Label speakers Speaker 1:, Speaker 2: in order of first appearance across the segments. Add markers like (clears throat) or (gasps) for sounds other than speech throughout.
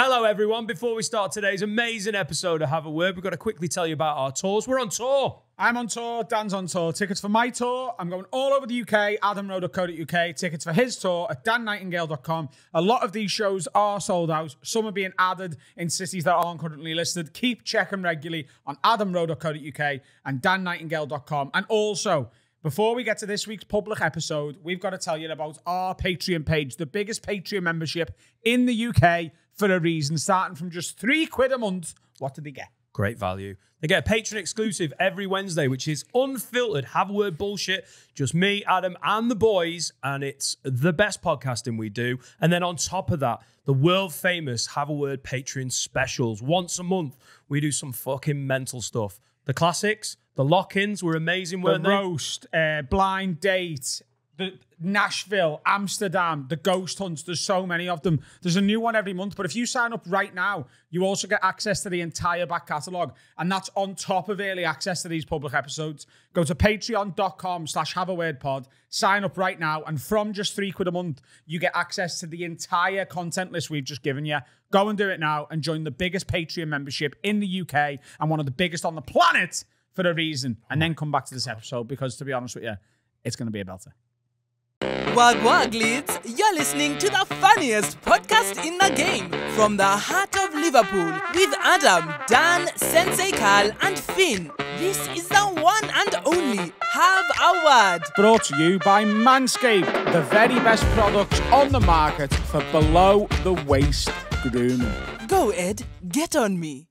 Speaker 1: Hello, everyone. Before we start today's amazing episode of Have a Word, we've got to quickly tell you about our tours. We're on tour.
Speaker 2: I'm on tour, Dan's on tour. Tickets for my tour, I'm going all over the UK, adamrowe.co.uk. Tickets for his tour at dannightingale.com. A lot of these shows are sold out. Some are being added in cities that aren't currently listed. Keep checking regularly on adamrowe.co.uk and dannightingale.com. And also, before we get to this week's public episode, we've got to tell you about our Patreon page, the biggest Patreon membership in the UK for a reason, starting from just three quid a month. What did they get?
Speaker 1: Great value. They get a patron exclusive every Wednesday, which is unfiltered, have a word bullshit. Just me, Adam, and the boys. And it's the best podcasting we do. And then on top of that, the world famous Have a Word Patreon specials. Once a month, we do some fucking mental stuff. The classics, the lock ins were amazing,
Speaker 2: The
Speaker 1: weren't they?
Speaker 2: roast, uh, blind date, the Nashville, Amsterdam, the ghost hunts. There's so many of them. There's a new one every month. But if you sign up right now, you also get access to the entire back catalogue. And that's on top of early access to these public episodes. Go to patreon.com slash have a word pod. Sign up right now. And from just three quid a month, you get access to the entire content list we've just given you. Go and do it now and join the biggest Patreon membership in the UK and one of the biggest on the planet for a reason. And then come back to this episode because, to be honest with you, it's going to be a belter.
Speaker 3: Wag wag leads, you're listening to the funniest podcast in the game from the heart of Liverpool with Adam, Dan, Sensei Carl, and Finn. This is the one and only Have a Word.
Speaker 2: Brought to you by Manscaped, the very best products on the market for below the waist grooming.
Speaker 3: Go, Ed, get on me.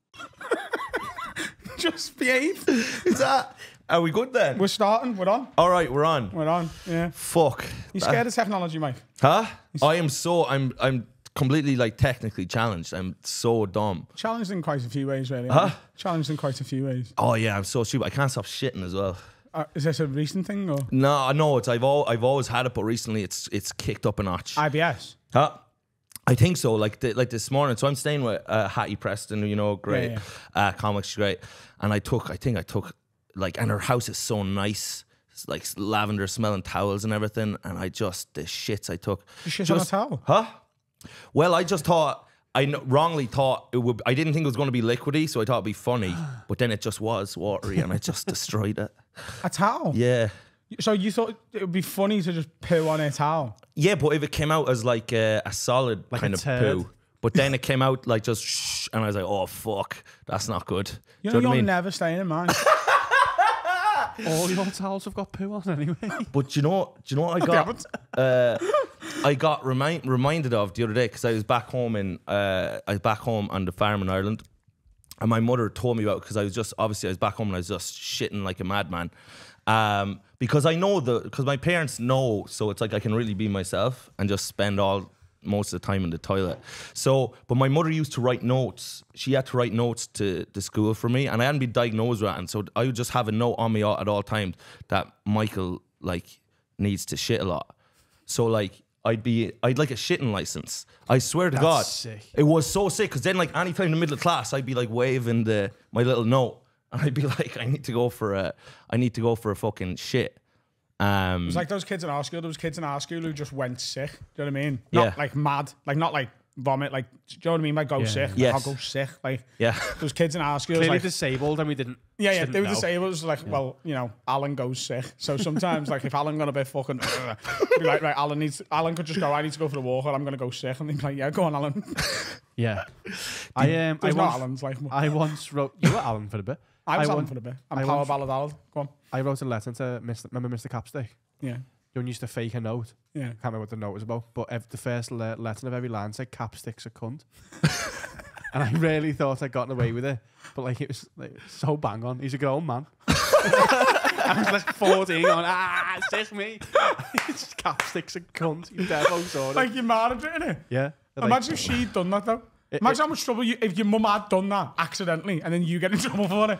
Speaker 3: (laughs)
Speaker 2: Just behave.
Speaker 4: Is that? Are we good then?
Speaker 2: We're starting. We're on.
Speaker 4: All right, we're on.
Speaker 2: We're on. Yeah.
Speaker 4: Fuck.
Speaker 2: You scared of technology, Mike?
Speaker 4: Huh? I am so. I'm. I'm completely like technically challenged. I'm so dumb.
Speaker 2: Challenged in quite a few ways, really.
Speaker 4: Huh?
Speaker 2: Challenged in quite a few ways.
Speaker 4: Oh yeah, I'm so stupid. I can't stop shitting as well.
Speaker 2: Uh, is this a recent thing or
Speaker 4: No, I know it's I've all I've always had it, but recently it's it's kicked up a notch.
Speaker 2: IBS?
Speaker 4: Huh? I think so. Like the, like this morning, so I'm staying with uh, Hattie Preston, you know, great
Speaker 2: Yeah,
Speaker 4: Uh, comics, great. And I took, I think I took like, and her house is so nice, it's like lavender smelling towels and everything. And I just the shits I took.
Speaker 2: You shit on a towel?
Speaker 4: Huh? Well, I just thought I wrongly thought it would. I didn't think it was going to be liquidy, so I thought it'd be funny. (gasps) But then it just was watery, and I just destroyed it. (laughs)
Speaker 2: A towel?
Speaker 4: Yeah.
Speaker 2: So you thought it would be funny to just poo on a towel?
Speaker 4: Yeah, but if it came out as like a, a solid
Speaker 5: Like
Speaker 4: kind
Speaker 5: a
Speaker 4: of
Speaker 5: turd.
Speaker 4: poo, but then it came out like just shh, and I was like, oh fuck, that's not good.
Speaker 2: You
Speaker 4: Do
Speaker 2: know,
Speaker 4: you know what I
Speaker 2: you're
Speaker 4: mean?
Speaker 2: never staying in mine. (laughs)
Speaker 5: All your towels have got poo on anyway. (laughs)
Speaker 4: But do you know, do you know what I got? uh, I got remind, reminded of the other day because I was back home in uh, I was back home on the farm in Ireland, and my mother told me about because I was just obviously I was back home and I was just shitting like a madman. Um, because I know the because my parents know, so it's like I can really be myself and just spend all most of the time in the toilet. So, but my mother used to write notes. She had to write notes to the school for me, and I hadn't been diagnosed with it, and so I would just have a note on me at all times that Michael like needs to shit a lot. So like I'd be I'd like a shitting license. I swear to God,
Speaker 5: sick.
Speaker 4: it was so sick. Because then like anytime in the middle of class, I'd be like waving the my little note, and I'd be (laughs) like, I need to go for a I need to go for a fucking shit. Um,
Speaker 2: It's like those kids in our school. There was kids in our school who just went sick. Do you know what I mean? Not
Speaker 4: Yeah.
Speaker 2: like mad, like not like vomit. Like, do you know what I mean? Like go sick.
Speaker 4: Yes.
Speaker 2: I'll go sick. Like,
Speaker 4: yeah,
Speaker 2: those kids in our school.
Speaker 5: Clearly
Speaker 2: Like,
Speaker 5: disabled, and we didn't.
Speaker 2: yeah, yeah,
Speaker 5: didn't
Speaker 2: they were
Speaker 5: know.
Speaker 2: disabled. It was like, well, you know, Alan goes sick. So sometimes, like, if Alan got a bit fucking, (laughs) be like, right, Alan needs. Alan could just go. I need to go for the walk, or I'm gonna go sick. And they'd be like, yeah, go on, Alan.
Speaker 5: Yeah. (laughs) I um. I
Speaker 2: There's no
Speaker 5: once,
Speaker 2: Alan's like.
Speaker 5: I once wrote. You were Alan for a bit.
Speaker 2: I was
Speaker 5: I want-
Speaker 2: for a bit. I'm
Speaker 5: I
Speaker 2: power ballad Alan. Go on.
Speaker 5: I wrote a letter to Mr. Remember Mr. Capstick?
Speaker 2: Yeah,
Speaker 5: You used to fake a note.
Speaker 2: yeah.
Speaker 5: Can't remember what the note was about, but ev- the first le- letter of every line said "Capstick's a cunt," (laughs) and I really thought I'd gotten away with it. But like it was like, so bang on. He's a grown man. (laughs) I was like 14 on, ah, it's just me. it's Capstick's a cunt. You devil sort.
Speaker 2: Like your mad at it, innit?
Speaker 5: yeah. Like,
Speaker 2: Imagine if she'd done that though. Imagine how much trouble you if your mum had done that accidentally and then you get in (laughs) trouble for it.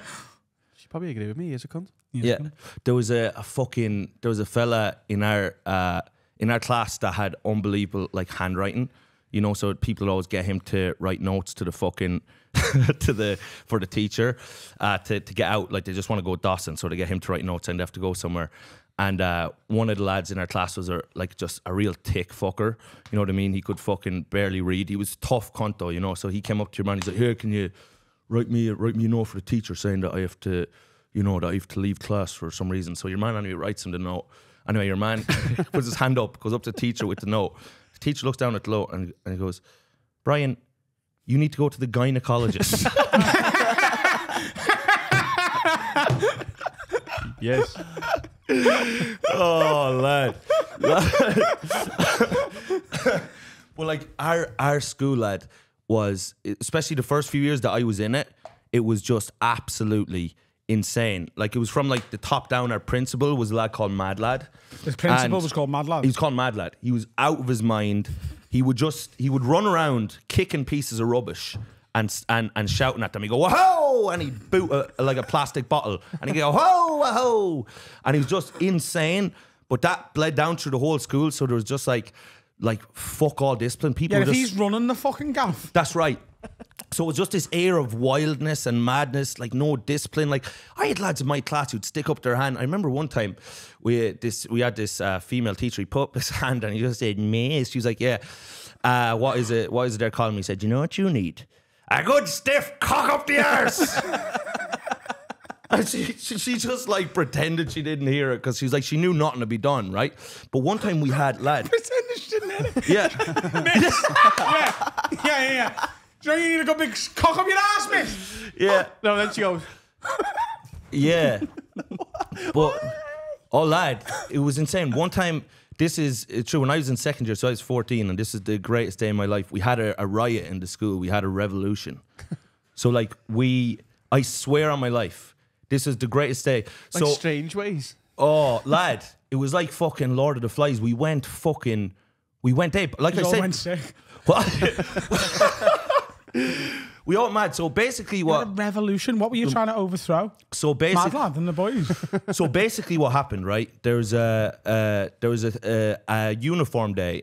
Speaker 5: she probably agree with me. He's a cunt.
Speaker 4: yeah. There was a, a fucking there was a fella in our uh, in our class that had unbelievable like handwriting. You know, so people always get him to write notes to the fucking (laughs) to the for the teacher uh, to to get out. Like they just want to go Dawson, so they get him to write notes and they have to go somewhere. And uh, one of the lads in our class was a, like just a real thick fucker. You know what I mean? He could fucking barely read. He was tough cunt though, you know. So he came up to your man. He's like, "Here, can you write me write me a note for the teacher saying that I have to, you know, that I have to leave class for some reason." So your man anyway writes him the note. Anyway, your man (laughs) puts his hand up, goes up to the teacher with the note. The teacher looks down at the note and, and he goes, "Brian, you need to go to the gynecologist." (laughs)
Speaker 5: Yes.
Speaker 4: Oh lad. well, like our our school lad was, especially the first few years that I was in it, it was just absolutely insane. Like it was from like the top down. Our principal was a lad called Mad Lad.
Speaker 2: The principal
Speaker 4: And
Speaker 2: was called Mad Lad.
Speaker 4: He was called Mad Lad. He was out of his mind. He would just he would run around kicking pieces of rubbish and and and shouting at them. He'd go whoa, and he'd boot a, like a plastic bottle, and he'd go whoa, whoa, and he was just insane. But that bled down through the whole school, so there was just like like fuck all discipline. People
Speaker 2: yeah,
Speaker 4: just
Speaker 2: he's running the fucking gaff.
Speaker 4: that's right. So it was just this air of wildness and madness, like no discipline. Like I had lads in my class who'd stick up their hand. I remember one time we had this we had this uh, female teacher. He put up his (laughs) hand and he just said, "Miss." She was like, "Yeah, uh, what is it? What is it they're calling me?" He said, "You know what you need? A good stiff cock up the arse." (laughs) And she, she, she just like pretended she didn't hear it because she was like she knew nothing to be done, right? But one time we had lad, (laughs)
Speaker 2: Pretend this shit in it.
Speaker 4: yeah,
Speaker 2: yeah, yeah, yeah, yeah. Do you know you need a good big cock up your ass, miss?
Speaker 4: yeah.
Speaker 5: Oh, no, then she goes,
Speaker 4: Yeah. (laughs) but oh lad, it was insane. One time, this is true. When I was in second year, so I was 14, and this is the greatest day of my life. We had a, a riot in the school. We had a revolution. (laughs) so like we, I swear on my life, this is the greatest day.
Speaker 5: like
Speaker 4: so
Speaker 5: strange ways.
Speaker 4: oh (laughs) lad, it was like fucking Lord of the Flies. We went fucking, we went ape. Like
Speaker 2: You
Speaker 4: I said,
Speaker 2: went sick. (laughs)
Speaker 4: what? We all mad. So basically,
Speaker 2: What a revolution. What were you trying to overthrow?
Speaker 4: So
Speaker 2: Mad
Speaker 4: basically,
Speaker 2: Lad and the boys. (laughs)
Speaker 4: so basically, what happened, right? There was a uh, there was a, a, a uniform day,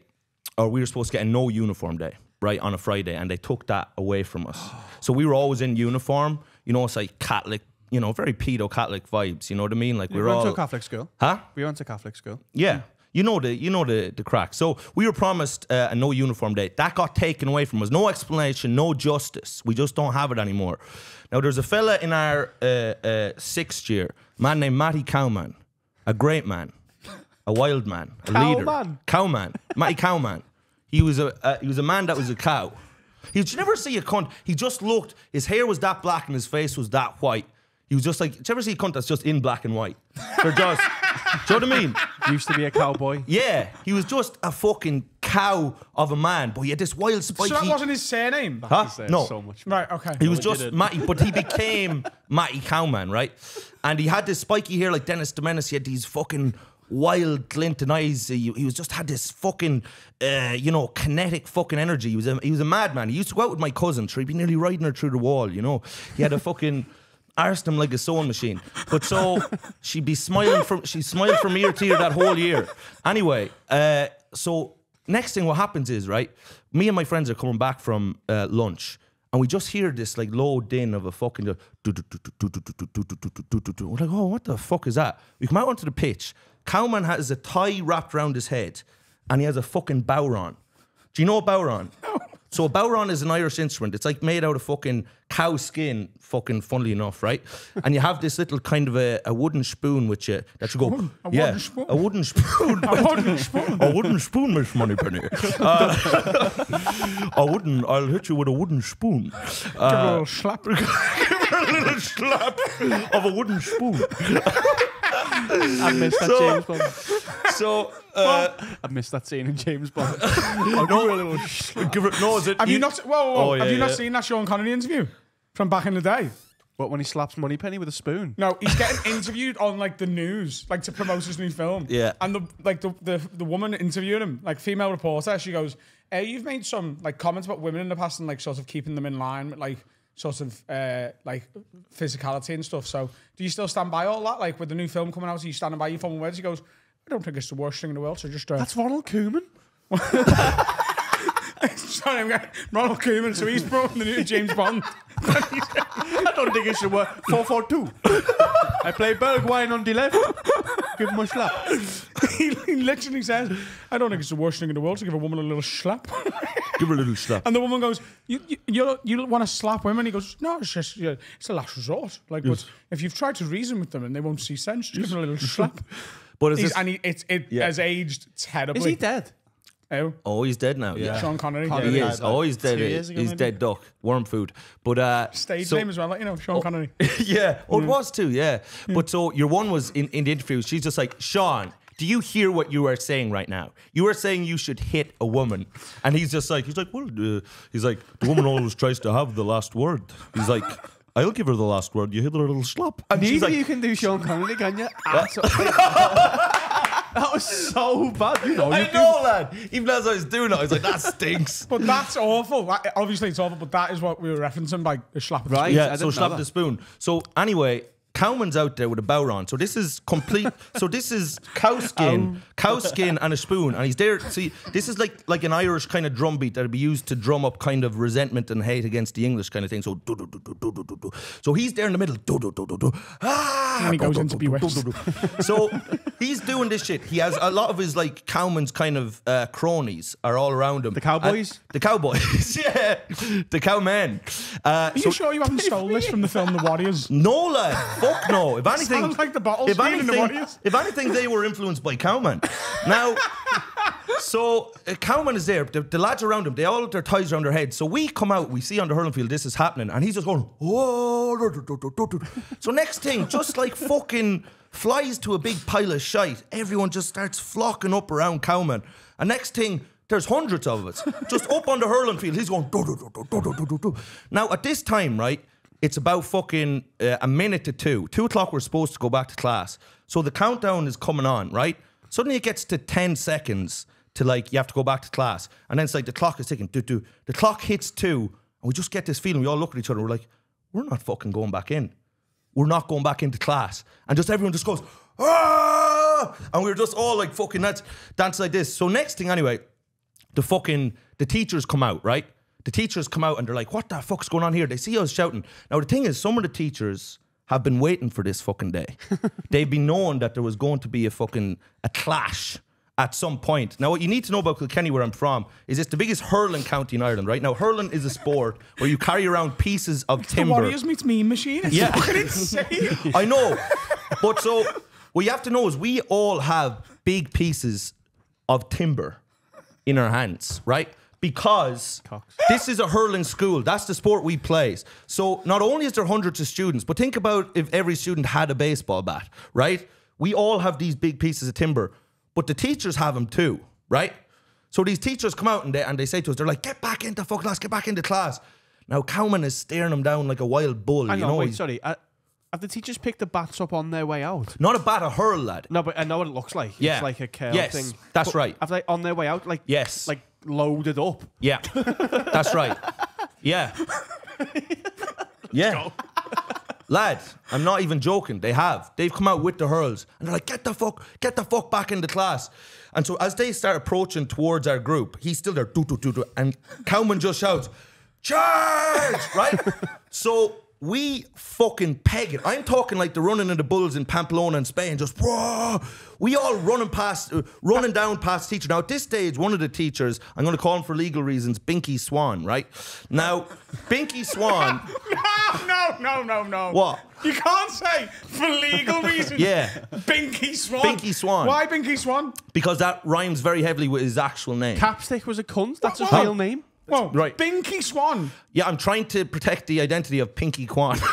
Speaker 4: or we were supposed to get a no uniform day, right, on a Friday, and they took that away from us. (gasps) so we were always in uniform. You know, it's like Catholic, you know, very pedo Catholic vibes. You know what I mean? Like
Speaker 5: We
Speaker 4: we're
Speaker 5: went
Speaker 4: all
Speaker 5: to a Catholic school.
Speaker 4: huh?
Speaker 5: We went to a Catholic school.
Speaker 4: Yeah. You know the you know the the crack. So we were promised uh, a no uniform day. That got taken away from us. No explanation, no justice. We just don't have it anymore. Now there's a fella in our uh, uh, sixth year, man named Matty Cowman, a great man, a wild man, a leader,
Speaker 5: Cowman?
Speaker 4: cowman, Matty Cowman. He was a uh, he was a man that was a cow. He you never see a cunt? He just looked. His hair was that black and his face was that white. He was just like. Did you ever see a cunt that's just in black and white? They're just. (laughs) do you know what I mean?
Speaker 5: Used to be a cowboy.
Speaker 4: Yeah, he was just a fucking cow of a man, but he had this wild
Speaker 2: so that wasn't his surname?
Speaker 4: Huh?
Speaker 5: He said
Speaker 4: No,
Speaker 5: so much.
Speaker 2: Right, okay.
Speaker 4: he was
Speaker 5: No, it
Speaker 4: just. Matty, but he became (laughs) Matty Cowman, right? And he had this spiky hair like Dennis the Menace. He had these fucking wild glinting eyes. He, he was just had this fucking, uh, you know, kinetic fucking energy. He was a, he was a madman. He used to go out with my cousin. So he'd be nearly riding her through the wall. You know, he had a fucking. Arstam like a sewing machine. But so she'd be smiling from she smiled from ear to ear that whole year. Anyway, uh, so next thing what happens is right, me and my friends are coming back from uh, lunch. And we just hear this like low din of a fucking. We're like, oh, what the fuck is that? We come out onto the pitch. Cowman has a tie wrapped around his head and he has a fucking bodhrán. Do you know a bodhrán? So a bodhrán is an Irish instrument. It's like made out of fucking cow skin, fucking funnily enough, right? And you have this little kind of a, a wooden spoon with you that you go,
Speaker 2: a
Speaker 4: yeah,
Speaker 2: wooden spoon?
Speaker 4: a wooden spoon, (laughs)
Speaker 2: A wooden spoon.
Speaker 4: a wooden spoon, Miss Moneypenny. Uh, (laughs) a wooden, I'll hit you with a wooden spoon.
Speaker 2: Give a little slap. (laughs)
Speaker 4: Give her a little slap of a wooden spoon.
Speaker 5: I missed that
Speaker 4: So-
Speaker 5: James Bond.
Speaker 4: So, uh,
Speaker 5: I missed that scene in James Bond. (laughs) I know a little. sh-
Speaker 4: give it, no, is it?
Speaker 2: Have you not? Whoa, whoa, whoa.
Speaker 4: Oh, yeah,
Speaker 2: have you not
Speaker 4: yeah.
Speaker 2: seen that Sean Connery interview from back in the day?
Speaker 5: What when he slaps Moneypenny with a spoon?
Speaker 2: No, he's getting interviewed on like the news, like to promote his new film.
Speaker 4: Yeah.
Speaker 2: And the like the the, the woman interviewing him, like female reporter, she goes, uh, "You've made some like comments about women in the past and like sort of keeping them in line with like sort of uh, like physicality and stuff. So do you still stand by all that? Like with the new film coming out, are you standing by your film words?" He goes, "I don't think it's the worst thing in the world. So just uh,
Speaker 5: That's Ronald Koeman. (laughs) (laughs)
Speaker 2: sorry, I'm getting Ronald Koeman. So he's promoting the new James Bond. (laughs)
Speaker 5: I don't think it should work. 442. I play Bergwijn on the left. Give him a slap. (laughs)
Speaker 2: he, he literally says, "I don't think it's the worst thing in the world to give a woman a little slap." (laughs)
Speaker 4: Give her a little slap.
Speaker 2: And the woman goes, "You you you, you want to slap women?" He goes, "No, it's just yeah, it's a last resort. Like, but if you've tried to reason with them and they won't see sense, just give them a little slap."
Speaker 4: But is this,
Speaker 2: and he, it's it
Speaker 4: Yeah.
Speaker 2: has aged terribly.
Speaker 5: Is he dead?
Speaker 2: Oh,
Speaker 4: oh, he's dead now. Yeah.
Speaker 2: Sean Connery.
Speaker 5: Connery.
Speaker 4: He
Speaker 2: Yeah.
Speaker 4: is. oh, he's dead.
Speaker 6: two years ago,
Speaker 4: he's
Speaker 6: maybe?
Speaker 4: dead duck. Worm food. But uh
Speaker 2: Stage
Speaker 4: so-
Speaker 2: name as well, like, you know, Sean Connery. (laughs)
Speaker 4: yeah. Oh, it was too. Yeah. But so your one was in, in the interview. She's just like, Sean, do you hear what you are saying right now? You are saying you should hit a woman, and he's just like, he's like, well, uh, he's like, the woman always tries to have the last word. He's like, I'll give her the last word. You hit her a little slap, and she's
Speaker 5: Neither
Speaker 4: like,
Speaker 5: you can do Sean Connery, can you? Absolutely. (laughs) that was so bad. You know,
Speaker 4: I
Speaker 5: you
Speaker 4: know, lad. Even as I was doing it, I was like, that stinks. (laughs)
Speaker 2: But that's awful. That- Obviously, it's awful, but that is what we were referencing by a slap. of the
Speaker 5: Right.
Speaker 2: spoon.
Speaker 5: I
Speaker 4: Yeah,
Speaker 5: didn't
Speaker 4: so
Speaker 5: know
Speaker 4: slap
Speaker 5: that.
Speaker 4: the spoon. So anyway, Cowman's out there with a bodhrán. So this is complete. so this is cow skin, cow skin, and a spoon, and he's there. See, this is like like an Irish kind of drum beat that'd be used to drum up kind of resentment and hate against the English kind of thing. So do do do do do do do do. So he's there in the middle. Do do do do do. Ah,
Speaker 2: And he goes into
Speaker 4: do, do,
Speaker 2: Bewitched.
Speaker 4: do, do. So he's doing this shit. He has a lot of his like Cowman's kind of uh, cronies are all around him.
Speaker 5: The cowboys?
Speaker 4: And- the cowboys, yeah, the cowmen. Uh,
Speaker 2: Are you sure you haven't stolen this from the film The Warriors?
Speaker 4: no, lad. Fuck no. (laughs) If anything,
Speaker 2: like
Speaker 4: if
Speaker 2: scene in The
Speaker 4: anything, if anything, they were influenced by Cowman. Now, (laughs) so uh, Cowman is there. The, the lads around him, they all have their ties around their heads. So we come out, we see on the hurling field this is happening, and he's just going, oh. do, do, do, do, do, do." So next thing, just like fucking flies to a big pile of shite, everyone just starts flocking up around Cowman. And next thing. There's hundreds of us just up on the hurling field. He's going. Do, do, do, do, do, do, do. Now at this time, right, it's about fucking uh, a minute to two. Two o'clock, we're supposed to go back to class. So the countdown is coming on, right? Suddenly it gets to 10 seconds to like, you have to go back to class. And then it's like the clock is ticking. Do, do. The clock hits two, and we just get this feeling. We all look at each other. We're like, we're not fucking going back in. We're not going back into class. And just everyone just goes, ah! And we were just all like fucking nuts, dancing like this. So next thing, anyway, the fucking the teachers come out, right? The teachers come out and they're like, "What the fuck's going on here?" They see us shouting. Now the thing is, some of the teachers have been waiting for this fucking day. (laughs) They've been knowing that there was going to be a fucking a clash at some point. Now, what you need to know about Kilkenny, where I'm from, is it's the biggest hurling county in Ireland, right? Now, hurling is a sport where you carry around pieces of
Speaker 2: The
Speaker 4: timber.
Speaker 2: Warriors meets Mean Machine. It's
Speaker 4: Yeah.
Speaker 2: fucking insane. (laughs)
Speaker 4: I know. But so what you have to know is we all have big pieces of timber in our hands, right? Because this is a hurling school. That's the sport we play. So not only is there hundreds of students, but think about if every student had a baseball bat, right? We all have these big pieces of timber, but the teachers have them too, right? So these teachers come out and they, and they say to us, they're like, get back into fucking class, get back into class. Now Cowman is staring them down like a wild bull.
Speaker 5: Hang
Speaker 4: you
Speaker 5: on,
Speaker 4: know,
Speaker 5: wait, sorry. Uh, have the teachers picked the bats up on their way out?
Speaker 4: not a bat, a hurl, lad.
Speaker 5: No, but I know what it looks like.
Speaker 4: Yeah.
Speaker 5: It's like a curl
Speaker 4: Yes,
Speaker 5: thing.
Speaker 4: that's
Speaker 5: But
Speaker 4: right.
Speaker 5: Have they on their way out? Like
Speaker 4: Yes.
Speaker 5: like loaded up.
Speaker 4: Yeah, that's right. Yeah, yeah. Lads, I'm not even joking. They have. They've come out with the hurls, and they're like, "Get the fuck, get the fuck back into class." And so as they start approaching towards our group, he's still there, do do do do, and Cowman just shouts, "Charge!" (laughs) Right? so we fucking peg it. I'm talking like the running of the bulls in Pamplona in Spain, just whoa. We all running past, uh, running down past teacher. Now at this stage, one of the teachers, I'm going to call him for legal reasons, Binky Swan. Right now, Binky Swan. (laughs)
Speaker 2: no, no, no, no. No.
Speaker 4: What?
Speaker 2: You can't say for legal (laughs) reasons.
Speaker 4: Yeah.
Speaker 2: Binky Swan.
Speaker 4: Binky Swan.
Speaker 2: Why Binky Swan?
Speaker 4: because that rhymes very heavily with his actual name.
Speaker 5: Capstick was a cunt. That's his
Speaker 2: What?
Speaker 5: real name.
Speaker 2: Well,
Speaker 4: Right.
Speaker 2: Binky Swan.
Speaker 4: yeah, I'm trying to protect the identity of Pinky Kwan. (laughs)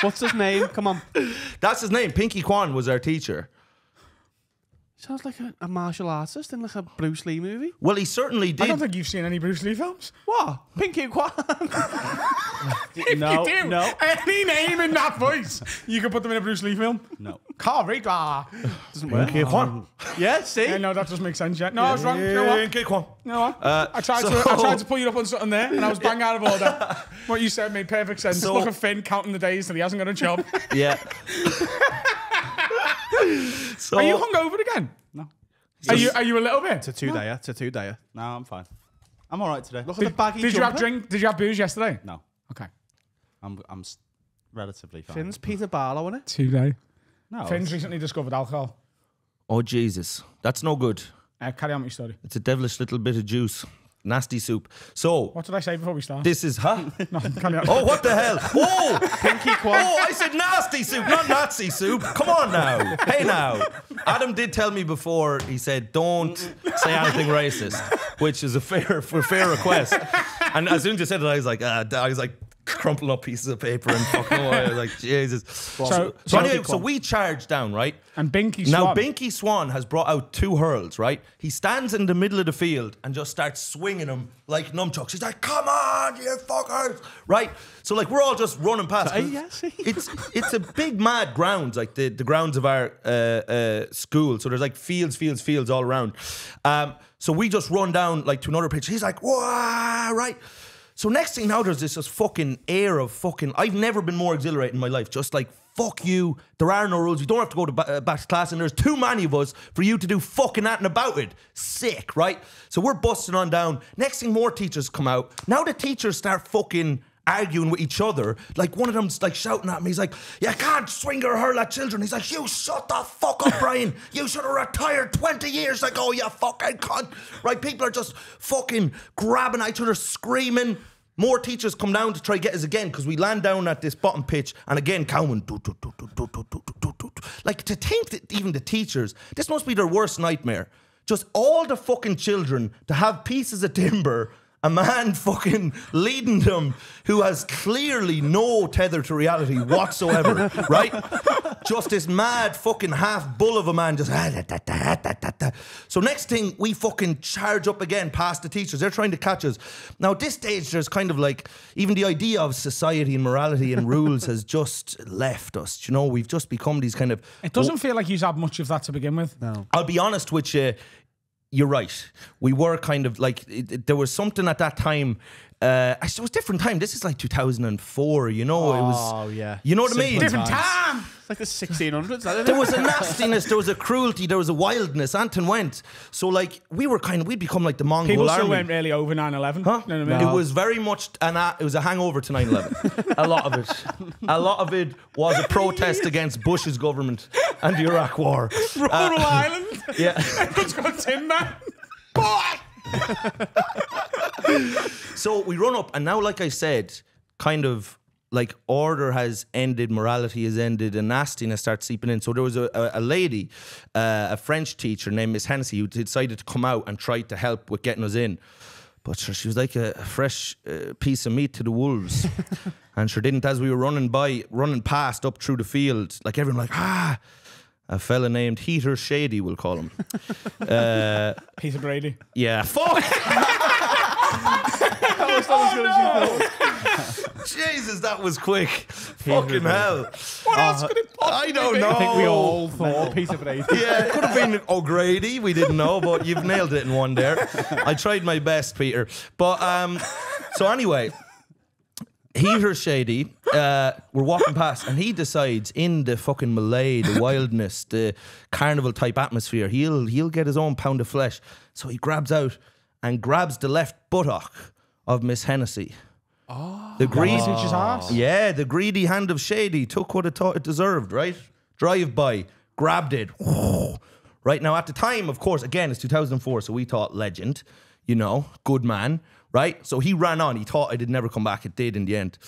Speaker 5: What's his name? Come on.
Speaker 4: That's his name. Pinky Kwan was our teacher.
Speaker 5: Sounds like a, a martial artist in like a Bruce Lee movie.
Speaker 4: Well, he certainly did.
Speaker 2: I don't think you've seen any Bruce Lee films.
Speaker 5: What? Pinky Kwan. (laughs)
Speaker 2: If
Speaker 6: No,
Speaker 2: you do
Speaker 6: no.
Speaker 2: any name in that voice, you can put them in a Bruce Lee film.
Speaker 6: No.
Speaker 2: Corridor.
Speaker 5: Doesn't work.
Speaker 4: Pinky Kwan. (laughs)
Speaker 5: Yeah, see?
Speaker 2: Yeah, no, that doesn't make sense yet. No, I was wrong. You know what?
Speaker 4: Pinky Kwan.
Speaker 2: You know what?
Speaker 4: Uh,
Speaker 2: I tried to I tried to (laughs) pull you up on something there, and I was bang out of order. what you said made perfect sense.
Speaker 4: So-
Speaker 2: Look at Finn counting the days that he hasn't got a job.
Speaker 4: Yeah. (laughs) so
Speaker 2: Are you hungover again?
Speaker 6: No.
Speaker 2: Are you? Are you a little bit?
Speaker 5: It's a two dayer. It's a two dayer.
Speaker 6: No, I'm fine. I'm all right today.
Speaker 5: Look at the baggy
Speaker 2: Did you have
Speaker 5: jumper.
Speaker 2: drink? Did you have booze yesterday?
Speaker 6: No,
Speaker 2: Okay.
Speaker 6: I'm I'm relatively fine.
Speaker 5: Finn's Peter Barlow on it.
Speaker 2: Two day.
Speaker 6: No.
Speaker 2: Finn's recently discovered alcohol.
Speaker 4: Oh Jesus, that's no good.
Speaker 2: Uh, carry on with your story.
Speaker 4: It's a devilish little bit of juice, nasty soup. So
Speaker 2: What did I say before we start?
Speaker 4: this is huh? (laughs)
Speaker 2: no.
Speaker 4: Oh, what the hell? (laughs) Oh, pinky quad. Oh, I said nasty soup, not Nazi soup. Come on now. Hey now. Adam did tell me before. He said, "Don't say anything racist," which is a fair, for fair request. And as soon as you said it, I was like, uh, I was like crumpling up pieces of paper and fucking away. I was like, (laughs) Jesus. So,
Speaker 2: so-
Speaker 4: anyway, so we charge down, right?
Speaker 2: And Binky Swan.
Speaker 4: Now, Binky Swan has brought out two hurls, right? He stands in the middle of the field and just starts swinging them like nunchucks. He's like, "Come on, you fuckers!" Right? So, like, we're all just running past.
Speaker 5: Yeah. (laughs)
Speaker 4: It's it's a big mad grounds, like the, the grounds of our uh, uh, school. So there's like fields, fields, fields all around. Um, so we just run down like to another pitch. He's like, "Wow!" Right? So next thing now, there's this, this fucking air of fucking. I've never been more exhilarated in my life. Just like fuck you. There are no rules. You don't have to go to ba- uh, back to class, and there's too many of us for you to do fucking nothing about it. Sick, right? So we're busting on down. Next thing, more teachers come out. Now the teachers start fucking arguing with each other. Like one of them's like shouting at me. He's like, "You can't swing or hurl at children." He's like, "You shut the fuck up, Brian. You should have retired twenty years ago. You fucking cunt." Right? People are just fucking grabbing at each other, screaming. More teachers come down to try get us again because we land down at this bottom pitch and again Cowman. Like to think that even the teachers, this must be their worst nightmare. Just all the fucking children to have pieces of timber, a man (laughs) fucking leading them who has clearly no tether to reality whatsoever, (laughs) right? Just this mad fucking half bull of a man just. ah, da, da, da, da, da, da. So next thing we fucking charge up again past the teachers. They're trying to catch us. Now at this stage, there's kind of like even the idea of society and morality and (laughs) rules has just left us. You know, we've just become these kind of.
Speaker 2: it doesn't feel like you've had much of that to begin with. No.
Speaker 4: I'll be honest with you. You're right. We were kind of like it, it- there was something at that time. Uh, it was a different time. This is like 2004. You know, it was.
Speaker 5: Oh, yeah.
Speaker 4: You know what I mean?
Speaker 2: Different time.
Speaker 5: It's like the 1600s. (laughs)
Speaker 4: There was a nastiness, there was a cruelty, there was a wildness. Anton went. So like we were kind of we'd become like the Mongol
Speaker 2: People
Speaker 4: army.
Speaker 2: still went really over 9 11.
Speaker 4: Huh?
Speaker 2: You know I mean?
Speaker 4: It was very much an a, it was a hangover to 9/11. (laughs) a lot of it. A lot of it was a protest against Bush's government and the Iraq War. (laughs)
Speaker 2: Rhode Island.
Speaker 4: Yeah.
Speaker 2: Everyone's got timber. Boy! (laughs)
Speaker 4: So we run up, and now, like I said, kind of like order has ended, morality has ended, and nastiness starts seeping in. So there was a, a, a lady, uh, a French teacher named Miss Hennessy, who decided to come out and try to help with getting us in. But sure, she was like a, a fresh uh, piece of meat to the wolves. (laughs) and sure didn't, as we were running by, running past up through the field, like everyone, like, ah, a fella named Heater Shady, we'll call him. (laughs) uh,
Speaker 2: Peter Brady.
Speaker 4: yeah, fuck! (laughs) (laughs) Jesus, that was quick. Fucking hell.
Speaker 2: What else could it possibly
Speaker 4: I don't
Speaker 2: be?
Speaker 4: know.
Speaker 5: I think we all thought Peter Brady.
Speaker 4: Yeah, it could have been O'Grady. We didn't know, but you've nailed it in one there. I tried my best, Peter. But um, so anyway, Heater Shady, uh, we're walking past, and he decides in the fucking Malay, the wildness, the carnival type atmosphere, he'll he'll get his own pound of flesh. So he grabs out and grabs the left buttock of Miss Hennessy. Oh, the greedy,
Speaker 2: ass.
Speaker 4: yeah, the greedy hand of Shady took what it thought it deserved, right? Drive by, grabbed it. Right now, at the time, of course, again, it's 2004, so we thought legend, you know, good man, right? So he ran on. He thought it would never come back. It did in the end.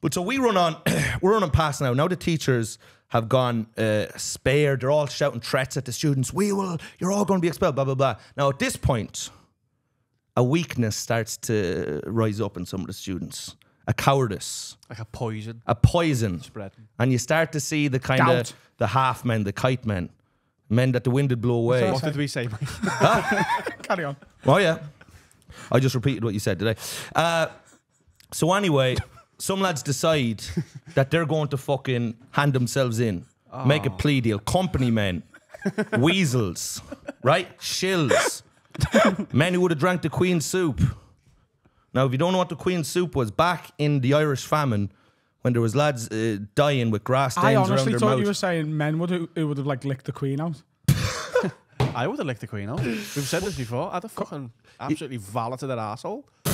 Speaker 4: But so we run on, (clears throat) we're running past now. Now the teachers have gone uh, spared. They're all shouting threats at the students. We will, you're all going to be expelled, blah, blah, blah. Now at this point, a weakness starts to rise up in some of the students. A cowardice,
Speaker 5: Like a poison
Speaker 4: a poison.
Speaker 5: spreading.
Speaker 4: And you start to see the kind
Speaker 2: Doubt.
Speaker 4: of the half men, the kite men, men that the wind would blow away.
Speaker 5: What did we say, Mike? (laughs)
Speaker 2: Carry on.
Speaker 4: Oh yeah, I just repeated what you said today. Uh, so anyway, some lads decide that they're going to fucking hand themselves in, make a plea deal. Company men, weasels, right? Shills, men who would have drank the Queen's soup. Now, if you don't know what the Queen's soup was, back in the Irish famine, when there was lads uh, dying with grass stains around their mouths.
Speaker 2: I honestly thought
Speaker 4: mouth.
Speaker 2: you were saying men would who would have like licked the queen out. (laughs) (laughs)
Speaker 5: I would have licked the Queen out. We've said this before. I'd have fucking absolutely valeted that asshole. (laughs)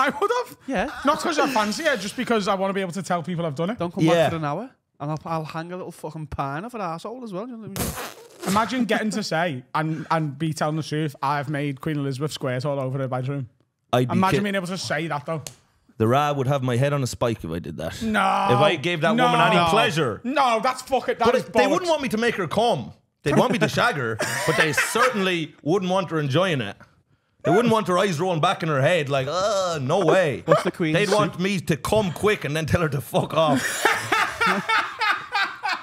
Speaker 2: I would have.
Speaker 5: Yeah.
Speaker 2: Not because I fancy it, just because I want to be able to tell people I've done it.
Speaker 5: Don't come
Speaker 4: Yeah.
Speaker 5: back for an hour. And I'll, I'll hang a little fucking pine off her asshole as well. you know what I mean?
Speaker 2: Imagine getting to say and and be telling the truth. I've made Queen Elizabeth squares all over her bedroom.
Speaker 4: I'd be
Speaker 2: Imagine
Speaker 4: ki-
Speaker 2: being able to say that though.
Speaker 4: the Ra would have my head on a spike if I did that.
Speaker 2: No.
Speaker 4: If I gave that woman any
Speaker 2: No.
Speaker 4: pleasure.
Speaker 2: No, that's fucking. That
Speaker 4: But
Speaker 2: is
Speaker 4: they
Speaker 2: bollocks.
Speaker 4: wouldn't want me to make her come. They'd want me to shag her, but they certainly wouldn't want her enjoying it. They wouldn't want her eyes rolling back in her head like, uh, no way.
Speaker 5: What's the queen?
Speaker 4: They'd want me to come quick and then tell her to fuck off.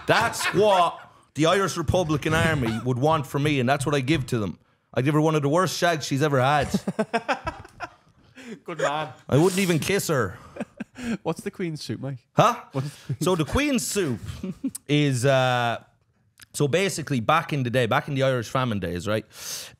Speaker 4: that's what the Irish Republican Army would want from me, and that's what I give to them. I give her one of the worst shags she's ever had.
Speaker 5: Good man.
Speaker 4: I wouldn't even kiss her.
Speaker 5: What's the Queen's soup, Mike?
Speaker 4: Huh? So the Queen's soup (laughs) is uh so basically back in the day, back in the Irish famine days, right?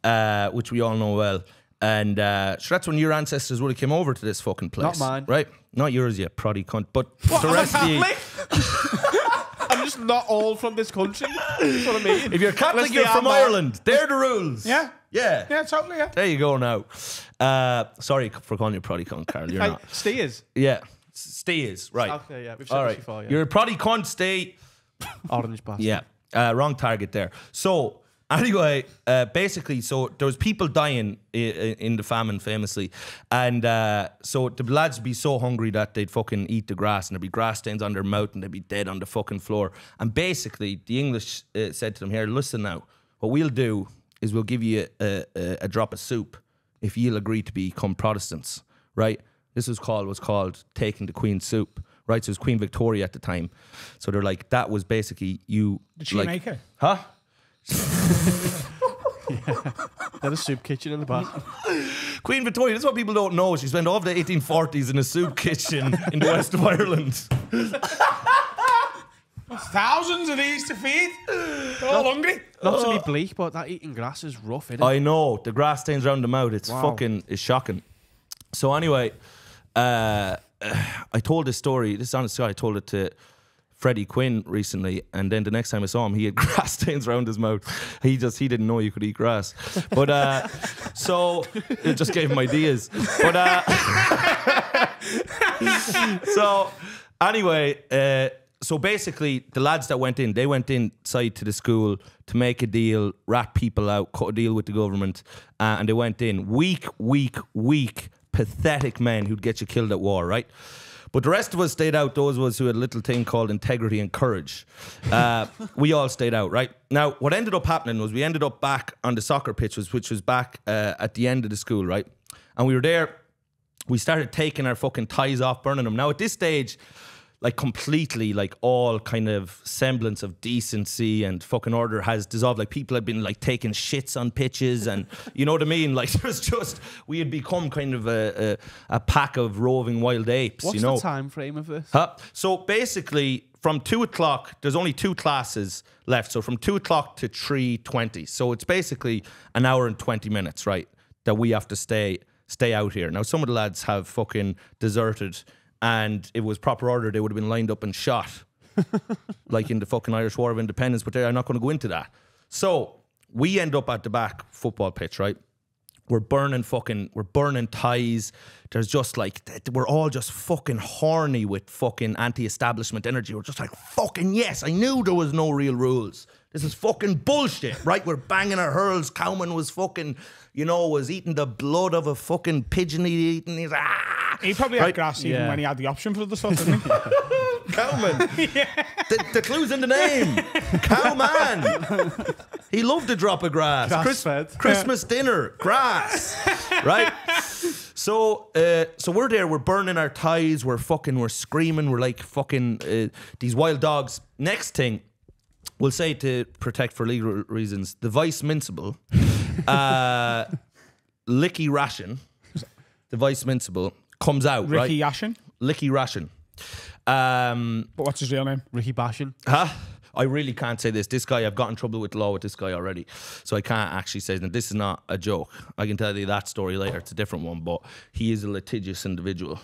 Speaker 4: Uh, which we all know well. And uh, so that's when your ancestors would have came over to this fucking place.
Speaker 5: Not mine.
Speaker 4: Right? Not yours yet, proddy cunt. But the rest of you. (laughs)
Speaker 5: I'm just not all from this country. That's what I mean.
Speaker 4: If you're Catholic, you're from Ireland. (laughs) They're the rules.
Speaker 2: Yeah.
Speaker 4: Yeah.
Speaker 2: Yeah, totally. Yeah.
Speaker 4: There you go now. Uh, sorry for calling you proddy cunt, Carl. You're
Speaker 5: Hey,
Speaker 4: not.
Speaker 5: Steers.
Speaker 4: Yeah. Stay is, right.
Speaker 5: Okay, yeah, we've said
Speaker 4: All
Speaker 5: this before, yeah.
Speaker 4: You're a proddy cunt, stay.
Speaker 5: Orange bastard.
Speaker 4: Yeah, uh, wrong target there. So (laughs) anyway, uh, basically, so there was people dying in the famine, famously, and uh, so the lads would be so hungry that they'd fucking eat the grass, and there'd be grass stains on their mouth, and they'd be dead on the fucking floor. And basically, the English uh, said to them, "Here, listen now. What we'll do is we'll give you a, a, a drop of soup if you'll agree to become Protestants, right?" This was called was called taking the Queen's soup, right? So it was Queen Victoria at the time. So they're like that was basically you.
Speaker 2: Did she
Speaker 4: like,
Speaker 2: make it?
Speaker 4: Huh? (laughs)
Speaker 5: There's a soup kitchen in the back.
Speaker 4: Queen Victoria, this is what people don't know. She spent all of the 1840s in a soup kitchen in the west of Ireland. (laughs)
Speaker 2: Thousands of these to feed. They're all hungry.
Speaker 5: Not to be bleak, but that eating grass is rough, isn't it?
Speaker 4: I know the grass stains around the mouth. It's
Speaker 5: Wow.
Speaker 4: fucking it's shocking. So anyway, uh, I told this story. This is honest guy, I told it to Freddie Quinn recently, and then the next time I saw him, he had (laughs) grass stains around his mouth. He just he didn't know you could eat grass. But uh, (laughs) so it just gave him ideas. But uh, (laughs) so anyway, uh, so basically, the lads that went in, they went inside to the school to make a deal, rat people out, cut a deal with the government, uh, and they went in. week, week, weak, pathetic men who'd get you killed at war, right? But the rest of us stayed out. Those of us who had a little thing called integrity and courage. Uh, (laughs) we all stayed out, right? Now, what ended up happening was we ended up back on the soccer pitch, was- which was back uh, at the end of the school, right? And we were there we started taking our fucking ties off, burning them. Now at this stage, like completely, like all kind of semblance of decency and fucking order has dissolved. Like people had been like taking shits on pitches, and (laughs) you know what I mean. Like (laughs) there's just we had become kind of a a, a pack of roving wild apes.
Speaker 5: What's
Speaker 4: you know,
Speaker 5: the time frame of this?
Speaker 4: Huh? So basically, from two o'clock, there's only two classes left. So from two o'clock to three twenty. So it's basically an hour and twenty minutes, right? That we have to stay stay out here. Now some of the lads have fucking deserted, and it was proper order, they would have been lined up and shot, (laughs) like in the fucking Irish War of Independence. But they're not going to go into that. So we end up at the back football pitch, right? We're burning fucking we're burning ties. There's just like we're all just fucking horny with fucking anti-establishment energy. We're just like fucking yes i knew there was no real rules. This is fucking bullshit right? We're banging our hurls. Cowman was fucking you know was eating the blood of a fucking pigeon he'd eaten he's ah!
Speaker 2: He probably had grass even
Speaker 5: Yeah.
Speaker 2: when he had the option for the stuff, didn't he? (laughs)
Speaker 4: Cowman. (laughs) the, the clue's in the name. (laughs) Cowman. He loved a drop of grass.
Speaker 5: Grass fed.
Speaker 4: Christmas dinner, grass. (laughs) right? So, uh, so we're there. We're burning our ties. We're fucking. We're screaming. We're like fucking uh, these wild dogs. Next thing, we'll say to protect for legal reasons, the vice minciple, uh, Licky Ration, the vice minciple comes out.
Speaker 2: Ricky
Speaker 4: right?
Speaker 2: Yashin.
Speaker 4: Licky Ration. Um,
Speaker 2: But what's his real name?
Speaker 5: Ricky Bashin.
Speaker 4: Huh? I really can't say this. This guy, I've got in trouble with law with this guy already. So I can't actually say that. This is not a joke. I can tell you that story later. It's a different one, but he is a litigious individual,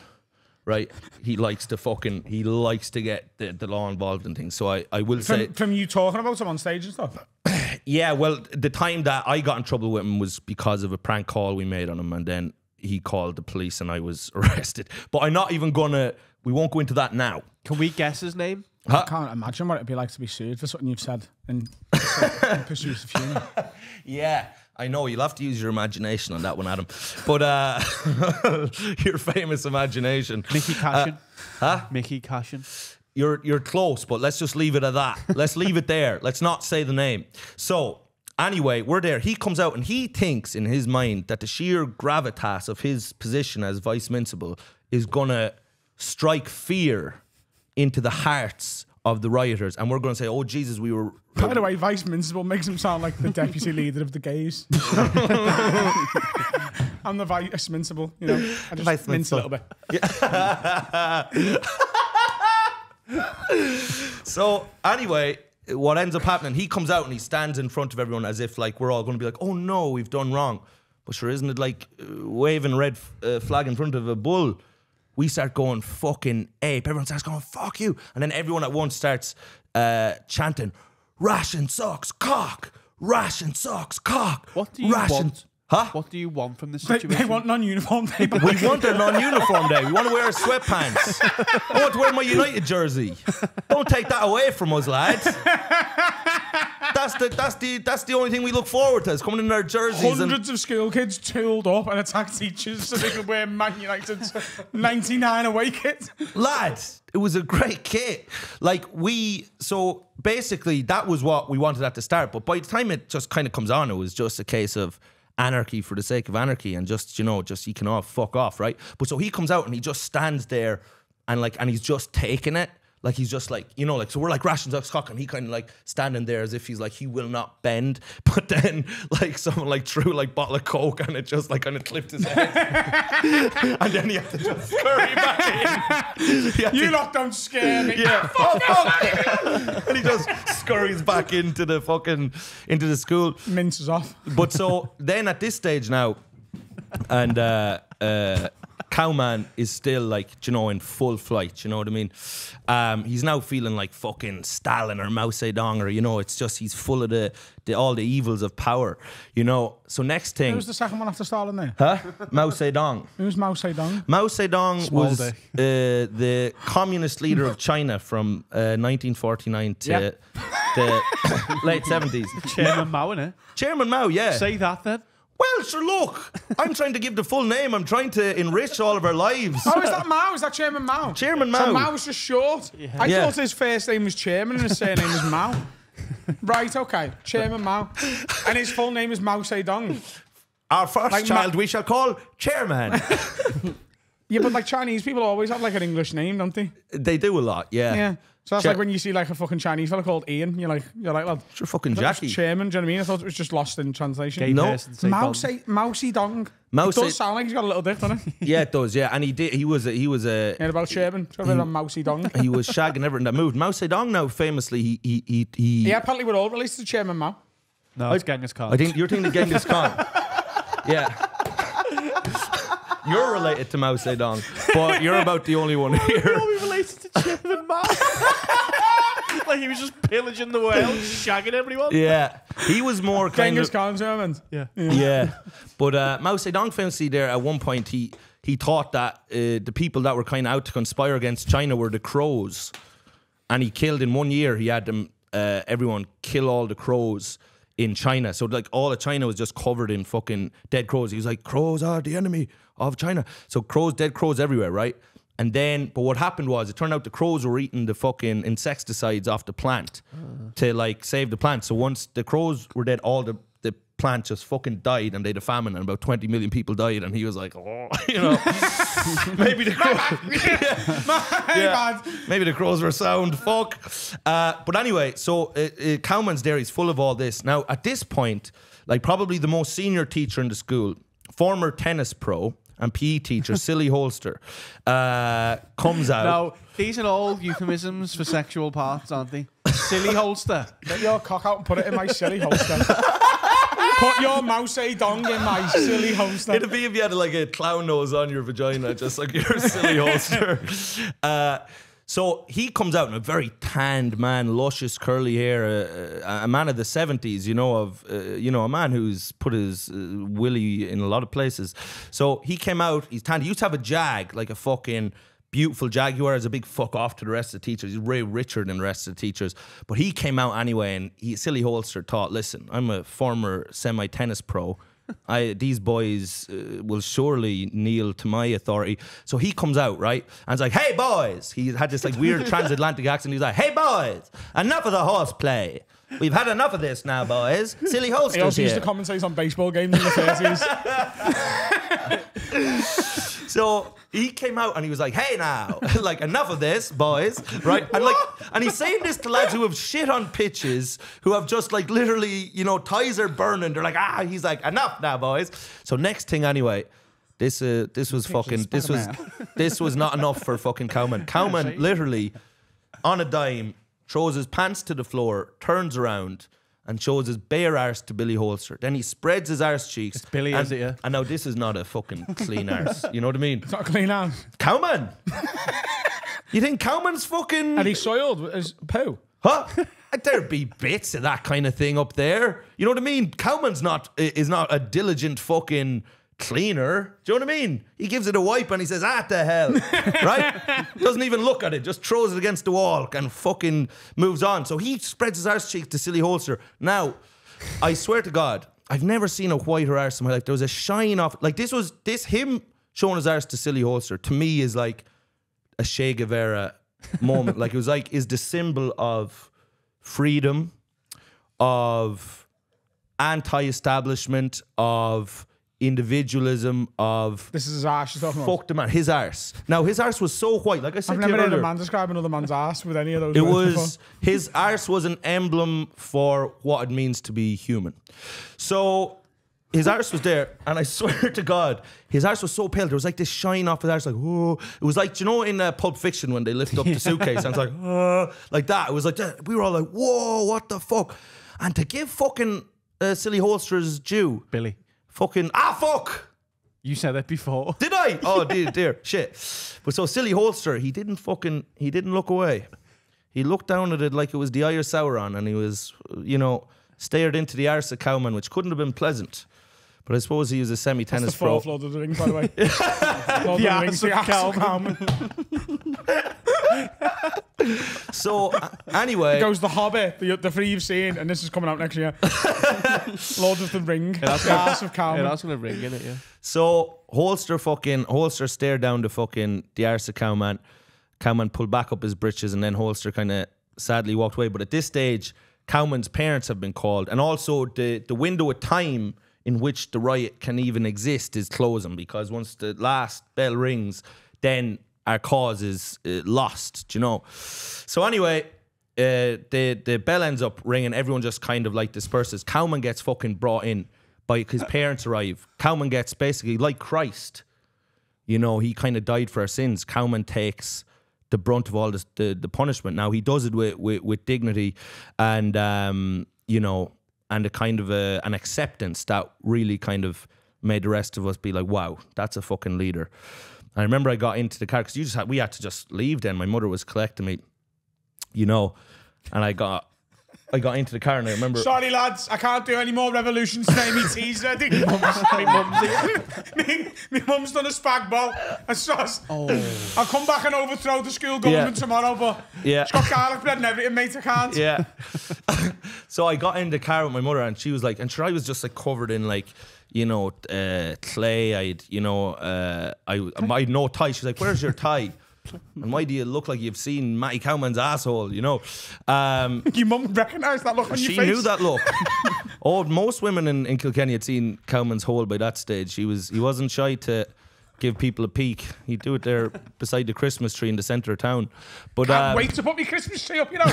Speaker 4: right? He likes to fucking, he likes to get the, the law involved in things. So I, I will say,
Speaker 2: From, from you talking about him on stage and stuff. (clears throat)
Speaker 4: yeah, well, the time that I got in trouble with him was because of a prank call we made on him, and then he called the police and I was (laughs) arrested. But I'm not even gonna, we won't go into that now.
Speaker 5: Can we guess his name?
Speaker 2: I can't imagine what it'd be like to be sued for something you've said in, (laughs) in pursuit of humour. (laughs)
Speaker 4: Yeah, I know. You'll have to use your imagination on that one, Adam. But uh, (laughs) your famous imagination.
Speaker 5: Mickey Cashin.
Speaker 4: huh?
Speaker 5: Mickey Cashin.
Speaker 4: You're you're close, but let's just leave it at that. let's leave it there. Let's not say the name. So anyway, we're there. He comes out and he thinks in his mind that the sheer gravitas of his position as vice principal is gonna strike fear into the hearts of the rioters, and we're gonna say, "Oh Jesus, we were."
Speaker 2: By the way, Vice Municipal makes him sound like the deputy leader of the gays. (laughs) I'm the Vice Municipal, you know. I just
Speaker 4: Vice
Speaker 2: mince a little bit. (laughs)
Speaker 4: So anyway, what ends up happening? He comes out and he stands in front of everyone as if like we're all going to be like, "Oh no, we've done wrong." But sure, isn't it like uh, waving a red uh, flag in front of a bull? We start going fucking ape. Everyone starts going "fuck you," and then everyone at once starts uh, chanting, "Ration sucks cock, ration sucks cock."
Speaker 5: What do you
Speaker 4: ration
Speaker 5: want?
Speaker 4: Huh?
Speaker 5: What do you want from this situation?
Speaker 2: they want non-uniform people.
Speaker 4: We (laughs) want a non-uniform day. We want to wear sweatpants. I want to wear my United jersey. Don't take that away from us, lads. That's the that's the that's the only thing we look forward to is coming in our jerseys and
Speaker 2: Hundreds of school kids tooled up and attacked teachers so they could wear Man United's 99 away kit.
Speaker 4: lads. It was a great kit. Like we so basically that was what we wanted at the start. But by the time it just kind of comes on, it was just a case of anarchy for the sake of anarchy and just you know just you can all fuck off, right? But so he comes out and he just stands there and like and he's just taking it. Like he's just like you know like so we're like rations of cock and he kind of like standing there as if he's like he will not bend (laughs) but then like someone like threw like bottle of coke and it just like kind of clipped his head (laughs) and then he had to just scurry back in (laughs)
Speaker 2: You
Speaker 4: to-
Speaker 2: lot don't scare me.
Speaker 4: yeah. and he just scurries back into the fucking into the school.
Speaker 2: Minces off.
Speaker 4: But so then at this stage now, and uh uh Cowman is still like, you know, in full flight. You know what I mean? Um, he's now feeling like fucking Stalin or Mao Zedong, or you know, it's just he's full of the, the all the evils of power. You know. So next thing,
Speaker 2: Who's the second one after Stalin there?
Speaker 4: huh? Mao Zedong.
Speaker 2: Who's Mao Zedong?
Speaker 4: Mao Zedong
Speaker 5: Small
Speaker 4: was uh, the communist leader of China from uh, 1949 to the (coughs) late 70s.
Speaker 5: Chairman Mao, innit?
Speaker 4: Chairman Mao, yeah.
Speaker 5: Say that then.
Speaker 4: Well, sure, look, I'm trying to give the full name. I'm trying to enrich all of our lives.
Speaker 2: Oh, is that Mao? Is that Chairman Mao?
Speaker 4: Chairman Mao.
Speaker 2: So
Speaker 4: Mao.
Speaker 2: Mao's just short. I
Speaker 4: Yeah.
Speaker 2: thought his first name was Chairman and his surname was Mao. (laughs) Right, okay. Chairman Mao. And his full name is Mao Zedong.
Speaker 4: Our first
Speaker 2: Like Ma-
Speaker 4: child we shall call Chairman. (laughs)
Speaker 2: Yeah, but like Chinese people always have like an English name, don't they?
Speaker 4: they do a lot, yeah.
Speaker 2: Yeah. So that's
Speaker 4: Cha-
Speaker 2: like when you see like a fucking Chinese fella called Ian, you're like, you're like, well,
Speaker 4: Sure, fucking
Speaker 2: that's
Speaker 4: Jackie.
Speaker 2: Chairman. Do you know what I mean? I thought it was just lost in translation.
Speaker 5: Gay
Speaker 4: No.
Speaker 5: person, say dong.
Speaker 2: Se Mao it does sound like he's got a little dick, doesn't it? (laughs)
Speaker 4: Yeah, it does. Yeah, and he did. He was. A, he was a.
Speaker 2: Yeah, about Chairman. It's got a bit of Mao Zedong.
Speaker 4: He was shagging everything that moved. Mao Zedong now famously he he he. he
Speaker 2: Yeah, apparently we're all released to Chairman Mao.
Speaker 5: No, it's Genghis Khan.
Speaker 4: I think you're thinking of Genghis Khan. (laughs) yeah. You're related to Mao Zedong, but you're about the only one here.
Speaker 5: Are we related to Chairman Mao. (laughs) like he was just pillaging the world, shagging everyone.
Speaker 4: Yeah, he was more kind
Speaker 2: Genghis
Speaker 4: of
Speaker 2: Khan, Chairman.
Speaker 5: Yeah.
Speaker 4: yeah. But uh, Mao Zedong famously there at one point he he thought that uh, the people that were kind of out to conspire against China were the crows, and he killed in one year. He had them uh, everyone kill all the crows in China. So like all of China was just covered in fucking dead crows. He was like, crows are the enemy of China. So crows, dead crows everywhere, right? And then, but what happened was, it turned out the crows were eating the fucking insecticides off the plant ah. to like save the plant. So once the crows were dead, all the the plant just fucking died, and they had a famine, and about twenty million people died. And he was like, oh, (laughs) you know, (laughs) maybe the crows,
Speaker 2: Hey, man.
Speaker 4: maybe the crows were sound. Fuck. Uh, but anyway, so uh, uh, Cowman's there. is full of all this. Now, at this point, like probably the most senior teacher in the school, former tennis pro and PE teacher, (laughs) Silly Holster, uh, comes out.
Speaker 5: No, these are all euphemisms for sexual parts, aren't they? Silly holster.
Speaker 2: Get your cock out and put it in my silly holster. Put your Mao Zedong in my silly holster.
Speaker 4: It'd be if you had like a clown nose on your vagina, just like your silly (laughs) holster. Uh, so he comes out in a very tanned man, luscious curly hair, uh, a man of the seventies. You know of, uh, you know, a man who's put his uh, willy in a lot of places. So he came out. He's tanned. He used to have a jag, like a fucking beautiful Jaguar is a big fuck off to the rest of the teachers. He's way richer than the rest of the teachers. But he came out anyway, and he, Silly Holster thought, listen, I'm a former semi tennis pro. I, these boys uh, will surely kneel to my authority. So he comes out, right? And it's like, hey, boys. He had this like weird (laughs) transatlantic accent. He's like, hey, boys, enough of the horseplay. We've had enough of this now, boys. (laughs) Silly
Speaker 2: He
Speaker 4: Holster's
Speaker 2: also used
Speaker 4: here.
Speaker 2: to commentate on baseball games in the 30s. (laughs)
Speaker 4: So he came out and he was like, "Hey now, (laughs) like enough of this, boys, right?" And like, and he's saying this to lads who have shit on pitches, who have just like literally, you know, ties are burning. They're like, "Ah," he's like, "Enough now, boys." So next thing, anyway, this uh, this was fucking this was this was not enough for fucking Cowman. Cowman literally on a dime throws his pants to the floor, turns around. And shows his bare arse to Billy Holster. Then he spreads his arse cheeks. It's
Speaker 5: Billy,
Speaker 4: and,
Speaker 5: is it, yeah?
Speaker 4: And now this is not a fucking clean (laughs) arse. You know what I mean?
Speaker 2: It's not a clean hand.
Speaker 4: Cowman. you think Cowman's fucking
Speaker 2: And he's soiled with his poo.
Speaker 4: huh? There'd be bits of that kind of thing up there. You know what I mean? Cowman's not is not a diligent fucking cleaner. Do you know what I mean? He gives it a wipe and he says, "Ah, the hell," (laughs) right? Doesn't even look at it, just throws it against the wall and fucking moves on. So he spreads his arse cheeks to Silly Holster. Now, I swear to God, I've never seen a whiter arse in my life. There was a shine off. Like this was this him showing his arse to Silly Holster to me is like a Che Guevara moment. like it was like is the symbol of freedom, of anti-establishment, of individualism, of
Speaker 2: This is his arse you're talking about.
Speaker 4: fuck the man. His arse. Now his arse was so white. Like I said
Speaker 2: I've
Speaker 4: to you
Speaker 2: never heard a
Speaker 4: earlier,
Speaker 2: man describe another man's ass with any of those
Speaker 4: it
Speaker 2: words
Speaker 4: was
Speaker 2: before.
Speaker 4: his arse was an emblem for what it means to be human. So his arse was there, and I (laughs) swear to God, his arse was so pale. There was like this shine off his arse, like whoa. It was like do you know in uh, Pulp Fiction when they lift up the (laughs) suitcase, and it's like oh, like that. It was like that. We were all like, whoa, what the fuck? And to give fucking uh, silly holsters due,
Speaker 5: Billy.
Speaker 4: Fucking ah fuck.
Speaker 5: You said that before. (laughs)
Speaker 4: Did I? Oh (laughs) dear, dear, shit. But so silly holster, he didn't fucking, he didn't look away. He looked down at it like it was the eye of Sauron, and he was, you know, stared into the arse of Cowman, which couldn't have been pleasant. But I suppose he was a semi-tennis
Speaker 2: the
Speaker 4: pro.
Speaker 2: fourth Lord of the Rings, by the way. (laughs) Lord of the Rings,
Speaker 5: of
Speaker 2: the ass of
Speaker 4: So anyway,
Speaker 2: goes the Hobbit, the, the three you've seen, and this is coming out next year. (laughs) Lord of the Ring, the ass of
Speaker 5: Yeah, that's gonna ring in it, yeah.
Speaker 4: So Holster fucking Holster stared down the fucking the arse of Cowman. Cowman pulled back up his britches and then Holster kind of sadly walked away. But at this stage, Cowman's parents have been called, and also the the window of time in which the riot can even exist is closing because once the last bell rings, then our cause is uh, lost. Do you know? So anyway. Uh, the the bell ends up ringing. Everyone just kind of like disperses. Cowman gets fucking brought in by his parents arrive. Cowman gets basically like Christ. You know, he kind of died for our sins. Cowman takes the brunt of all this, the the punishment. Now he does it with with, with dignity and um, you know, and a kind of a, an acceptance that really kind of made the rest of us be like, wow, that's a fucking leader. I remember I got into the car because you just had we had to just leave. Then my mother was collecting me, you know, and I got. I got into the car and I remember (laughs)
Speaker 2: Sorry, lads, I can't do any more revolutions today. Me tea's (laughs) ready. (laughs) me me mum's done a spag bol. And sauce. I'll come back and overthrow the school government
Speaker 4: Yeah.
Speaker 2: tomorrow, but
Speaker 4: Yeah.
Speaker 2: it's got garlic bread and everything, mate. I can't.
Speaker 4: Yeah. So I got in the car with my mother, and she was like, and sure, I was just like covered in like, you know, uh, clay. I'd, you know, uh, I, I had no tie. She's like, "Where's your tie?" And why do you look like you've seen Matty Cowman's asshole? You know, um, (laughs)
Speaker 2: Your mum recognised that look on
Speaker 4: she
Speaker 2: your face.
Speaker 4: knew that look. (laughs) oh, most women in, in Kilkenny had seen Cowman's hole by that stage. He was he wasn't shy to give people a peek. He'd do it there beside the Christmas tree in the centre of town. But
Speaker 2: Can't
Speaker 4: um,
Speaker 2: wait to put my Christmas tree up, you know. (laughs)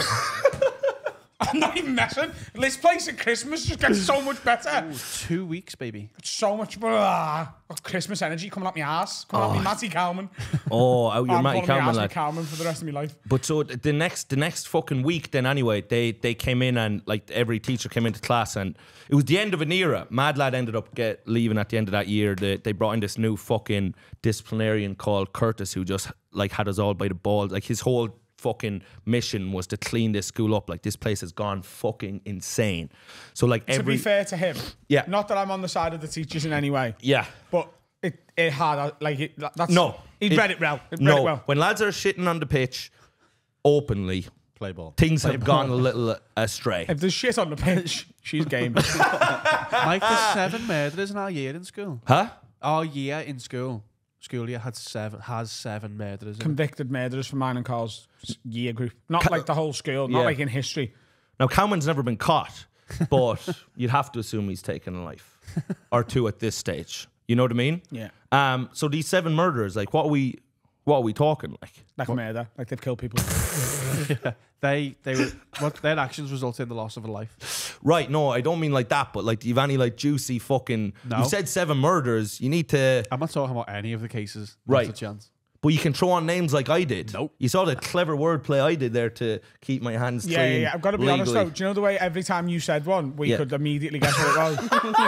Speaker 2: (laughs) I'm not even messing. This place at Christmas just gets so much better. (laughs)
Speaker 5: Two weeks, baby.
Speaker 2: It's So much blah, Christmas energy coming up my ass. Coming up my oh. Matty Cowman. (laughs)
Speaker 4: oh, out your
Speaker 2: I'm
Speaker 4: Matty
Speaker 2: calling my
Speaker 4: Cowman lad.
Speaker 2: Cowman for the rest of my life.
Speaker 4: But so the next the next fucking week then anyway, they they came in and like every teacher came into class and it was the end of an era. Mad Lad ended up get leaving at the end of that year. They, they brought in this new fucking disciplinarian called Curtis who just like had us all by the balls. Like his whole fucking mission was to clean this school up. Like this place has gone fucking insane. So like every, To
Speaker 2: be fair to him,
Speaker 4: Yeah.
Speaker 2: Not that I'm on the side of the teachers in any way,
Speaker 4: yeah.
Speaker 2: but it, it had like it, that's
Speaker 4: No.
Speaker 2: He read it well. He read
Speaker 4: no,
Speaker 2: it well.
Speaker 4: when lads are shitting on the pitch openly,
Speaker 6: Play ball.
Speaker 4: things have gone a little astray.
Speaker 2: If there's shit on the pitch, she's game. (laughs)
Speaker 5: Mike, there's seven murderers in our year in school.
Speaker 4: Huh?
Speaker 5: Our year in school, school year had seven has seven murderers.
Speaker 2: Convicted murderers for mine and Carl's year group. Not like the whole school, not
Speaker 4: Yeah.
Speaker 2: like in history.
Speaker 4: Now, Cowman's never been caught, but (laughs) you'd have to assume he's taken a life or two at this stage. You know what I mean?
Speaker 2: Yeah.
Speaker 4: Um. So these seven murderers, like, what we, what are we talking like?
Speaker 2: Like murder. Like they've killed people. (laughs)
Speaker 5: They they were what their actions resulted in the loss of a life.
Speaker 4: Right? No, I don't mean like that. But like, do you have any like juicy fucking?
Speaker 5: No.
Speaker 4: You said seven murders. You need to.
Speaker 5: I'm not talking about any of the cases. Not
Speaker 4: Right.
Speaker 5: a chance.
Speaker 4: But you can throw on names like I did.
Speaker 5: Nope.
Speaker 4: You saw the clever wordplay I did there to keep my hands
Speaker 2: Yeah, yeah,
Speaker 4: clean.
Speaker 2: yeah. I've got to be honest
Speaker 4: legally.
Speaker 2: though. Do you know the way every time you said one, we
Speaker 4: Yeah.
Speaker 2: could immediately guess what it was? (laughs)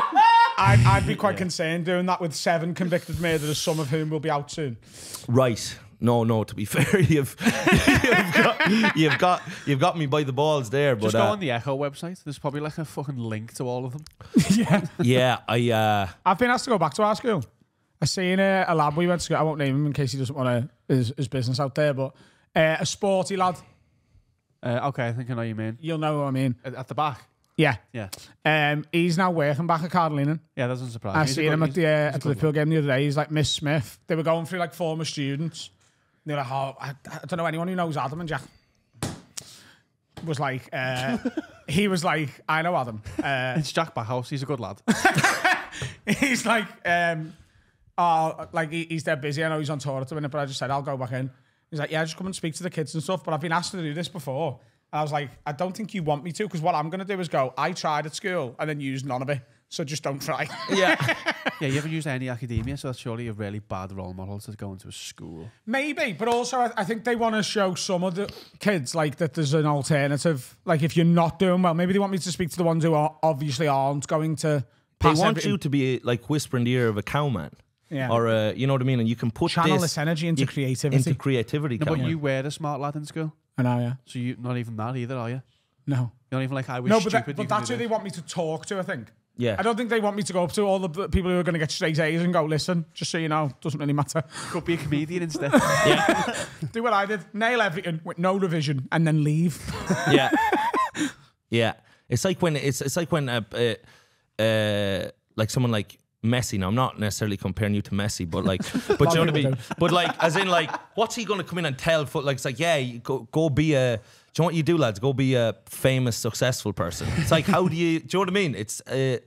Speaker 2: I'd, I'd be quite concerned doing that with seven convicted murderers, some of whom will be out soon.
Speaker 4: Right. No, no. To be (laughs) fair, you've you've got you've got you've got me by the balls there. But
Speaker 5: Just go
Speaker 4: uh,
Speaker 5: on the Echo website. There's probably like a fucking link to all of them. (laughs)
Speaker 2: yeah.
Speaker 4: yeah, I uh,
Speaker 2: I've been asked to go back to our school. I seen a, a lad we went to school. I won't name him in case he doesn't want to his, his business out there, but uh, a sporty lad.
Speaker 5: Uh, okay, I think I know what you mean.
Speaker 2: You'll know what I mean.
Speaker 5: At, at the back.
Speaker 2: Yeah.
Speaker 5: Yeah.
Speaker 2: Um, he's now working back at Cardlinen.
Speaker 5: Yeah, that doesn't surprise
Speaker 2: I
Speaker 5: me. He's
Speaker 2: seen him at the uh, at the Liverpool game the other day. He's like Miss Smith. They were going through like former students. They were like, oh, I, I don't know anyone who knows Adam and Jack. Was like, uh, (laughs) he was like, I know Adam. Uh,
Speaker 5: It's Jack Backhouse. He's a good lad. (laughs)
Speaker 2: he's like, um, oh, like he, he's dead busy. I know he's on tour at the minute, but I just said I'll go back in. He's like, yeah, just come and speak to the kids and stuff. But I've been asked to do this before. And I was like, I don't think you want me to, because what I'm gonna do is go. I tried at school and then use none of it. So just don't try.
Speaker 4: yeah. (laughs)
Speaker 5: yeah, you haven't used any academia, so that's surely a really bad role model to go into a school.
Speaker 2: Maybe, but also I, I think they want to show some of the kids like that there's an alternative. Like if you're not doing well, maybe they want me to speak to the ones who are obviously aren't going to
Speaker 4: They
Speaker 2: pass
Speaker 4: want
Speaker 2: everything.
Speaker 4: you to be like whispering the ear of a cowman.
Speaker 2: Yeah.
Speaker 4: Or uh, you know what I mean, and you can put
Speaker 2: channel
Speaker 4: this
Speaker 2: this energy into
Speaker 4: you-
Speaker 2: creativity.
Speaker 4: into creativity.
Speaker 5: No, but
Speaker 4: Cowman.
Speaker 5: you were a smart lad in school,
Speaker 2: I know, yeah.
Speaker 5: so you not even that either, are you?
Speaker 2: No.
Speaker 5: You're not even like I was
Speaker 2: No, but,
Speaker 5: stupid.
Speaker 2: that, but that's
Speaker 5: do
Speaker 2: who they want me to talk to, I think.
Speaker 4: Yeah.
Speaker 2: I don't think they want me to go up to all the people who are going to get straight A's and go, listen, just so you know, doesn't really matter.
Speaker 5: Could be a comedian instead. (laughs) Yeah. (laughs)
Speaker 2: Do what I did, nail everything with no revision and then leave. (laughs)
Speaker 4: yeah, yeah. It's like when it's it's like when uh, uh, uh, like someone like Messi. Now I'm not necessarily comparing you to Messi, but like, (laughs) but you know what I mean. But like, as in like, what's he going to come in and tell? Foot like it's like, yeah, you go go be a. Do you know what you do, lads? Go be a famous, successful person. It's like, how do you? Do you know what I mean? It's uh,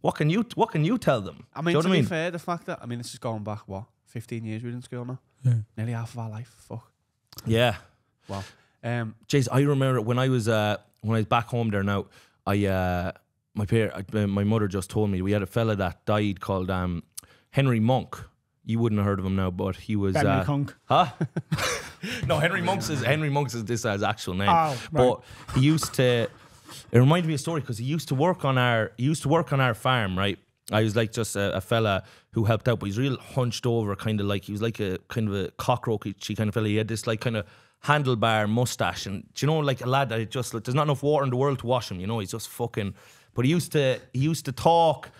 Speaker 4: what can you what can you tell them?
Speaker 5: I
Speaker 4: do
Speaker 5: mean,
Speaker 4: you know
Speaker 5: to
Speaker 4: what I
Speaker 5: be
Speaker 4: mean?
Speaker 5: fair, the fact that I mean, this is going back what 15 years we were in school now. Yeah. Nearly half of our life. Fuck.
Speaker 4: Yeah.
Speaker 5: Wow. Um,
Speaker 4: Jeez, I remember when I was uh, when I was back home there. Now, I uh, my par- uh, my mother just told me we had a fella that died called um, Henry Monk. You wouldn't have heard of him now, but he was
Speaker 2: Henry
Speaker 4: uh,
Speaker 2: Conk.
Speaker 4: Huh? (laughs) no, Henry Monk's is Henry Monk's is this his actual name.
Speaker 2: Oh, right.
Speaker 4: But he used to. It reminded me of a story because he used to work on our he used to work on our farm, right? I was like just a, a fella who helped out, but he's real hunched over, kind of like he was like a kind of a cockroachy kind of fella. He had this like kind of handlebar mustache, and do you know, like a lad that just like, there's not enough water in the world to wash him. You know, he's just fucking. But he used to he used to talk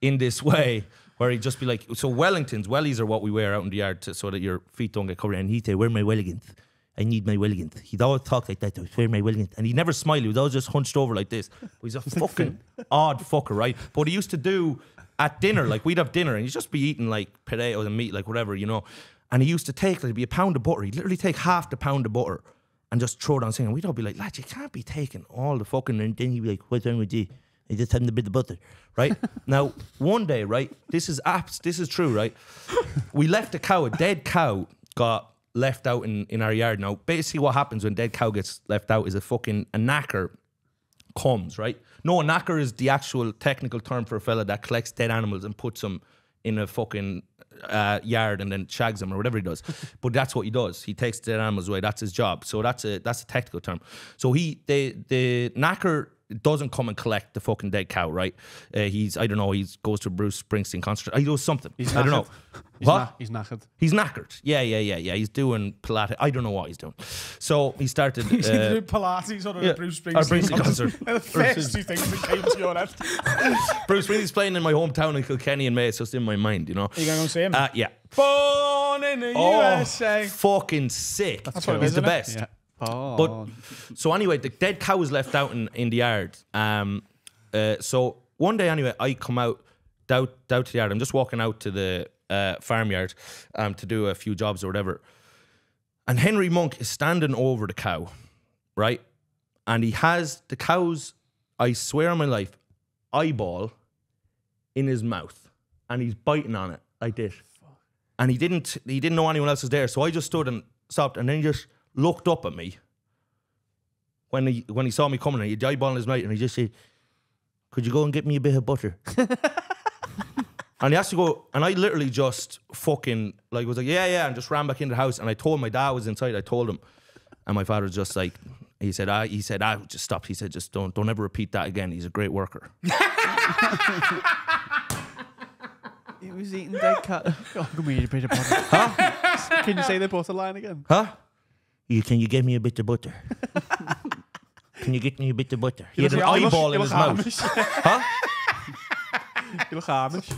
Speaker 4: in this (laughs) way where he'd just be like, so Wellingtons, wellies are what we wear out in the yard to, so that your feet don't get covered. And he'd say, where my Wellingtons? I need my Wellingtons. He'd always talk like that, where my Wellingtons? And he never smiled, he was always just hunched over like this. But he's a (laughs) fucking odd fucker, right? But he used to do at dinner, like we'd have dinner and he'd just be eating like potatoes and meat, like whatever, you know. And he used to take, like, it'd be a pound of butter. He'd literally take half the pound of butter and just throw it on singing. We'd all be like, lad, you can't be taking all the fucking. And then he'd be like, what's wrong with you? I just having to be the butter, right? (laughs) now, one day, right? This is apps. This is true, right? We left a cow, a dead cow, got left out in, in our yard. Now, basically, what happens when dead cow gets left out is a fucking a knacker comes, right? No, a knacker is the actual technical term for a fella that collects dead animals and puts them in a fucking uh, yard and then shags them or whatever he does. (laughs) but that's what he does. He takes dead animals away. That's his job. So that's a that's a technical term. So he the the knacker doesn't come and collect the fucking dead cow, right? Uh, he's I don't know. He goes to Bruce Springsteen concert. He does something.
Speaker 5: He's
Speaker 4: I don't know.
Speaker 5: He's,
Speaker 4: what?
Speaker 5: he's knackered.
Speaker 4: He's knackered. Yeah, yeah, yeah, yeah. He's doing Pilates. I don't know what he's doing. So he started. (laughs)
Speaker 2: He's
Speaker 4: Uh,
Speaker 2: doing Pilates or
Speaker 4: yeah,
Speaker 2: a Bruce Springsteen, (laughs)
Speaker 4: Springsteen concert.
Speaker 2: the first two things that came to your head. (laughs)
Speaker 4: Bruce Springsteen's playing in my hometown in Kilkenny in May. It's just in my mind, you know.
Speaker 2: Are you to go see him?
Speaker 4: Uh, yeah.
Speaker 2: Born in the
Speaker 4: Oh,
Speaker 2: USA.
Speaker 4: fucking sick.
Speaker 2: That's what it
Speaker 4: He's the
Speaker 2: it?
Speaker 4: best.
Speaker 5: Yeah. Oh.
Speaker 4: But so anyway, the dead cow was left out in, in the yard. Um, uh, so one day anyway, I come out down, down to the yard. I'm just walking out to the uh, farmyard um, to do a few jobs or whatever. And Henry Monk is standing over the cow, right? And he has the cow's, I swear on my life, eyeball in his mouth, and he's biting on it like this. And he didn't, he didn't know anyone else was there, so I just stood and stopped, and then he just looked up at me when he when he saw me coming. And he had the eyeball in his mouth, and he just said, "Could you go and get me a bit of butter?" (laughs) and he has to go, and I literally just fucking like was like, "Yeah, yeah," and just ran back into the house. And I told my dad was inside. I told him, and my father was just like. He said, "I." He said, "I just stopped." He said, "Just don't, don't ever repeat that again. He's a great worker." (laughs)
Speaker 5: he was eating dead cat. Oh, give me a bit of butter. Huh? Can you say the butter line again?
Speaker 4: Huh? You can you give me a bit of butter? (laughs) can you get me a bit of butter? He had an
Speaker 5: You look-
Speaker 4: eyeball in
Speaker 5: look
Speaker 4: his mouth. (laughs) Huh?
Speaker 5: You look Amish.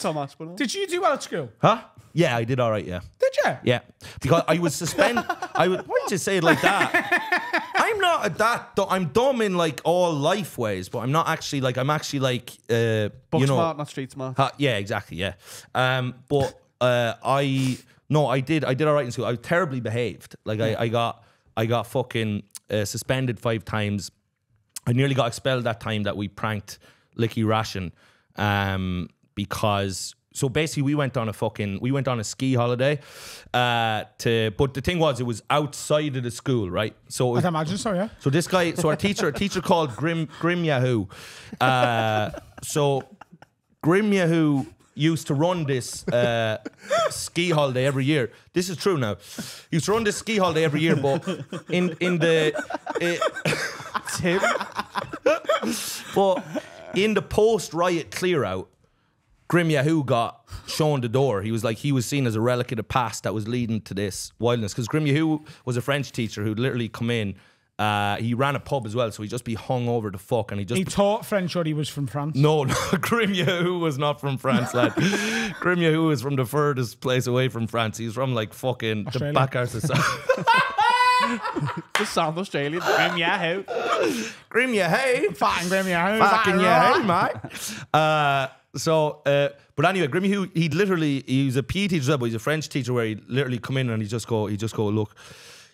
Speaker 5: Tom Aspinall.
Speaker 2: Did you do well at school?
Speaker 4: Huh? Yeah, I did all right. Yeah,
Speaker 2: Did you?
Speaker 4: yeah. Because I was suspended. I would. Why did you say it like that? I'm not a that. du- I'm dumb in like all life ways, but I'm not actually like. I'm actually like. Uh,
Speaker 5: Book
Speaker 4: you know.
Speaker 5: smart, not street smart.
Speaker 4: Ha- yeah, exactly. Yeah. Um, but uh, I no, I did. I did all right in school. I was terribly behaved. Like I, I got, I got fucking uh, suspended five times. I nearly got expelled that time that we pranked Licky Ration, um, because. So basically, we went on a fucking we went on a ski holiday, uh, to. But the thing was, it was outside of the school, right? So it
Speaker 2: I
Speaker 4: was,
Speaker 2: can imagine so, yeah.
Speaker 4: so this guy, so our teacher, a teacher called Grim Grim Yahoo. Uh, so Grim Yahoo used to run this uh, ski holiday every year. This is true now. He used to run this ski holiday every year, but in in the uh, (laughs)
Speaker 5: Tim.
Speaker 4: but in the post riot clear out, Grim Yahoo got shown the door. He was like he was seen as a relic of the past that was leading to this wildness. Because Grim Yahoo was a French teacher who'd literally come in. Uh, he ran a pub as well, so he'd just be hung over the fuck, and he just
Speaker 2: He taught French or he was from France.
Speaker 4: no, (laughs) no, Grim Yahoo was not from France, lad. (laughs) Grim Yahoo is from the furthest place away from France. He's from like fucking
Speaker 2: Australia. (laughs)
Speaker 4: the back arse of South.
Speaker 5: Just sound Australian. Grim Yahoo.
Speaker 4: Grim Yahoo.
Speaker 2: Fucking Grim Yahoo.
Speaker 4: Fucking
Speaker 2: Fucking
Speaker 4: yeah, mate. Uh, so, uh, but anyway, Grimmy, who he'd literally, he was a PE teacher, but he's a French teacher where he'd literally come in and he'd just go, he'd just go, look,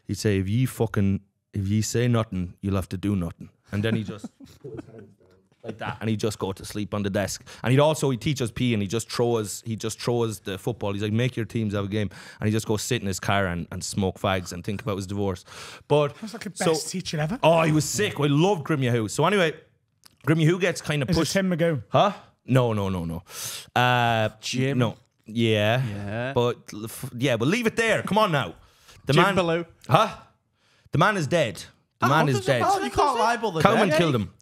Speaker 4: he'd say, if ye fucking, if ye say nothing, you'll have to do nothing. And then he just (laughs) put his hands down like that and he'd just go to sleep on the desk. And he'd also, he'd teach us PE and he'd just throw us, he'd just throw us the football. He's like, make your teams have a game. And he'd just go sit in his car and, and smoke fags and think about his divorce. But,
Speaker 2: That's like the
Speaker 4: so-
Speaker 2: best teacher ever.
Speaker 4: Oh, he was sick. I loved Grim Yahoo. So anyway, Grim Yahoo gets kind of
Speaker 2: Is it
Speaker 4: pushed.
Speaker 2: Tim Magoo?
Speaker 4: Huh? No, no, no, no. Uh,
Speaker 5: Jim.
Speaker 4: No. Yeah.
Speaker 5: Yeah.
Speaker 4: But l- f- yeah, but leave it there. Come on now. The
Speaker 5: Jim
Speaker 4: man.
Speaker 5: Ballou.
Speaker 4: Huh? The man is dead. The man is dead.
Speaker 6: Oh, you can't libel the
Speaker 4: Cowman
Speaker 6: dead.
Speaker 4: killed him.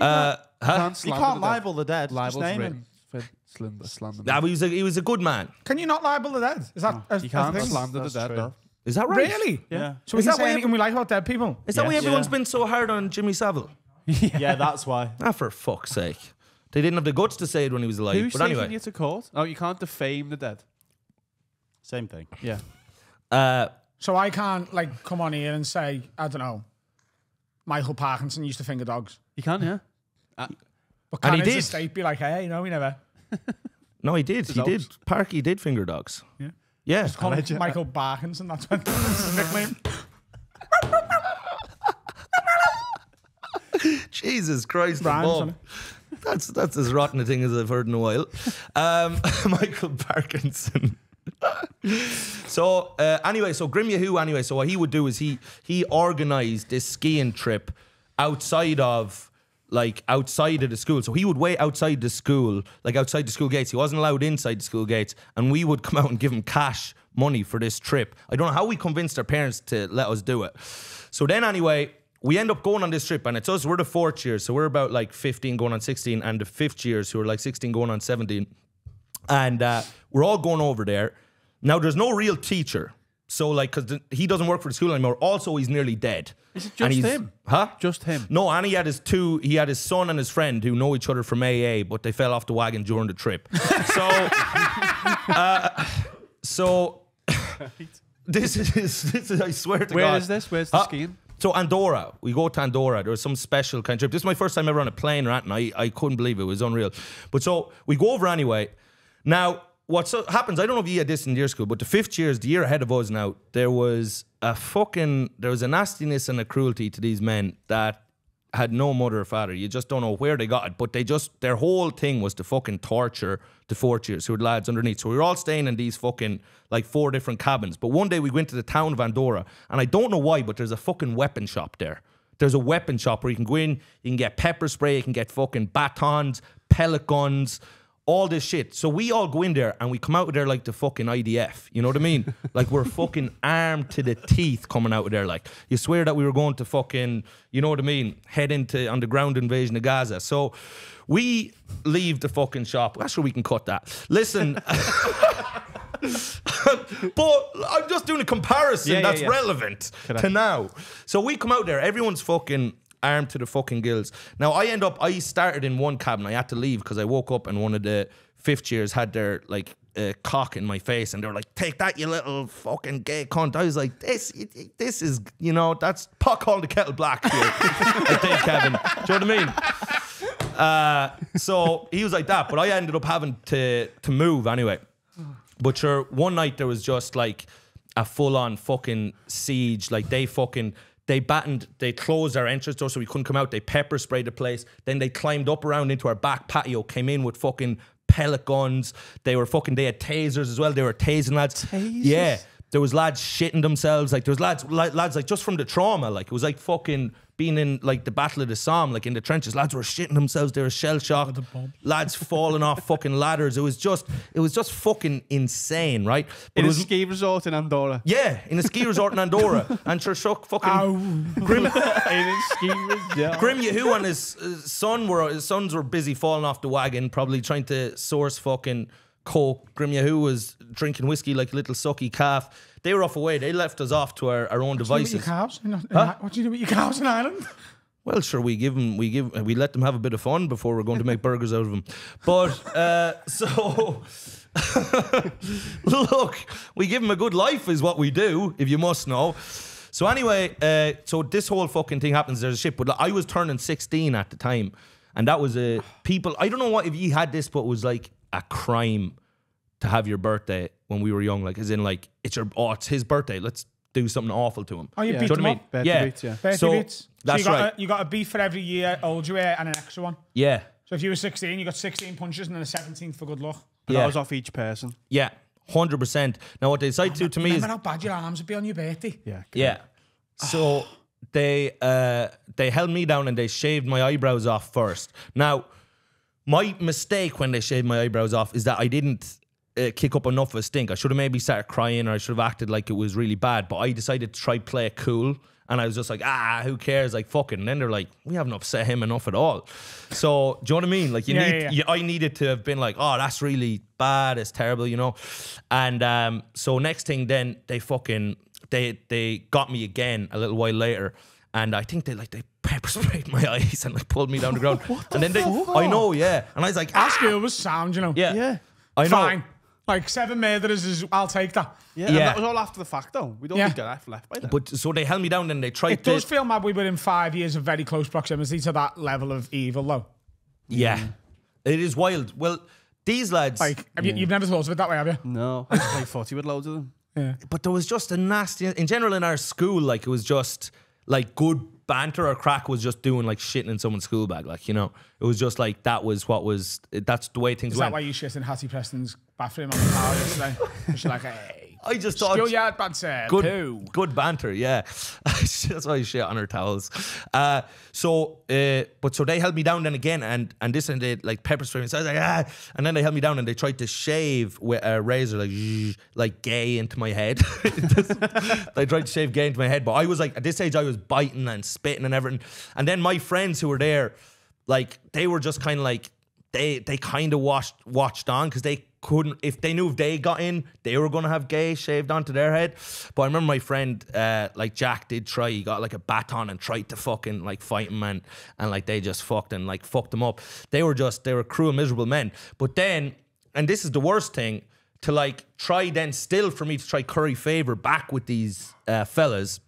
Speaker 4: Uh, huh?
Speaker 5: Can't
Speaker 6: You
Speaker 5: slander
Speaker 6: can't
Speaker 5: the dead.
Speaker 6: libel the dead. Just
Speaker 5: Libel's
Speaker 6: name
Speaker 5: written
Speaker 6: him.
Speaker 5: for slander. slander.
Speaker 4: Nah, he was a he was a good man.
Speaker 2: Can you not libel the dead? Is that a,
Speaker 5: you can't
Speaker 2: thing?
Speaker 5: slander the
Speaker 6: That's
Speaker 5: dead,
Speaker 6: true.
Speaker 5: though.
Speaker 4: Is that right?
Speaker 2: Really?
Speaker 6: Yeah.
Speaker 2: So we
Speaker 4: Is
Speaker 2: can
Speaker 4: that
Speaker 2: say
Speaker 4: why
Speaker 2: anything we like about dead people?
Speaker 4: Is that why
Speaker 5: Yes.
Speaker 4: everyone's
Speaker 6: Yeah.
Speaker 4: been so hard on Jimmy Savile? (laughs)
Speaker 6: Yeah, that's why.
Speaker 4: Ah, for fuck's sake. They didn't have the guts to say it when he was alive.
Speaker 5: Who's
Speaker 4: but
Speaker 5: taking
Speaker 4: anyway.
Speaker 5: you to court? Oh, you can't defame the dead.
Speaker 6: Same thing.
Speaker 5: Yeah.
Speaker 4: Uh,
Speaker 2: So I can't like come on here and say, I don't know, Michael Parkinson used to finger dogs.
Speaker 5: You can, yeah.
Speaker 2: But
Speaker 4: And
Speaker 2: can
Speaker 4: he
Speaker 2: his
Speaker 4: did.
Speaker 2: estate be like, hey, no, we never. (laughs)
Speaker 4: no, he did. He
Speaker 5: dogs.
Speaker 4: did. Parky did finger dogs.
Speaker 2: Yeah.
Speaker 4: Yeah.
Speaker 2: Call him
Speaker 5: Alleged-
Speaker 2: Michael Parkinson, that's what that's his nickname. (laughs)
Speaker 4: Jesus Christ,
Speaker 2: Rhymes,
Speaker 4: That's that's as rotten a thing as I've heard in a while. Um, (laughs) Michael Parkinson. (laughs) so uh, anyway, so Grim Yahoo. Anyway, so what he would do is he he organised this skiing trip outside of like outside of the school. So he would wait outside the school, like outside the school gates. He wasn't allowed inside the school gates, and we would (laughs) come out and give him cash money for this trip. I don't know how we convinced our parents to let us do it. So then anyway, we end up going on this trip, and it's us. We're the fourth year, so we're about like 15 going on 16, and the fifth years who are like 16 going on 17, and uh, we're all going over there. Now there's no real teacher, so like because he doesn't work for the school anymore. Also, he's nearly dead.
Speaker 5: Is it just him?
Speaker 4: Huh?
Speaker 5: Just him.
Speaker 4: No, and he had his two. He had his son and his friend who know each other from AA, but they fell off the wagon during the trip. (laughs) So, uh, so (laughs) this is this is. I swear to
Speaker 5: Where
Speaker 4: God.
Speaker 5: is this? Where's the
Speaker 4: Huh?
Speaker 5: skiing?
Speaker 4: So Andorra, we go to Andorra. There was some special kind of trip. This is my first time ever on a plane or anything. I, I couldn't believe it. It was unreal. But so we go over anyway. Now, what so happens, I don't know if you had this in your school, but the fifth years, the year ahead of us now, there was a fucking, there was a nastiness and a cruelty to these men that had no mother or father. You just don't know where they got it. But they just, their whole thing was to fucking torture the fourth years who were lads underneath. So we were all staying in these fucking, like four different cabins. But one day we went to the town of Andorra, and I don't know why, but there's a fucking weapon shop there. There's a weapon shop where you can go in, you can get pepper spray, you can get fucking batons, pellet guns, all this shit. So we all go in there and we come out of there like the fucking IDF. You know what I mean? (laughs) like we're fucking armed to the teeth coming out of there. Like you swear that we were going to fucking, you know what I mean? Head into on the ground invasion of Gaza. So we leave the fucking shop. I'm sure we can cut that. Listen. (laughs) (laughs) but I'm just doing a comparison
Speaker 5: Yeah, yeah,
Speaker 4: that's
Speaker 5: yeah.
Speaker 4: relevant
Speaker 5: Correct.
Speaker 4: to now. So we come out there, everyone's fucking armed to the fucking gills. Now I end up, I started in one cabin. I had to leave because I woke up and one of the fifth years had their like uh, cock in my face, and they were like, "Take that, you little fucking gay cunt." I was like, "This, this is, you know, that's pot calling the kettle black here." (laughs) I think, Kevin. Do you know what I mean? Uh, so he was like that, but I ended up having to to move anyway. But sure, one night there was just like a full on fucking siege. Like they fucking they battened, they closed our entrance door so we couldn't come out. They pepper sprayed the place. Then they climbed up around into our back patio, came in with fucking pellet guns. They were fucking they had tasers as well. They were tasing lads. Yeah. There was lads shitting themselves. Like there was lads, lads like just from the trauma. Like it was like fucking being in like the Battle of the Somme, like in the trenches. Lads were shitting themselves. They were shell shocked. Lads (laughs) falling off fucking ladders. It was just, it was just fucking insane, right? But
Speaker 5: In
Speaker 4: it
Speaker 5: a ski resort in Andorra.
Speaker 4: yeah, in a ski resort in Andorra, (laughs) and sure, shook fucking (laughs)
Speaker 5: in a ski resort.
Speaker 4: Grim Yahoo and his, his son were his sons were busy falling off the wagon, probably trying to source fucking coke. Grim Yahoo was drinking whiskey like a little sucky calf. They were off away. They left us off to our, our own
Speaker 2: What do you do with
Speaker 4: devices.
Speaker 2: your cows? In, in, What do you do with your cows in Ireland? (laughs)
Speaker 4: Well, sure, we give them, we give, we let them have a bit of fun before we're going to make (laughs) burgers out of them. But uh, (laughs) so, look, we give them a good life, is what we do. If you must know. So anyway, uh, so this whole fucking thing happens. There's a ship, but I was turning 16 at the time, and that was a people. I don't know what if you had this, but it was like a crime to have your birthday when we were young. Like, as in, like it's your, oh, it's his birthday. Let's do something awful to him.
Speaker 2: Oh, you
Speaker 5: Yeah.
Speaker 2: beat
Speaker 4: Do you
Speaker 2: them
Speaker 4: know what I
Speaker 2: up.
Speaker 4: mean? Yeah.
Speaker 5: beats, yeah.
Speaker 2: Bertie
Speaker 4: So
Speaker 2: beats.
Speaker 4: that's
Speaker 2: so you got
Speaker 4: right.
Speaker 2: A, you got a beef for every year old you were and an extra one.
Speaker 4: Yeah,
Speaker 2: So if you were 16, you got 16 punches and then a 17th for good luck.
Speaker 5: But
Speaker 4: Yeah.
Speaker 5: that was off each person.
Speaker 4: yeah, hundred percent. Now what they decide to to me is
Speaker 2: how bad your arms would be on your birthday?
Speaker 5: Yeah.
Speaker 4: Yeah. So they uh they held me down and they shaved my eyebrows off first. Now, my mistake when they shaved my eyebrows off is that I didn't uh, kick up enough of a stink. I should have maybe started crying or I should have acted like it was really bad. But I decided to try play it cool. And I was just like, ah, who cares? Like, fucking. And then they're like, we haven't upset him enough at all. So, do you know what I mean? Like, you
Speaker 2: Yeah,
Speaker 4: need,
Speaker 2: yeah, yeah.
Speaker 4: you- I needed to have been like, oh, that's really bad. It's terrible, you know. And um, so next thing, then they fucking they they got me again a little while later, and I think they like they pepper sprayed my (laughs) eyes and like pulled me down the ground. (laughs) and then they, I know, yeah. And I was like,
Speaker 2: Our
Speaker 4: ah,
Speaker 2: school was sound, you know.
Speaker 4: yeah,
Speaker 5: Yeah.
Speaker 4: I know.
Speaker 2: Fine. Like seven murderers is, I'll take that.
Speaker 5: Yeah.
Speaker 4: Yeah.
Speaker 5: And that was all after the fact, though. We don't
Speaker 2: Yeah.
Speaker 5: think get left, left by that.
Speaker 4: But so they held me down and they tried
Speaker 2: It
Speaker 4: to,
Speaker 2: does feel mad we were in five years of very close proximity to that level of evil, though.
Speaker 4: yeah. It is wild. Well, these lads,
Speaker 2: Like, have you, you've never thought of it that way, have you?
Speaker 5: no. I used to play footy with loads of them.
Speaker 2: Yeah.
Speaker 4: but there was just a nasty. In general, in our school, like it was just like good banter or crack was just doing like shitting in someone's school bag. Like you know, it was just like that was what was. That's the way things were.
Speaker 2: Is that
Speaker 4: went.
Speaker 2: why you shit in Hattie Preston's bathroom on the tower yesterday. She's like, hey, (laughs)
Speaker 4: I just thought
Speaker 2: schoolyard banter,
Speaker 4: good,
Speaker 2: poo.
Speaker 4: good banter. Yeah, (laughs) that's why I shit on her towels. Uh, so, uh, but so they held me down then again, and and this and they like pepper spray me. So I was like, ah, and then they held me down and they tried to shave with a razor like zzz, like gay into my head. (laughs) they tried to shave gay into my head, but I was like at this age I was biting and spitting and everything. And then my friends who were there, like they were just kind of like they they kind of watched watched on because they couldn't if they knew if they got in they were gonna have gay shaved onto their head. But I remember my friend uh, like Jack did try. He got like a baton and tried to fucking like fight him and and like they just fucked and like fucked him up. They were just they were cruel miserable men. But then and this is the worst thing to like try then still for me to try curry favor back with these uh, fellas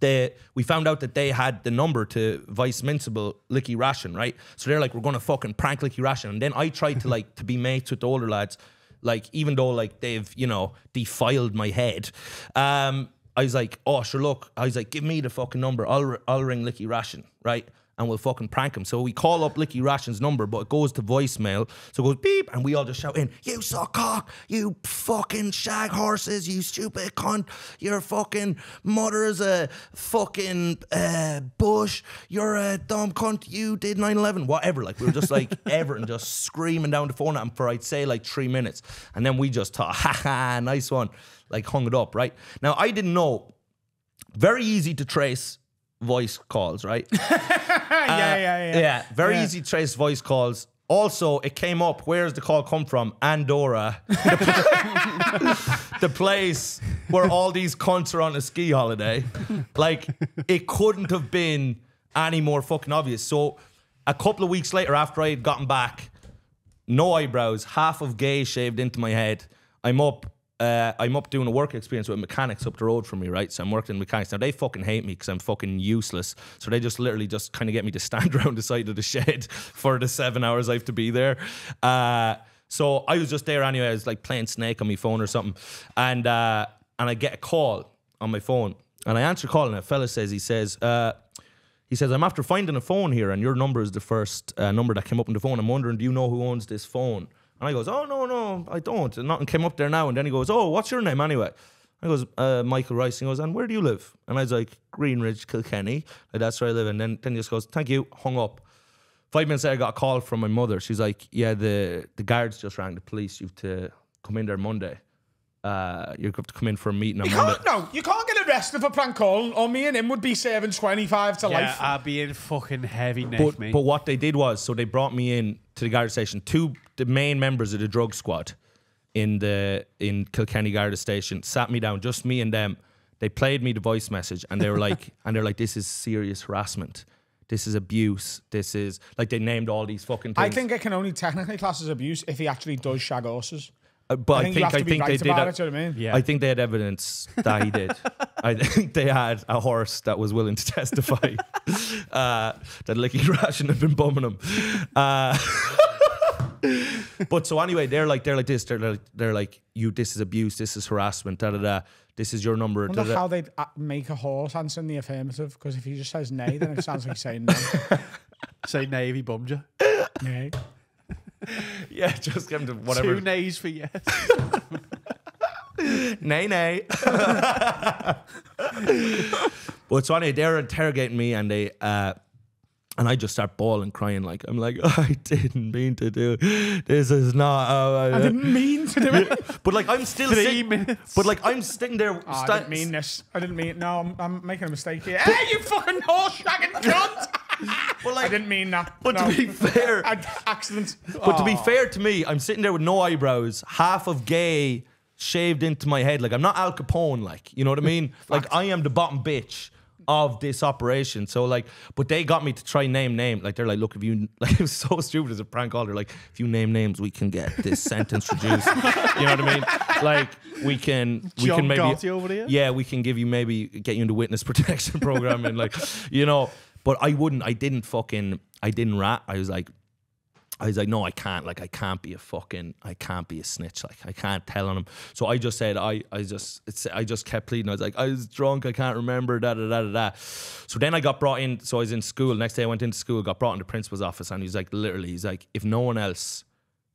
Speaker 4: they we found out that they had the number to Vice Mincible Licky Ration, right? So they're like, we're gonna fucking prank Licky Ration. And then I tried to like to be mates with the older lads, like even though like they've, you know, defiled my head. Um, I was like, oh sure, look, I was like, give me the fucking number. I'll I'll ring Licky Ration, right? And we'll fucking prank him. So we call up Licky Ration's number, but it goes to voicemail. So it goes beep, and we all just shout in, You suck cock, you fucking shag horses, you stupid cunt. Your fucking mother is a fucking uh, bush. You're a dumb cunt. You did 9 11. Whatever. Like, we were just like, (laughs) Everton just screaming down the phone at him for, I'd say, like three minutes. And then we just thought, Ha ha, nice one. Like, hung it up, right? Now, I didn't know. Very easy to trace voice calls, right? (laughs)
Speaker 2: yeah, uh, yeah, yeah.
Speaker 4: Yeah, very
Speaker 2: Yeah.
Speaker 4: easy to trace voice calls. Also, it came up. Where's the call come from? Andorra, the, (laughs) the place where all these cunts are on a ski holiday. Like, it couldn't have been any more fucking obvious. So, a couple of weeks later, after I had gotten back, no eyebrows, half of gay shaved into my head. I'm up. Uh, I'm up doing a work experience with mechanics up the road from me, right? So I'm working in mechanics. Now they fucking hate me because I'm fucking useless. So they just literally just kind of get me to (laughs) stand around the side of the shed (laughs) for the seven hours I have to be there. Uh, so I was just there anyway. I was like playing Snake on my phone or something, and uh, and I get a call on my phone, and I answer call, and a fella says he says. Uh, he says, I'm after finding a phone here, and your number is the first uh, number that came up on the phone. I'm wondering, do you know who owns this phone? And I goes, Oh, no, no, I don't. And nothing came up there now. And then he goes, Oh, what's your name anyway? I goes, uh, Michael Rice. And he goes, And where do you live? And I was like, Greenridge, Kilkenny. Like, that's where I live. And then, then he just goes, Thank you. Hung up. Five minutes later, I got a call from my mother. She's like, Yeah, the, the guards just rang the police. You have to come in there Monday. Uh, you have to come in for a meeting on
Speaker 2: You
Speaker 4: Monday.
Speaker 2: can't, no, you can't get arrested for prank calling, or me and him would be serving 25 to
Speaker 5: Yeah,
Speaker 2: life.
Speaker 5: I'd be in fucking heavy neck,
Speaker 4: But,
Speaker 5: mate.
Speaker 4: but what they did was, so they brought me in to the guard station. Two the main members of the drug squad in the in Kilkenny Garda station sat me down, just me and them. They played me the voice message, and they were like, (laughs) and they're like, "This is serious harassment. This is abuse. This is like they named all these fucking things."
Speaker 2: I think it can only technically class as abuse if he actually does shag horses.
Speaker 4: Uh, but
Speaker 2: I
Speaker 4: I
Speaker 2: think,
Speaker 4: think
Speaker 2: you have
Speaker 4: I
Speaker 2: to be
Speaker 4: think
Speaker 2: right
Speaker 4: they did.
Speaker 2: about it, you know what I mean?
Speaker 5: Yeah.
Speaker 4: I think they had evidence that he did. (laughs) I think they had a horse that was willing to (laughs) testify uh, that Licky Ration had been bumming him. Uh, (laughs) but so anyway, they're like they're like this. They're like they're like you. This is abuse. This is harassment. Da da da. This is your number.
Speaker 2: I
Speaker 4: Da,
Speaker 2: wonder
Speaker 4: da.
Speaker 2: how they'd uh, make a horse answer in the affirmative, because if he just says nay, then it sounds like he's saying no. (laughs)
Speaker 5: Say Navy bummed you.
Speaker 2: Nay. (laughs)
Speaker 4: Yeah, just give him to whatever.
Speaker 5: Two nays for yes.
Speaker 4: nay nay. but so anyway, they're interrogating me and they uh and I just start bawling, crying like I'm like (laughs) oh, I didn't mean to do. This is not. How I,
Speaker 2: I didn't mean to do it. (laughs)
Speaker 4: But like I'm still
Speaker 5: Three minutes.
Speaker 4: But like I'm sitting there.
Speaker 2: Oh, I didn't mean this. I didn't mean No, I'm, I'm making a mistake here. Hey, you fucking horse shagging cunt! (laughs)
Speaker 4: But like,
Speaker 2: I didn't mean that.
Speaker 4: But
Speaker 2: no.
Speaker 4: to be fair,
Speaker 2: I, accident.
Speaker 4: but to be oh. fair to me, I'm sitting there with no eyebrows, half of gay shaved into my head. Like I'm not Al Capone. Like you know what I mean? like I am the bottom bitch of this operation. So like, but they got me to try name name. Like they're like, look, if you (laughs) like, it was so stupid as a prank call. They're like, if you name names, we can get this sentence reduced. you know what I mean? Like we can, we
Speaker 5: John
Speaker 4: can maybe, yeah, we can give you maybe get you into witness (laughs) protection program and like, you know. But I wouldn't. I didn't fucking. I didn't rat. I was like, I was like, no, I can't. Like, I can't be a fucking, I can't be a snitch. Like, I can't tell on him. So I just said, I, I just, I just kept pleading. I was like, I was drunk. I can't remember. Da da da da da. So then I got brought in. So I was in school. Next day I went into school, got brought in the principal's office, and he's like, literally, he's like, if no one else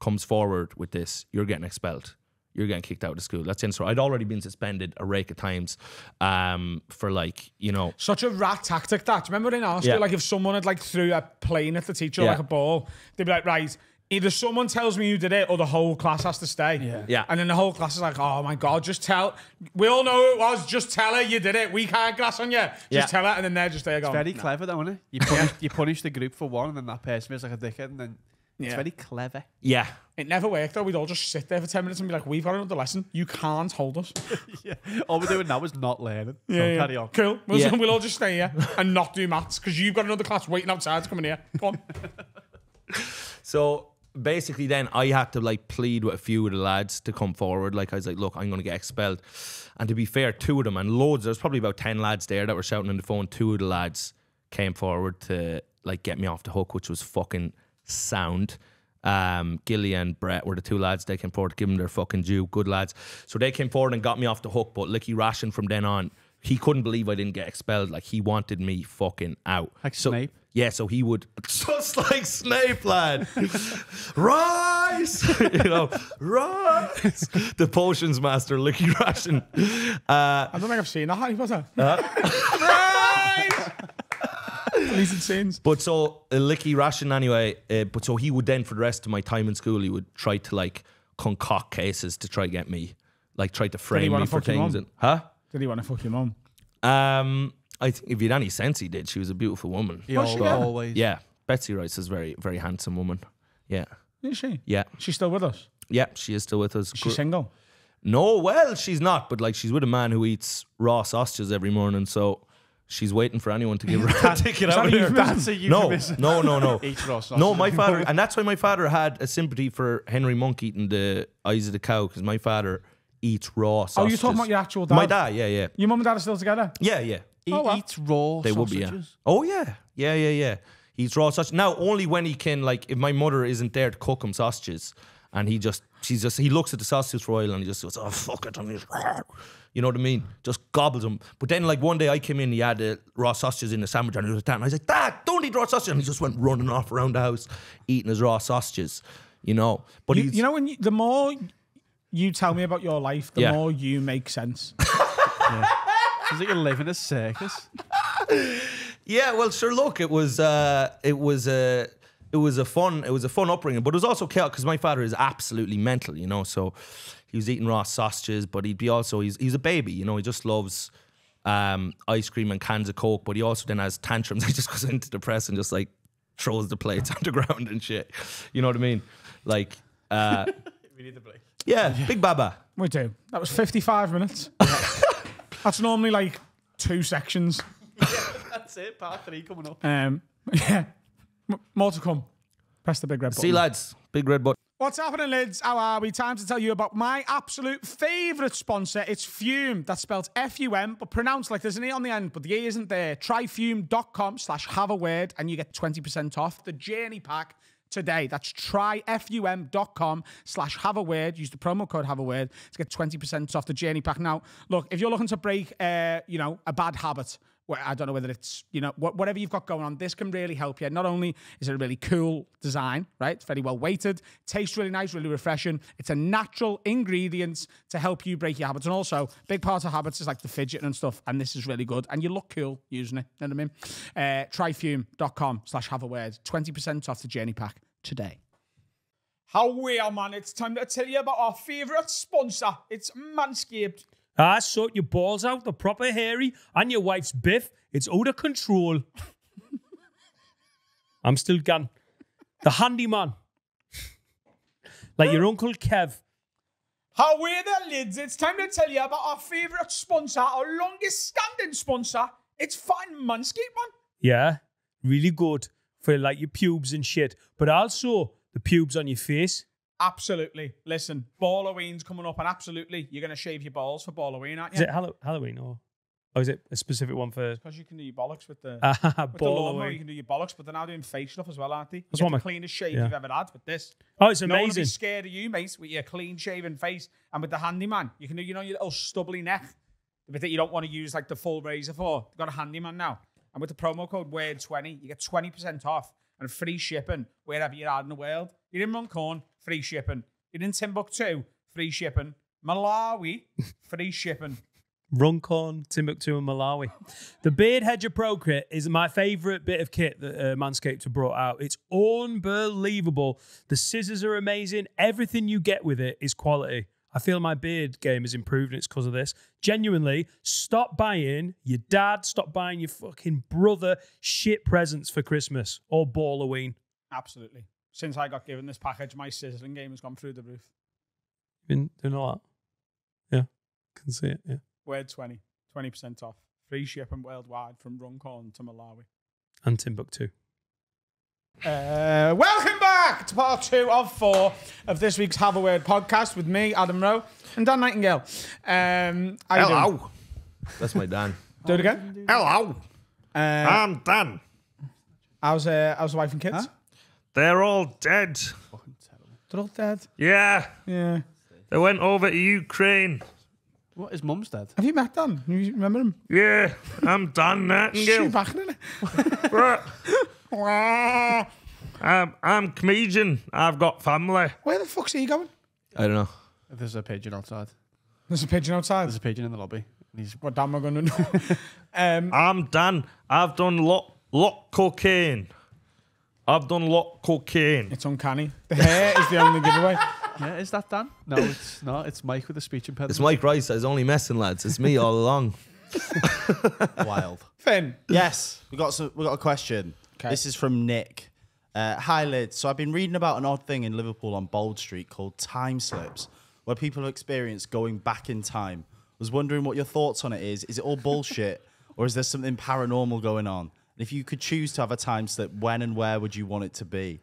Speaker 4: comes forward with this, you're getting expelled. You're getting kicked out of school. That's in. So I'd already been suspended a rake of times um, for like, you know,
Speaker 2: Such a rat tactic that. Do you remember in our
Speaker 4: Yeah.
Speaker 2: like if someone had like threw a plane at the teacher
Speaker 4: Yeah.
Speaker 2: like a ball, they'd be like, right, either someone tells me you did it or the whole class has to stay. Yeah.
Speaker 4: Yeah.
Speaker 2: And then the whole class is like, oh my God, just tell. We all know who it was. Just tell her you did it. We can't glass on you. Just
Speaker 4: Yeah.
Speaker 2: tell her. And then they're just there going,
Speaker 5: Very clever, though, isn't it? You (laughs) punish, you punish the group for one, and then that person feels like a dickhead, and then it's very clever.
Speaker 4: yeah.
Speaker 2: It never worked though. We'd all just sit there for 10 minutes and be like, we've got another lesson. You can't hold us. (laughs)
Speaker 5: yeah. All we're doing now is not learning. so carry on.
Speaker 2: Cool. We'll,
Speaker 4: Yeah. (laughs)
Speaker 2: we'll all just stay here and not do maths because you've got another class waiting outside to come in here. Come on. (laughs)
Speaker 4: So basically, then I had to like plead with a few of the lads to come forward. Like I was like, look, I'm going to get expelled. And to be fair, two of them and loads. There's probably about ten lads there that were shouting on the phone. Two of the lads came forward to like get me off the hook, which was fucking sound. Um, Gilly and Brett were the two lads. They came forward to give them their fucking due. Good lads. So they came forward and got me off the hook. But Licky Ration from then on, he couldn't believe I didn't get expelled. Like he wanted me fucking out.
Speaker 5: Like
Speaker 4: so,
Speaker 5: Snape?
Speaker 4: Yeah, so he would (laughs) just like Snape, lad. (laughs) rise, (laughs) you know, rise. The potions master, Licky Ration. Uh,
Speaker 2: I don't think I've seen that Harry Potter. right! (laughs) These scenes.
Speaker 4: but so uh, Licky Ration anyway. Uh, but so he would then, for the rest of my time in school, he would try to like concoct cases to try get me, like try to frame me for things. And, huh?
Speaker 2: Did he want to fuck your mum?
Speaker 4: Um, I think if you had any sense, he did. She was a beautiful woman.
Speaker 5: He al-
Speaker 2: yeah.
Speaker 5: always.
Speaker 4: Yeah, Betsy Rice is very, very handsome woman. Yeah,
Speaker 2: Is she?
Speaker 4: yeah,
Speaker 2: She's still with us.
Speaker 4: yeah. She is still with us.
Speaker 2: She's single.
Speaker 4: No, well, she's not, but like she's with a man who eats raw sausages every morning, so she's waiting for anyone to give her (laughs) a ticket out
Speaker 2: that
Speaker 4: of
Speaker 2: a
Speaker 4: there.
Speaker 5: That's a
Speaker 4: No, no, no, (laughs) no.
Speaker 5: Eat raw sausage.
Speaker 4: No, my father, and that's why my father had a sympathy for Henry Monk eating the eyes of the cow because my father eats raw
Speaker 2: Oh, you're talking about your actual dad?
Speaker 4: My dad, yeah, yeah,
Speaker 2: Your mum and dad are still together?
Speaker 4: yeah, yeah.
Speaker 5: He
Speaker 2: Oh, well.
Speaker 5: eats raw
Speaker 4: They would be, yeah.
Speaker 5: sausages.
Speaker 4: Oh yeah, yeah, yeah, yeah. He eats raw sausage now only when he can. Like, if my mother isn't there to cook him sausages, and he just, she's just, he looks at the sausages for a and he just goes, "Oh fuck it," and he's, you know what I mean? Just gobbles them. But then, like one day, I came in, he had uh, raw sausages in the sandwich, and he was down. I was like, "Dad, don't eat raw sausages," and he just went running off around the house eating his raw sausages. You know, but
Speaker 2: You, you know, when you, the more you tell me about your life, the
Speaker 4: Yeah.
Speaker 2: more you make sense. (laughs)
Speaker 5: It's like you live in a circus.
Speaker 4: Yeah, well, sure. Look, it was uh, it was a it was a fun it was a fun upbringing, but it was also chaotic because my father is absolutely mental, you know. So he was eating raw sausages, but he'd be also he's he's a baby, you know. He just loves um, ice cream and cans of coke, but he also then has tantrums. (laughs) He just goes into the press and just like throws the plates (laughs) on the ground and shit. You know what I mean? Like, uh, (laughs) yeah, big baba.
Speaker 2: We do. That was 55 minutes. That's normally like two sections.
Speaker 5: yeah, That's it. Part three coming up.
Speaker 2: Um, yeah. M- more to come. Press the big red button.
Speaker 4: See, lads, big red button.
Speaker 2: What's happening, lids? How are we? Time to tell you about my absolute favourite sponsor. It's Fume. That's spelled F-U-M, but pronounced like there's an E on the end, but the E isn't there. Tryfum.com slash have a word and you get 20% off the journey pack today. That's tryfum.com slash have a word. Use the promo code have a word to get 20% off the journey pack. Now, look, if you're looking to break, uh, you know, a bad habit, well, I don't know whether it's, you know, wh- whatever you've got going on, this can really help you. Not only is it a really cool design, right? It's very well weighted, tastes really nice, really refreshing. It's a natural ingredients to help you break your habits. And also, big part of habits is like the fidgeting and stuff. And this is really good. And you look cool using it. You know what I mean? Uh, tryfum.com slash have a word. 20% off the journey pack today. How we are, man. It's time to tell you about our favourite sponsor. It's Manscaped.
Speaker 1: Ah, sort your balls out, the proper hairy, and your wife's biff. It's out of control. (laughs) I'm still gone. The handyman. like your Uncle Kev.
Speaker 2: How we the lids? It's time to tell you about our favourite sponsor, our longest standing sponsor. It's fucking Manscaped, man.
Speaker 1: Yeah, really good for like your pubes and shit, but also the pubes on your face.
Speaker 2: Absolutely. Listen, Halloween's coming up, and absolutely, you're going to shave your balls for Halloween, aren't you?
Speaker 1: Is it Hallow- Halloween or, or is it a specific one for
Speaker 2: Because you can do your bollocks with the. (laughs) With the lawnmower, you can do your bollocks, but they're now doing face stuff as well, aren't they? You
Speaker 1: That's
Speaker 2: get the
Speaker 1: my-
Speaker 2: cleanest shave
Speaker 1: yeah.
Speaker 2: you've ever had with this.
Speaker 1: Oh, it's amazing.
Speaker 2: No one be scared of you, mate, with your clean shaven face. And with the handyman, you can do, you know, your little stubbly neck, the bit that you don't want to use like the full razor for. You've got a handyman now. And with the promo code WORD20, you get 20% off and free shipping wherever you are in the world. You're in Runcorn, free shipping. You're in Timbuktu, free shipping. Malawi, (laughs) free shipping.
Speaker 1: Runcorn, Timbuktu, and Malawi. The Beard Hedger Pro Kit is my favourite bit of kit that uh, Manscaped have brought out. It's unbelievable. The scissors are amazing. Everything you get with it is quality. I feel my beard game has improved and it's because of this. Genuinely, stop buying your dad, stop buying your fucking brother shit presents for Christmas or Halloween.
Speaker 2: Absolutely. Since I got given this package, my sizzling game has gone through the roof.
Speaker 1: Been doing a lot. Yeah, can see it. Yeah,
Speaker 2: Word 20, 20% off. Free shipping worldwide from Runcorn to Malawi.
Speaker 1: and Timbuktu.
Speaker 2: Uh, welcome back to part two of four of this week's Have a Word podcast with me, Adam Rowe, and Dan Nightingale. Um, how you doing?
Speaker 4: Hello. That's my Dan. (laughs)
Speaker 2: Do it again.
Speaker 7: Hello,
Speaker 2: Uh,
Speaker 7: I'm Dan.
Speaker 2: how's, uh, how's the wife and kids?
Speaker 7: They're all dead.
Speaker 2: They're all dead.
Speaker 7: Yeah,
Speaker 2: Yeah.
Speaker 7: they went over to Ukraine.
Speaker 5: What, his mum's dead?
Speaker 2: Have you met Dan? You remember him?
Speaker 7: Yeah, I'm Dan (laughs) Nightingale.
Speaker 2: back in
Speaker 7: Right. (laughs) I'm, I'm comedian. I've got family.
Speaker 2: Where the fuck's he going?
Speaker 4: I don't know.
Speaker 5: There's a pigeon outside.
Speaker 2: There's a pigeon outside.
Speaker 5: There's a pigeon in the lobby. And he's
Speaker 2: What damn am I going to know? um,
Speaker 7: I'm Dan. I've done lot lot cocaine. I've done a lot cocaine.
Speaker 2: it's uncanny. The hair is the only giveaway. (laughs)
Speaker 5: yeah, is that Dan? No, it's not. It's Mike with a speech impediment.
Speaker 4: It's Mike Rice. I was only messing, lads. It's me all along. (laughs)
Speaker 6: Wild.
Speaker 2: Finn.
Speaker 6: Yes, we got some, we got a question.
Speaker 2: Okay.
Speaker 6: This is from Nick. Uh, Hi, Lid. So I've been reading about an odd thing in Liverpool on Bold Street called time slips, where people have experienced going back in time. Was wondering what your thoughts on it is. Is it all bullshit, or is there something paranormal going on? And if you could choose to have a time slip, when and where would you want it to be?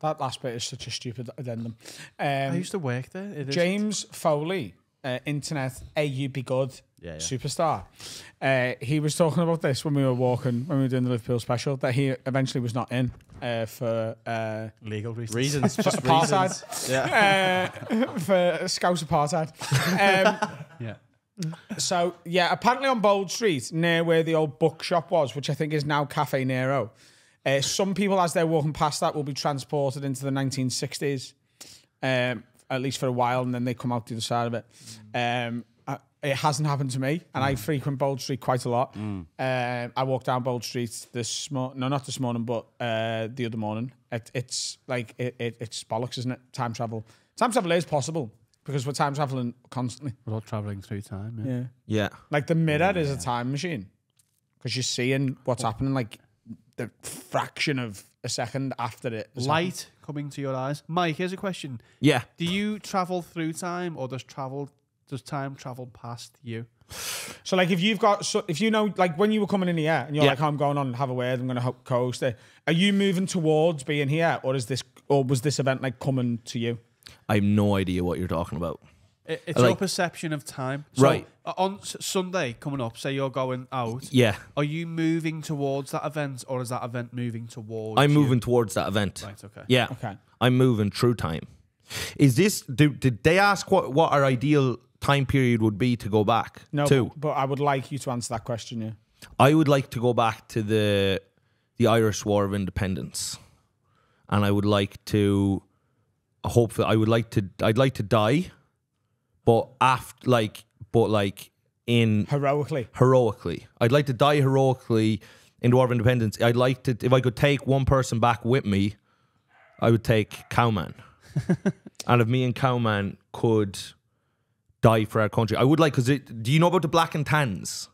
Speaker 2: That last bit is such a stupid addendum.
Speaker 5: I
Speaker 2: Um,
Speaker 5: used to work there. It is.
Speaker 2: James Foley, uh, internet AUB good
Speaker 6: Yeah, yeah.
Speaker 2: superstar. Uh, he was talking about this when we were walking, when we were doing the Liverpool special, that he eventually was not in uh, for uh,
Speaker 5: legal reasons.
Speaker 6: Reasons, just
Speaker 2: apartheid.
Speaker 6: reasons. Yeah.
Speaker 2: uh, (laughs) for Scouse apartheid. (laughs) Um,
Speaker 5: Yeah.
Speaker 2: So yeah, apparently on Bold Street, near where the old bookshop was, which I think is now Cafe Nero, uh, some people as they're walking past that will be transported into the 1960s, um, at least for a while, and then they come out the other side of it. Um, I, it hasn't happened to me, and I frequent Bold Street quite a lot. Um, I walked down Bold Street this morning, no, not this morning, but uh, the other morning. It, it's like it, it, it's bollocks, isn't it? Time travel. Time travel is possible because we're time traveling constantly.
Speaker 5: We're all traveling through time. Yeah.
Speaker 2: Yeah.
Speaker 4: Yeah.
Speaker 2: Like the mirror is a time machine because you're seeing what's happening like the fraction of a second after it. has happened.
Speaker 5: Light coming to your eyes. Mike, here's a question.
Speaker 4: Yeah.
Speaker 5: Do you travel through time, or does travel does time travel past you?
Speaker 2: So like if you've got so if you know like when you were coming in here and you're
Speaker 4: Yeah.
Speaker 2: like oh, I'm going on and have a word I'm going to co-host it. Are you moving towards being here or is this or was this event like coming to you?
Speaker 4: I have no idea what you're talking about.
Speaker 5: It, it's
Speaker 4: Like-
Speaker 5: your perception of time. So,
Speaker 4: Right.
Speaker 5: uh, On S- Sunday coming up, say you're going out.
Speaker 4: Yeah.
Speaker 5: Are you moving towards that event, or is that event moving towards?
Speaker 4: I'm
Speaker 5: you?
Speaker 4: moving towards that event.
Speaker 5: Right. Okay.
Speaker 4: Yeah.
Speaker 2: Okay.
Speaker 4: I'm moving through time. Is this do, did they ask what what our ideal time period would be to go back
Speaker 2: No,
Speaker 4: to?
Speaker 2: but, but I would like you to answer that question. Yeah.
Speaker 4: I would like to go back to the the Irish War of Independence, and I would like to hope that I would like to I'd like to die, but after like but like in
Speaker 2: Heroically.
Speaker 4: heroically. I'd like to die heroically in the War of Independence. I'd like to if I could take one person back with me, I would take Cowman. (laughs) and if me and Cowman could die for our country, I would like because do you know about the Black and Tans?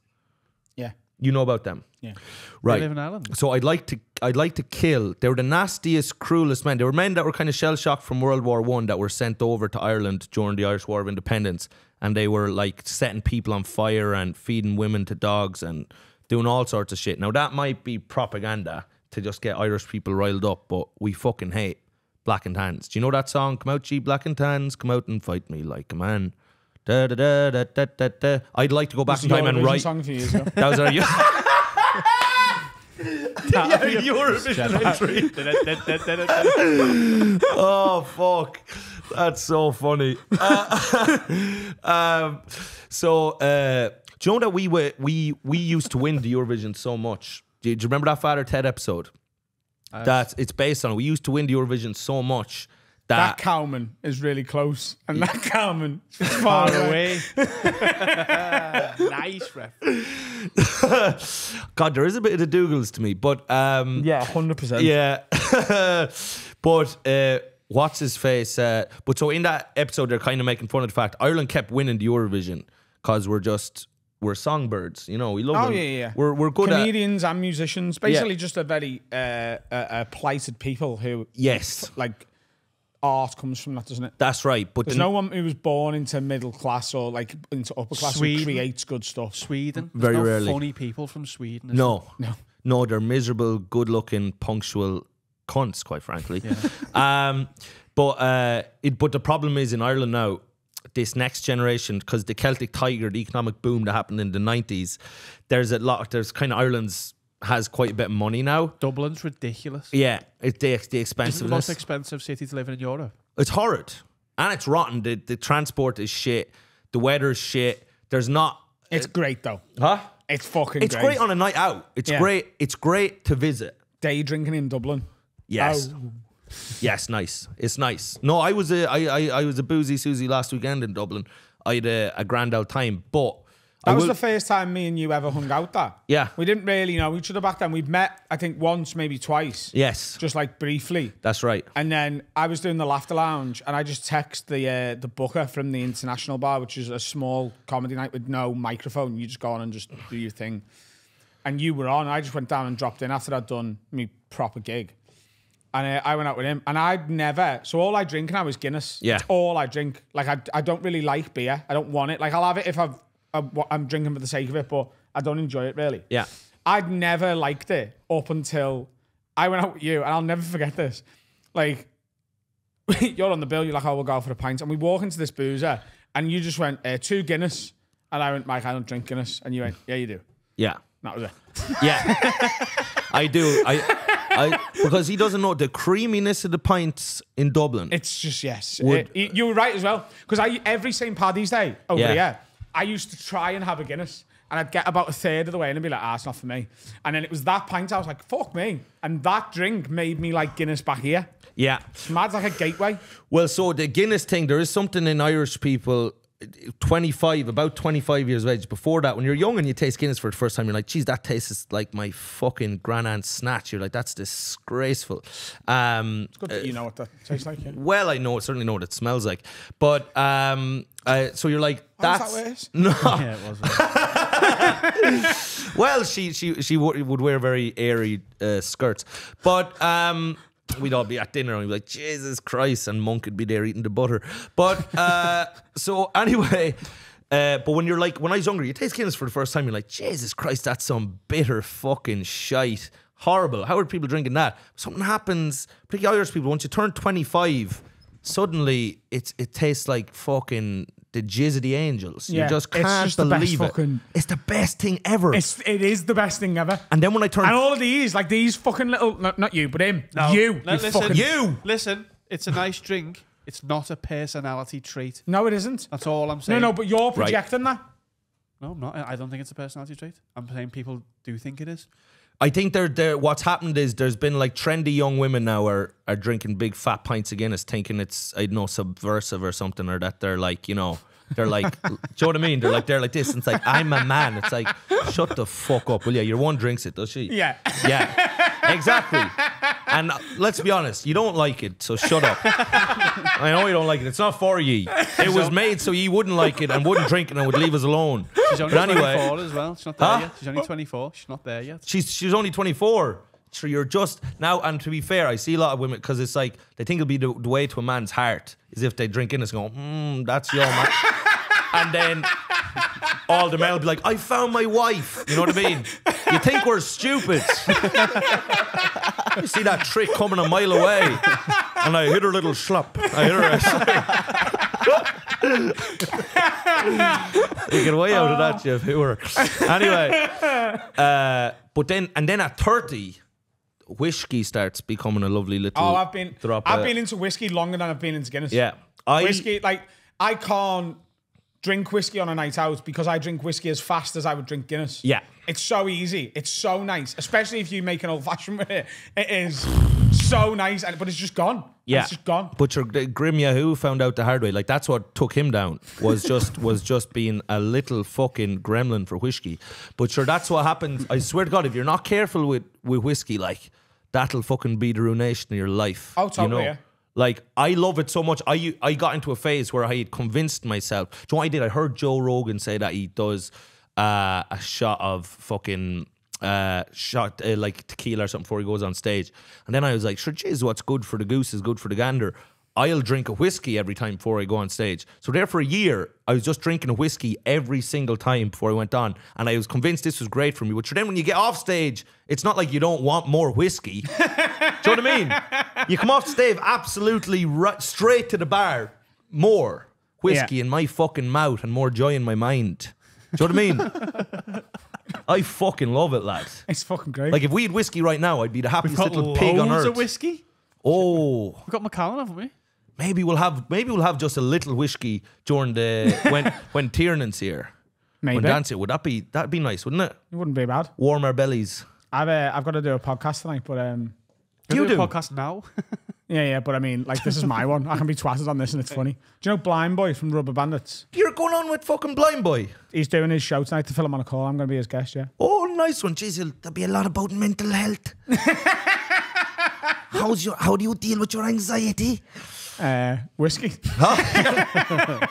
Speaker 4: You know about them,
Speaker 2: Yeah.
Speaker 5: They
Speaker 4: right?
Speaker 5: live in Ireland.
Speaker 4: So I'd like to I'd like to kill. They were the nastiest, cruelest men. They were men that were kind of shell shocked from World War One that were sent over to Ireland during the Irish War of Independence, and they were like setting people on fire and feeding women to dogs and doing all sorts of shit. Now that might be propaganda to just get Irish people riled up, but we fucking hate black and tans. Do you know that song? Come out, ye black and tans, come out and fight me like a man. Da, da, da, da, da, da, da. I'd like to go back in time and
Speaker 2: Eurovision
Speaker 4: write.
Speaker 2: song a few years ago.
Speaker 4: That was our (laughs) Eurovision entry. (laughs) oh fuck, that's so funny. Uh, (laughs) um, so, uh, do you know that we were we we used to win the Eurovision so much? Do you, do you remember that Father Ted episode? That it's based on. We used to win the Eurovision so much
Speaker 2: That
Speaker 4: that,
Speaker 2: cowman is really close, and that (laughs) cowman is far
Speaker 5: Far
Speaker 2: away.
Speaker 5: away. (laughs) nice ref.
Speaker 4: God, there is a bit of the Dougals to me, but um,
Speaker 2: Yeah, hundred percent.
Speaker 4: Yeah. (laughs) but uh, what's his face? Uh, but so in that episode, they're kind of making fun of the fact Ireland kept winning the Eurovision because we're just we're songbirds. You know, we love
Speaker 2: Oh
Speaker 4: them.
Speaker 2: yeah, yeah.
Speaker 4: We're we're good at
Speaker 2: comedians and musicians. Basically, just a very uh, uh, uh, plighted people who
Speaker 4: yes,
Speaker 2: like art comes from that, doesn't it?
Speaker 4: that's right. But
Speaker 2: There's
Speaker 4: the-
Speaker 2: no one who was born into middle class or like into upper class
Speaker 5: Sweden.
Speaker 2: who creates good stuff.
Speaker 5: Sweden. There's
Speaker 4: Very
Speaker 5: no
Speaker 4: rarely.
Speaker 5: funny people from Sweden. is
Speaker 4: no,
Speaker 2: No.
Speaker 4: no, they're miserable, good-looking, punctual cunts, quite frankly. (laughs) um, but uh, it, but the problem is in Ireland now. This next generation, because the Celtic Tiger, the economic boom that happened in the nineties, there's a lot. There's kind of Ireland's has quite a bit of money now.
Speaker 5: Dublin's ridiculous.
Speaker 4: Yeah, it's the the
Speaker 5: It's the most expensive city to live in in Europe.
Speaker 4: it's horrid, and it's rotten. The the transport is shit. The weather is shit. There's not.
Speaker 2: It's uh, great though.
Speaker 4: Huh?
Speaker 2: It's fucking
Speaker 4: It's great on a night out. It's
Speaker 2: Yeah.
Speaker 4: great. It's great to visit.
Speaker 2: day drinking in Dublin.
Speaker 4: Yes.
Speaker 2: Oh.
Speaker 4: Yes, nice. It's nice. No, I was a I, I, I was a boozy Susie last weekend in Dublin. I had a, a grand old time, but
Speaker 2: That
Speaker 4: I
Speaker 2: was
Speaker 4: will-
Speaker 2: the first time me and you ever hung out there.
Speaker 4: Yeah.
Speaker 2: We didn't really know each other back then. We'd met, I think, once, maybe twice.
Speaker 4: yes,
Speaker 2: Just like briefly.
Speaker 4: that's right.
Speaker 2: And then I was doing the Laughter Lounge, and I just text the uh, the booker from the International Bar, which is a small comedy night with no microphone. You just go on and just do your thing. And you were on. I just went down and dropped in after I'd done my proper gig. And uh, I went out with him, and I'd never. So all I drink now is Guinness.
Speaker 4: Yeah.
Speaker 2: It's all I drink. Like I, I don't really like beer. I don't want it. Like I'll have it if I've, I'm, I'm drinking for the sake of it, but I don't enjoy it really.
Speaker 4: Yeah.
Speaker 2: I'd never liked it up until I went out with you, and I'll never forget this. Like, (laughs) you're on the bill, you're like, oh, we'll go for a pint. And we walk into this boozer, and you just went, uh, two Guinness. And I went, Mike, I don't drink Guinness. And you went, yeah, you do.
Speaker 4: Yeah.
Speaker 2: And that was it.
Speaker 4: Yeah. (laughs) I do. I I because he doesn't know the creaminess of the pints in Dublin.
Speaker 2: It's just, yes.
Speaker 4: Would-
Speaker 2: you you were right as well. Because I every St. Paddy's Day over
Speaker 4: Yeah.
Speaker 2: here, I used to try and have a Guinness. And I'd get about a third of the way and I'd be like, ah, it's not for me. And then it was that pint, I was like, fuck me. And that drink made me like Guinness back here.
Speaker 4: yeah.
Speaker 2: It's mad, like a gateway.
Speaker 4: Well, so the Guinness thing, there is something in Irish people, 25, about 25 years of age. Before that, when you're young and you taste Guinness for the first time, you're like, geez, that tastes like my fucking grand aunt's snatch. You're like, that's disgraceful. Um,
Speaker 2: Good that you know what that tastes like. Yeah.
Speaker 4: well, I know, certainly know what it smells like. But um, uh, so you're like,
Speaker 2: Oh, is that
Speaker 4: that's.
Speaker 2: what? (laughs)
Speaker 4: No.
Speaker 5: Yeah, it was. (laughs)
Speaker 4: Well, she she she would, would wear very airy uh, skirts, but um, (laughs) we'd all be at dinner and we'd be like, Jesus Christ, and Monk would be there eating the butter. But uh, (laughs) so anyway. Uh, but when you're like, when I was younger, you taste Guinness for the first time, you're like, Jesus Christ, that's some bitter fucking shite. Horrible. How are people drinking that? Something happens, particularly Irish people, once you turn 25, suddenly it's it tastes like fucking the jizz of the angels.
Speaker 2: Yeah,
Speaker 4: you just can't
Speaker 2: just the best
Speaker 4: believe it.
Speaker 2: fucking-
Speaker 4: It's the best thing ever.
Speaker 2: It's it is the best thing ever.
Speaker 4: And then when I turn
Speaker 2: and all of these, like these fucking little, not, not you, but him,
Speaker 5: No.
Speaker 2: you,
Speaker 5: No,
Speaker 2: you
Speaker 5: listen.
Speaker 2: fucking
Speaker 4: you,
Speaker 5: Listen, it's a nice drink. It's not a personality trait.
Speaker 2: No, it isn't.
Speaker 5: That's all I'm saying.
Speaker 2: no, no, but you're projecting that.
Speaker 5: No, I'm not. I I don't think it's a personality trait. I'm saying people do think it is.
Speaker 4: I think they're, they're, what's happened is there's been like trendy young women now are, are drinking big fat pints of Guinness, thinking it's I don't know subversive or something, or that they're like you know they're like, (laughs) do you know what I mean? They're like they're like this, and it's like I'm a man. It's like shut the fuck up, will you? Your one drinks it, does she?
Speaker 2: Yeah.
Speaker 4: Yeah, exactly. And uh, let's be honest, you don't like it, so shut up. (laughs) I know you don't like it. It's not for ye. It was made so ye wouldn't like it and wouldn't drink it and would leave us alone.
Speaker 5: She's only
Speaker 4: But anyway,
Speaker 5: 24 as well. She's not there
Speaker 4: Huh?
Speaker 5: yet. She's only 24. She's not there yet.
Speaker 4: she's she's only 24. So you're just now, and to be fair, I see a lot of women because it's like they think it'll be the, the way to a man's heart is if they drink in it's going, hmm, that's your man. (laughs) and then all the men will be like, I found my wife. You know what I mean? You think we're stupid. you see that trick coming a mile away. And I hit her little slap. I hit her. (laughs) you get way out of that, Jeff. Who were? Anyway. Uh, but then, and then at 30, whiskey starts becoming a lovely little.
Speaker 2: Oh, I've been,
Speaker 4: drop.
Speaker 2: I've been into whiskey longer than I've been into Guinness.
Speaker 4: Yeah. I,
Speaker 2: whiskey, like I can't drink whiskey on a night out because I drink whiskey as fast as I would drink Guinness.
Speaker 4: Yeah.
Speaker 2: It's so easy. It's so nice, especially if you make an old fashioned with it. It is so nice, and but it's just gone.
Speaker 4: Yeah,
Speaker 2: it's just gone.
Speaker 4: But your the Grim Yahoo found out the hard way. Like that's what took him down. Was just (laughs) was just being a little fucking gremlin for whiskey. But sure, that's what happens. I swear to God, if you're not careful with with whiskey, like that'll fucking be the ruination of your life.
Speaker 2: Oh, totally,
Speaker 4: You know?
Speaker 2: yeah.
Speaker 4: Like I love it so much. I I got into a phase where I had convinced myself. Do you know what I did? I heard Joe Rogan say that he does uh, a shot of fucking uh shot uh, like tequila or something before he goes on stage. And then I was like, sure, jeez, what's good for the goose is good for the gander. I'll drink a whiskey every time before I go on stage. So there for a year, I was just drinking a whiskey every single time before I went on, and I was convinced this was great for me. But sure, then when you get off stage, it's not like you don't want more whiskey. (laughs) Do you know what I mean? You come off stage absolutely right, straight to the bar, more whiskey
Speaker 2: Yeah.
Speaker 4: in my fucking mouth and more joy in my mind. Do you know what I mean? (laughs) I fucking love it, lad.
Speaker 2: It's fucking great.
Speaker 4: Like if we had whiskey right now, I'd be the happiest little pig on earth.
Speaker 5: of whiskey.
Speaker 4: oh,
Speaker 5: We've got Macallan, haven't we?
Speaker 4: Maybe we'll have maybe we'll have just a little whiskey during the (laughs) when when Tiernan's here.
Speaker 2: Maybe
Speaker 4: When Dan's here, would that be that'd be nice, wouldn't it?
Speaker 2: it wouldn't be bad.
Speaker 4: Warm our bellies.
Speaker 2: I've uh, I've got to do a podcast tonight, but um,
Speaker 5: Do
Speaker 4: you
Speaker 5: you do
Speaker 4: do?
Speaker 5: a podcast now? (laughs)
Speaker 2: yeah, yeah. But I mean, like this is my one. I can be twatted on this, and it's funny. Do you know Blind Boy from Rubberbandits?
Speaker 4: You're going on with fucking blind boy.
Speaker 2: He's doing his show tonight to fill him on a call. I'm going to be his guest. Yeah.
Speaker 4: Oh, nice one. Jeez, you'll- there'll be a lot about mental health. (laughs) How's your how do you deal with your anxiety?
Speaker 2: Uh, whiskey. (laughs)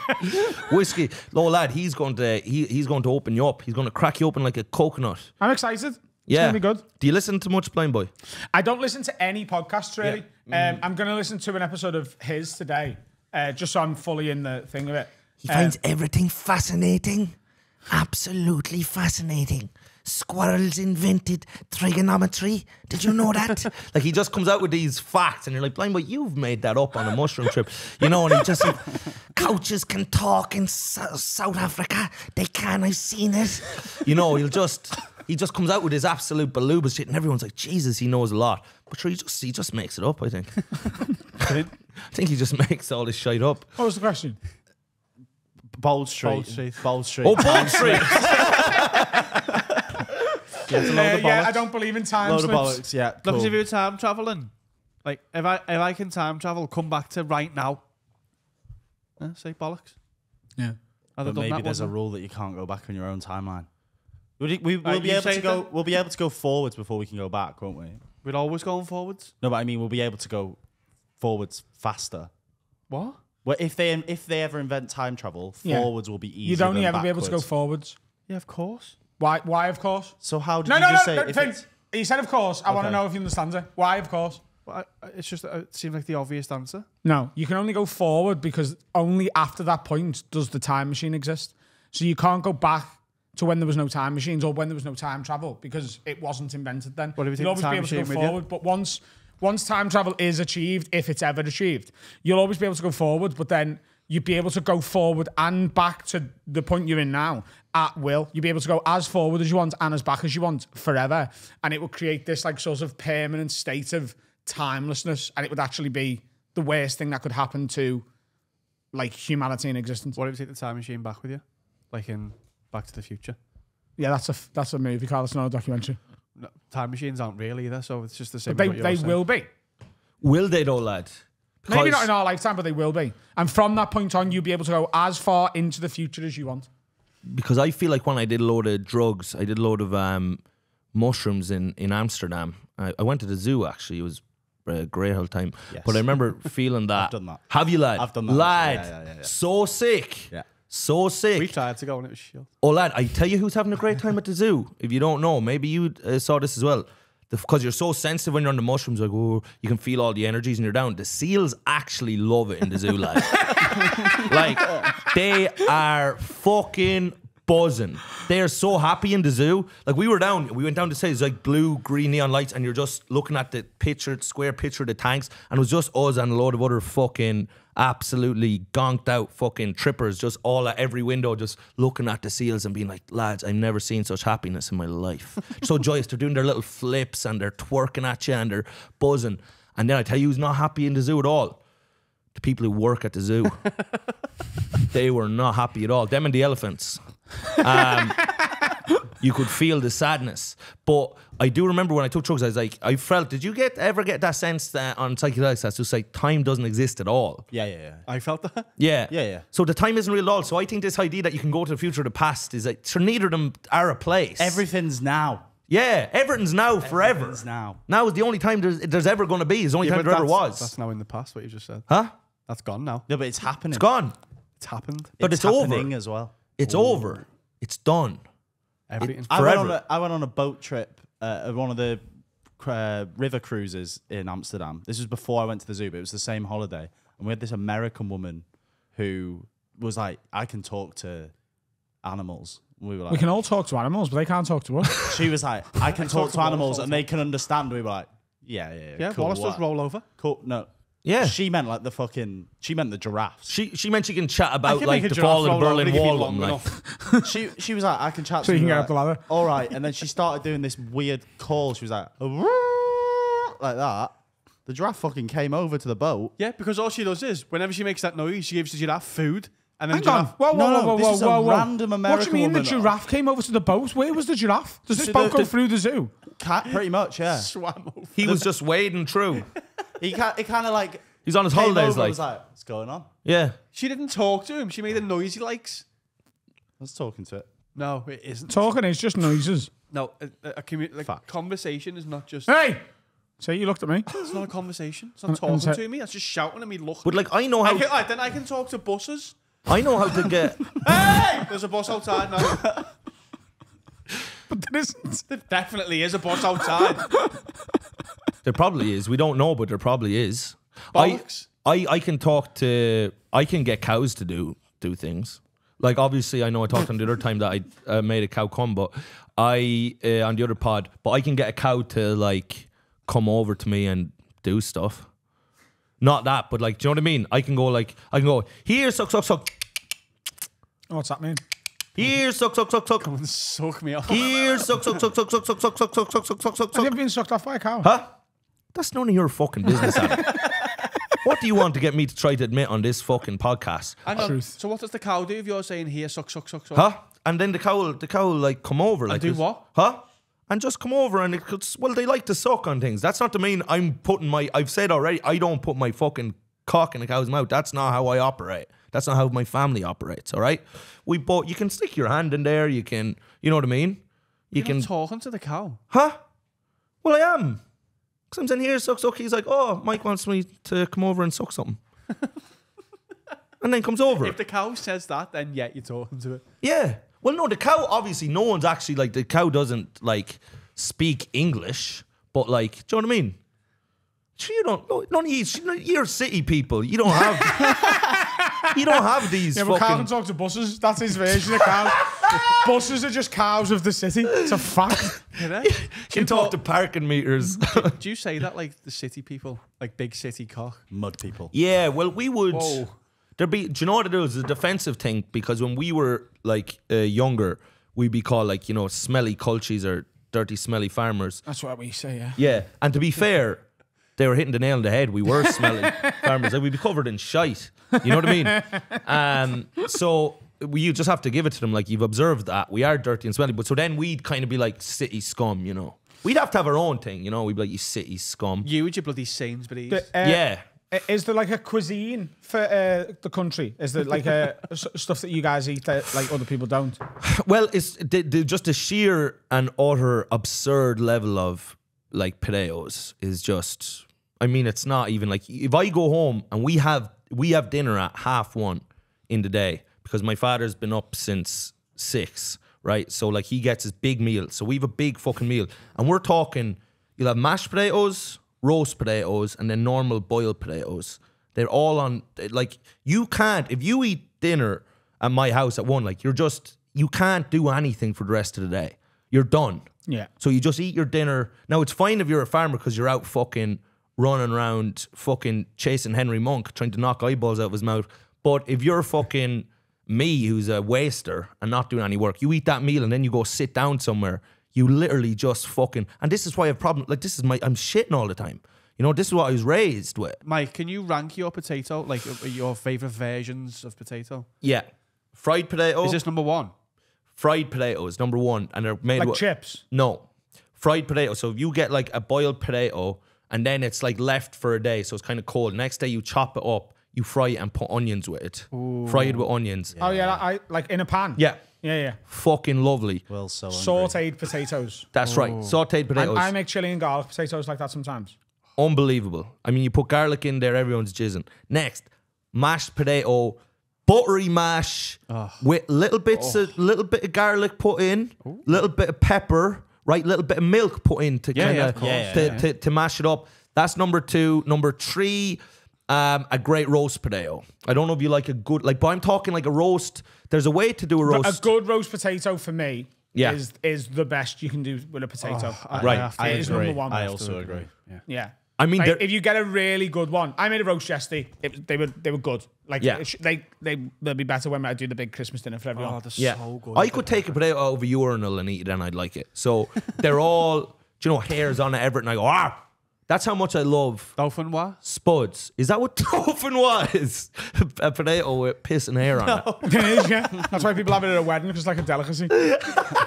Speaker 4: Whiskey. No lad, he's going to he, he's going to open you up. He's going to crack you open like a coconut.
Speaker 2: I'm excited. It's
Speaker 4: Yeah.
Speaker 2: going to be good.
Speaker 4: Do you listen to much Blind Boy?
Speaker 2: I don't listen to any podcasts really.
Speaker 4: Mm.
Speaker 2: Um, I'm going to listen to an episode of his today, uh, just so I'm fully in the thing of it.
Speaker 8: He finds everything fascinating. Absolutely fascinating. Squirrels invented trigonometry. Did you know that? (laughs)
Speaker 4: Like he just comes out with these facts, and you're like, Blind Boy, you've made that up on a mushroom trip, you know? And he just like, (laughs)
Speaker 8: Couches can talk in Sou- South Africa. They can. I've seen it.
Speaker 4: you know, he'll just he just comes out with his absolute baluba shit, and everyone's like, Jesus, he knows a lot. But sure, he just he just makes it up. I think. (laughs) I think he just makes all this shit up.
Speaker 2: what was the question?
Speaker 6: Bold Street.
Speaker 5: Bold Street.
Speaker 6: Bold Street.
Speaker 4: Oh, Bond Street.
Speaker 5: Yeah, it's a
Speaker 2: Uh,
Speaker 5: load of
Speaker 2: yeah, I don't believe in time
Speaker 6: Load of bollocks. Yeah.
Speaker 5: Look,
Speaker 6: cool.
Speaker 5: if you're time traveling, like if I if I can time travel, come back to right now. Say bollocks.
Speaker 2: Yeah.
Speaker 5: I'd have
Speaker 6: But
Speaker 5: done
Speaker 6: maybe
Speaker 5: that
Speaker 6: there's a
Speaker 5: one.
Speaker 6: rule that you can't go back on your own timeline. We, we, we'll
Speaker 5: Right,
Speaker 6: be
Speaker 5: you
Speaker 6: able
Speaker 5: say
Speaker 6: to go.
Speaker 5: then.
Speaker 6: We'll be able to go forwards before we can go back, won't we?
Speaker 5: We're always going forwards.
Speaker 6: No, but I mean, we'll be able to go forwards faster.
Speaker 5: What?
Speaker 6: Well, if they if they ever invent time travel,
Speaker 2: Yeah.
Speaker 6: forwards will be easier.
Speaker 2: You'd only
Speaker 6: than
Speaker 2: ever be able to go
Speaker 6: backwards.
Speaker 2: forwards.
Speaker 5: Yeah, of course.
Speaker 2: Why? Why? Of course.
Speaker 6: So how did
Speaker 2: No,
Speaker 6: you
Speaker 2: no, no,
Speaker 6: say?
Speaker 2: no. Finn,
Speaker 6: it's-
Speaker 2: he said, "Of course." I want to know if he understands it. Why? Of course.
Speaker 5: I, I- it's just it seems like the obvious answer.
Speaker 2: No, you can only go forward because only after that point does the time machine exist. So you can't go back to when there was no time machines or when there was no time travel because it wasn't invented then.
Speaker 5: What if you
Speaker 2: You'll
Speaker 5: take the
Speaker 2: always be able to go
Speaker 5: you?
Speaker 2: forward, but once once time travel is achieved, if it's ever achieved, you'll always be able to go forward. But then you'd be able to go forward and back to the point you're in now at will. You'd be able to go as forward as you want and as back as you want forever, and it would create this like sort of permanent state of timelessness, and it would actually be the worst thing that could happen to like humanity in existence.
Speaker 5: What if you take the time machine back with you, like in Back to the Future?
Speaker 2: Yeah, that's a f- that's a movie, Carl. It's not a documentary.
Speaker 5: No, time machines aren't real either, so it's just the same.
Speaker 2: But they they
Speaker 5: saying.
Speaker 2: will be.
Speaker 4: Will they though, lad?
Speaker 2: Maybe not in our lifetime, but they will be. And from that point on, you'll be able to go as far into the future as you want.
Speaker 4: Because I feel like when I did a load of drugs, I did a load of um, mushrooms in, in Amsterdam. I, I went to the zoo actually. It was a great whole time. But I remember (laughs) feeling that.
Speaker 6: done that.
Speaker 4: Have you, lad?
Speaker 6: I've done that.
Speaker 4: Lad,
Speaker 6: yeah, yeah, yeah.
Speaker 4: so sick.
Speaker 6: Yeah.
Speaker 4: So sick.
Speaker 5: We tried to go and it was shit.
Speaker 4: Oh, lad, I tell you who's having a great time at the zoo. If you don't know, maybe you uh, saw this as well. Because you're so sensitive when you're on the mushrooms, like, oh, you can feel all the energies and you're down. The seals actually love it in the zoo, lad. (laughs) like, they are fucking buzzing. They are so happy in the zoo. Like, we were down, we went down to say it's like blue, green neon lights, and you're just looking at the picture, square picture of the tanks, and it was just us and a load of other fucking absolutely gonked out fucking trippers just all at every window just looking at the seals and being like lads I've never seen such happiness in my life. So (laughs) joyous they're doing their little flips and they're twerking at you and they're buzzing. And then I tell you who's not happy in the zoo at all? The people who work at the zoo. (laughs) They were not happy at all. Them and the elephants. Um, (laughs) you could feel the sadness. But I do remember when I took drugs, I was like, I felt. Did you get ever get that sense that on psychedelics that's just like time doesn't exist at all?
Speaker 6: Yeah, yeah, yeah.
Speaker 5: I felt that. (laughs)
Speaker 4: Yeah,
Speaker 6: Yeah, yeah.
Speaker 4: So the time isn't real at all. So I think this idea that you can go to the future or the past is like, so neither of them are a place.
Speaker 6: Everything's now.
Speaker 4: yeah, everything's now forever.
Speaker 6: Everything's now.
Speaker 4: Now is the only time there's, there's ever going to be. It's the only
Speaker 5: Yeah,
Speaker 4: time
Speaker 5: but
Speaker 4: there ever
Speaker 5: that's-
Speaker 4: was.
Speaker 5: That's now in the past. What you just said.
Speaker 4: huh?
Speaker 5: That's gone now.
Speaker 6: No, but it's happening.
Speaker 4: It's gone.
Speaker 5: It's happened.
Speaker 4: But it's, over.
Speaker 6: happening as well.
Speaker 4: It's over. It's done.
Speaker 5: Everything's
Speaker 6: I went, on a, I went on a boat trip uh, at one of the uh, river cruises in Amsterdam. This was before I went to the zoo, but it was the same holiday. And we had this American woman who was like, I can talk to animals. We were like,
Speaker 2: We can all talk to animals, but they can't talk to us. (laughs)
Speaker 6: she was like, I can talk
Speaker 5: talk
Speaker 6: to
Speaker 5: to
Speaker 6: animals and they can understand. We were like, yeah, yeah, yeah.
Speaker 5: yeah.
Speaker 6: cool,
Speaker 5: Wallace does
Speaker 6: what?
Speaker 5: roll over.
Speaker 6: Cool. No.
Speaker 4: Yeah.
Speaker 6: She meant like the fucking, she meant the giraffes.
Speaker 4: She she meant she can chat about
Speaker 5: can
Speaker 4: like the
Speaker 5: giraffe
Speaker 4: fall of
Speaker 5: roll
Speaker 4: the
Speaker 5: over
Speaker 4: Berlin Wall.
Speaker 5: long
Speaker 4: and, like, (laughs)
Speaker 6: she she was like, I can chat.
Speaker 2: So
Speaker 6: to
Speaker 2: you can
Speaker 6: we
Speaker 2: get
Speaker 6: were
Speaker 2: up the
Speaker 6: like,
Speaker 2: ladder.
Speaker 6: All right, and then she started doing this weird call. She was like, like that. The giraffe fucking came over to the boat.
Speaker 5: Yeah, because all she does is whenever she makes that noise, she gives the giraffe food, and then
Speaker 2: Hang
Speaker 5: the
Speaker 2: on.
Speaker 5: giraffe.
Speaker 2: Whoa, whoa,
Speaker 6: No, no,
Speaker 2: whoa, whoa,
Speaker 6: this
Speaker 2: whoa,
Speaker 6: is a
Speaker 2: whoa, whoa.
Speaker 6: random
Speaker 2: What
Speaker 6: American
Speaker 2: do you mean
Speaker 6: woman.
Speaker 2: the giraffe came over to the boat? Where was the giraffe? Does this
Speaker 6: So
Speaker 2: boat
Speaker 6: the-
Speaker 2: go
Speaker 6: the-
Speaker 2: through the zoo?
Speaker 6: Cat, pretty much, yeah.
Speaker 5: Swam over.
Speaker 4: he was just wading through.
Speaker 6: He ca- it kind of like
Speaker 4: He's on his
Speaker 6: came
Speaker 4: holidays,
Speaker 6: over and
Speaker 4: like
Speaker 6: was like, what's going on?
Speaker 4: yeah.
Speaker 5: She didn't talk to him. She made a noise he likes.
Speaker 6: I was talking to it.
Speaker 5: No, it isn't.
Speaker 2: Talking is just noises.
Speaker 5: No, a, a, a commu- like,
Speaker 6: Fact.
Speaker 5: conversation is not just.
Speaker 2: Hey! So you looked at me.
Speaker 5: It's not a conversation. It's not
Speaker 2: And-
Speaker 5: talking
Speaker 2: and so-
Speaker 5: to me. That's just shouting at me. Look.
Speaker 4: But like I know
Speaker 5: I
Speaker 4: how
Speaker 5: can, alright, then I can talk to buses.
Speaker 4: I know how to get. (laughs)
Speaker 5: Hey, there's a bus outside now. (laughs)
Speaker 2: But there isn't.
Speaker 5: there definitely is a bus outside. (laughs)
Speaker 4: There probably is. We don't know, but there probably is. I,
Speaker 5: Bollocks.
Speaker 4: I I can talk to. I can get cows to do do things. Like obviously, I know I talked on the other time that I uh, made a cow come, but I uh, on the other pod. But I can get a cow to like come over to me and do stuff. Not that, but like, do you know what I mean? I can go like, I can go here, suck, suck, suck.
Speaker 2: Oh, what's that mean?
Speaker 4: Here, suck, suck, suck, suck.
Speaker 5: Come and Suck me off.
Speaker 4: Here, suck, suck, suck, suck, suck, suck, suck, suck, suck, suck, suck, suck, suck,
Speaker 2: Have you ever been sucked off by a cow?
Speaker 4: Huh? That's none of your fucking business, Adam. what do you want to get me to try to admit on this fucking podcast?
Speaker 5: Hang on.
Speaker 2: Truth.
Speaker 5: So what does the cow do if you're saying here, suck, suck, suck, suck?
Speaker 4: Huh? And then the cow, will- the cow, will, like come over, like
Speaker 5: do
Speaker 4: this.
Speaker 5: what?
Speaker 4: Huh? And just come over and it could. Well, they like to suck on things. That's not to mean I'm putting my. I've said already. I don't put my fucking cock in a cow's mouth. That's not how I operate. That's not how my family operates. All right. We but you can stick your hand in there. You can. You know what I mean. You
Speaker 5: You're
Speaker 4: can.
Speaker 5: not talking to the cow.
Speaker 4: Huh? Well, I am. Because I'm saying here, suck, suck. He's like, oh, Mike wants me to come over and suck something. (laughs) and then comes over.
Speaker 5: If the cow says that, then yeah, you're talking to it.
Speaker 4: Yeah. Well, no, the cow, obviously, no one's actually like, the cow doesn't like speak English, but like, do you know what I mean? Sure, you don't, no, none of you, you're city people. You don't have, (laughs) you don't have these
Speaker 2: Yeah, but cow can
Speaker 4: fucking.
Speaker 2: talk to buses. That's his version of cows. (laughs) buses are just cows of the city. It's a fact.
Speaker 5: You know?
Speaker 4: You talk to parking meters. (laughs)
Speaker 5: Do you say that like the city people, like big city cock?
Speaker 6: Mud people.
Speaker 4: Yeah, well, we would.
Speaker 5: Whoa.
Speaker 4: There be. Do you know what it is? It's a defensive thing because when we were like uh, younger, we'd be called like you know smelly culchies or dirty, smelly farmers.
Speaker 2: That's what we say, yeah.
Speaker 4: Yeah, and to be fair, they were hitting the nail on the head. We were smelly (laughs) farmers. Like we'd be covered in shite. You know what I mean? Um, so we you just have to give it to them. Like you've observed that we are dirty and smelly. But so then we'd kind of be like city scum. You know, we'd have to have our own thing. You know, we'd be like you city scum.
Speaker 5: You with your bloody Sainsbury's.
Speaker 2: The, uh,
Speaker 4: yeah.
Speaker 2: Is there like a cuisine for uh, the country? Is there like a (laughs) s- stuff that you guys eat that like other people don't?
Speaker 4: Well, it's the, the, just a sheer and utter absurd level of like potatoes is just. I mean, it's not even like if I go home and we have we have dinner at half one in the day because my father's been up since six, right? So like he gets his big meal. So we have a big fucking meal, and we're talking. You'll have mashed potatoes, roast potatoes, and then normal boiled potatoes. They're all on like you can't if you eat dinner at my house at one, like you're just you can't do anything for the rest of the day. You're done.
Speaker 2: Yeah.
Speaker 4: So you just eat your dinner. Now it's fine if you're a farmer because you're out fucking running around fucking chasing Henry Monk trying to knock eyeballs out of his mouth. But if you're fucking me who's a waster and not doing any work, you eat that meal and then you go sit down somewhere. You literally just fucking and this is why I have problem like this is my I'm shitting all the time. You know, this is what I was raised with.
Speaker 5: Mike, can you rank your potato, like uh, your favorite versions of potato?
Speaker 4: Yeah. Fried potato.
Speaker 5: Is this number one?
Speaker 4: fried potatoes, number one, and they're made
Speaker 2: Like
Speaker 4: with-
Speaker 2: chips.
Speaker 4: No, fried potato. So if you get like a boiled potato and then it's like left for a day, so it's kind of cold. Next day you chop it up, you fry it and put onions with it. Fry it with onions.
Speaker 2: Oh yeah, I like in a pan.
Speaker 4: Yeah,
Speaker 2: yeah, yeah.
Speaker 4: fucking lovely.
Speaker 6: Well, so.
Speaker 2: Sautéed potatoes.
Speaker 4: That's right. Sauteed potatoes.
Speaker 2: I, I make chili and garlic potatoes like that sometimes.
Speaker 4: Unbelievable. I mean, you put garlic in there, everyone's jizzing. Next, mashed potato, buttery mash with little bits oh. of little bit of garlic put in, little bit of pepper, right? Little bit of milk put in to
Speaker 5: Yeah,
Speaker 4: kind
Speaker 5: yeah,
Speaker 4: of
Speaker 5: of.
Speaker 6: Yeah,
Speaker 4: to,
Speaker 6: yeah.
Speaker 4: To, to mash it up. That's number two. Number three, um, a great roast potato. I don't know if you like a good like, but I'm talking like a roast. There's a way to do a roast.
Speaker 2: A good roast potato for me
Speaker 4: Yeah.
Speaker 2: is is the best you can do with a potato.
Speaker 5: I-
Speaker 4: Right.
Speaker 5: have
Speaker 2: I
Speaker 6: I agree.
Speaker 2: number one.
Speaker 6: I also agree.
Speaker 2: yeah.
Speaker 4: I mean,
Speaker 2: Like, if you get a really good one, I made a roast yesterday. It, they were they were good. Like
Speaker 4: Yeah.
Speaker 2: sh- they they they'll be better when I do the big Christmas dinner for everyone.
Speaker 5: Oh, they're
Speaker 4: Yeah,
Speaker 5: so good.
Speaker 4: I could take a potato out of a urinal and eat it, and I'd like it. So (laughs) they're all, do you know, hairs on it, everything. I go, ah, that's how much I love
Speaker 5: Dolphin what?
Speaker 4: spuds. Is that what (laughs) tofu was? a potato with piss and hair on it. (laughs)
Speaker 2: it is, yeah. That's why people have it at a wedding because it's like a delicacy.